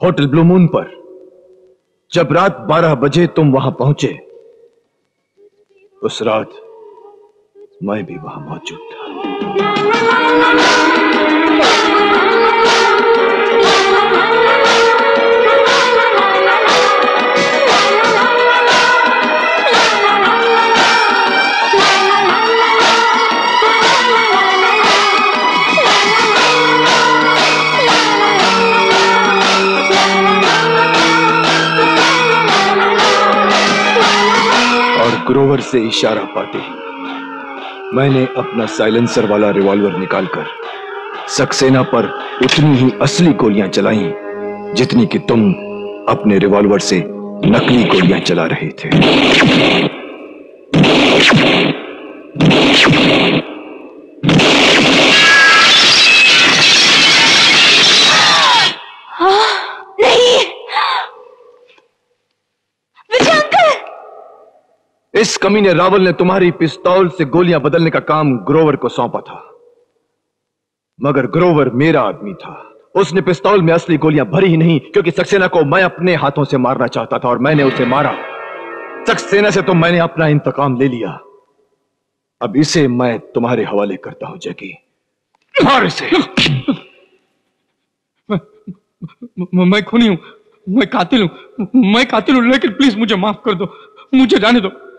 होटल ब्लू मून पर जब रात 12 बजे तुम वहाँ पहुँचे, उस रात मैं भी वहाँ मौजूद था। ग्रोवर से इशारा पाते। ही मैंने अपना साइलेंसर वाला रिवॉल्वर निकालकर सक्सेना पर उतनी ही असली गोलियाँ चलाई, जितनी कि तुम अपने रिवॉल्वर से नकली गोलियाँ चला रहे थे। इस कमीने रावल ने तुम्हारी पिस्तौल से गोलियाँ बदलने का काम ग्रोवर को सौंपा था। मगर ग्रोवर मेरा आदमी था। उसने पिस्तौल में असली गोलियाँ भरी ही नहीं, क्योंकि सक्सेना को मैं अपने हाथों से मारना चाहता था और मैंने उसे मारा। सक्सेना से तो मैंने अपना इंतकाम ले लिया। अब इसे मैं तुम्हारे हवाले करता हूँ, जैकी। मार इसे! म- मैं खूनी हूँ। मैं कातिल हूँ। मैं कातिल हूँ, लेकिन प्लीज़ मुझे माफ़ कर दो। मुझे जाने दो।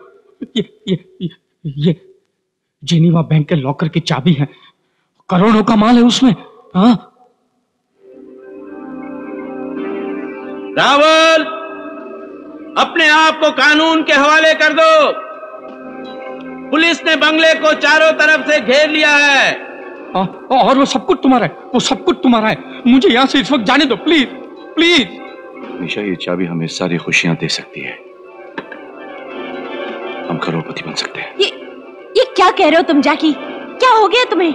ये ये ये, ये जेनीवा बैंक के लॉकर की चाबी है। करोड़ों का माल है उसमें हाँ? रावल अपने आप को कानून के हवाले कर दो। पुलिस ने बंगले को चारों तरफ़ से घेर लिया है। हाँ, और वो सब कुछ तुम्हारा है वो सब कुछ तुम्हारा है। मुझे यहाँ से इस वक्त जाने दो प्लीज़ प्लीज़। निशा ये चाबी हमें सारी खुशियाँ दे सकती है। हम करोड़पति बन सकते हैं। ये ये क्या कह रहे हो तुम जाकी? क्या हो गया तुम्हें?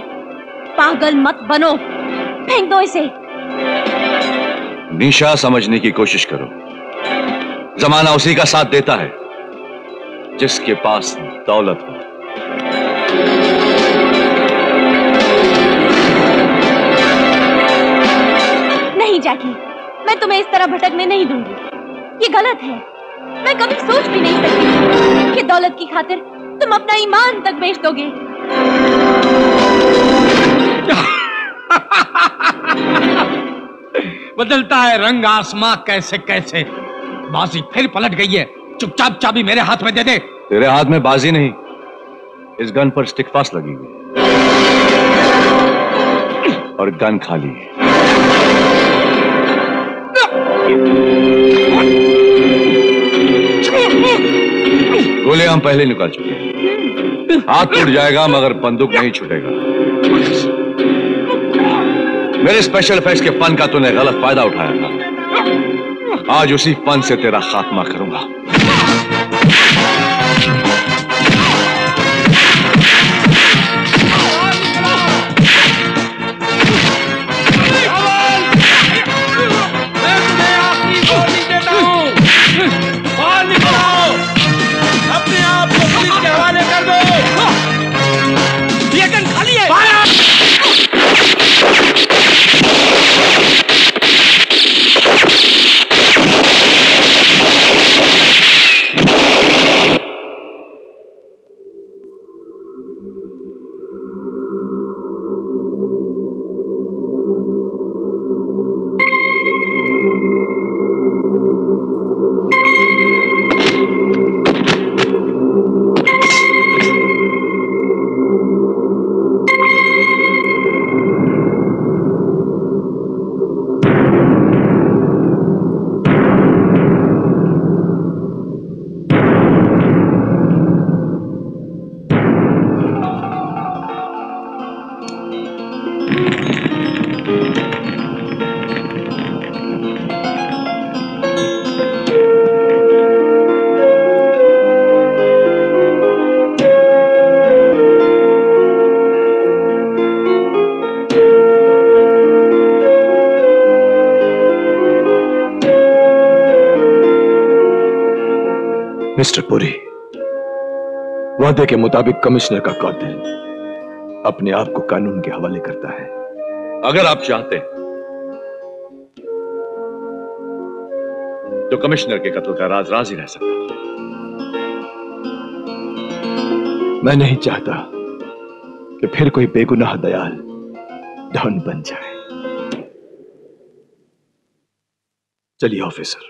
पागल मत बनो। फेंक दो इसे। निशा समझने की कोशिश करो। जमाना उसी का साथ देता है जिसके पास दौलत हो। नहीं जाकी मैं तुम्हें इस तरह भटकने नहीं दूँगी। ये गलत है। मैं कभी सोच भी नहीं सकती कि दौलत की खातिर तुम अपना ईमान तक बेच दोगे। बदलता है रंग आसमां कैसे कैसे। बाजी फिर पलट गई है। चुपचाप चाबी मेरे हाथ में दे दे। तेरे हाथ में बाजी नहीं। इस गन पर स्टिक फास्ट लगी हुई और गन खाली है। गोलियाँ हम पहले निकाल चुके हैं। हाथ टूट जाएगा, मगर बंदूक नहीं छूटेगा। मेरे स्पेशल इफेक्ट्स के पन का तूने गलत फ़ायदा उठाया था। आज उसी पन से तेरा खात्मा करूँगा। वादे के मुताबिक कमिश्नर का कातिल अपने आप को कानून के हवाले करता है। अगर आप चाहते हैं तो कमिश्नर के कत्ल का राज राज ही रह सकता मैं नहीं चाहता कि फिर कोई बेगुनाह दयाल धन बन जाए। चलिए, ऑफिसर।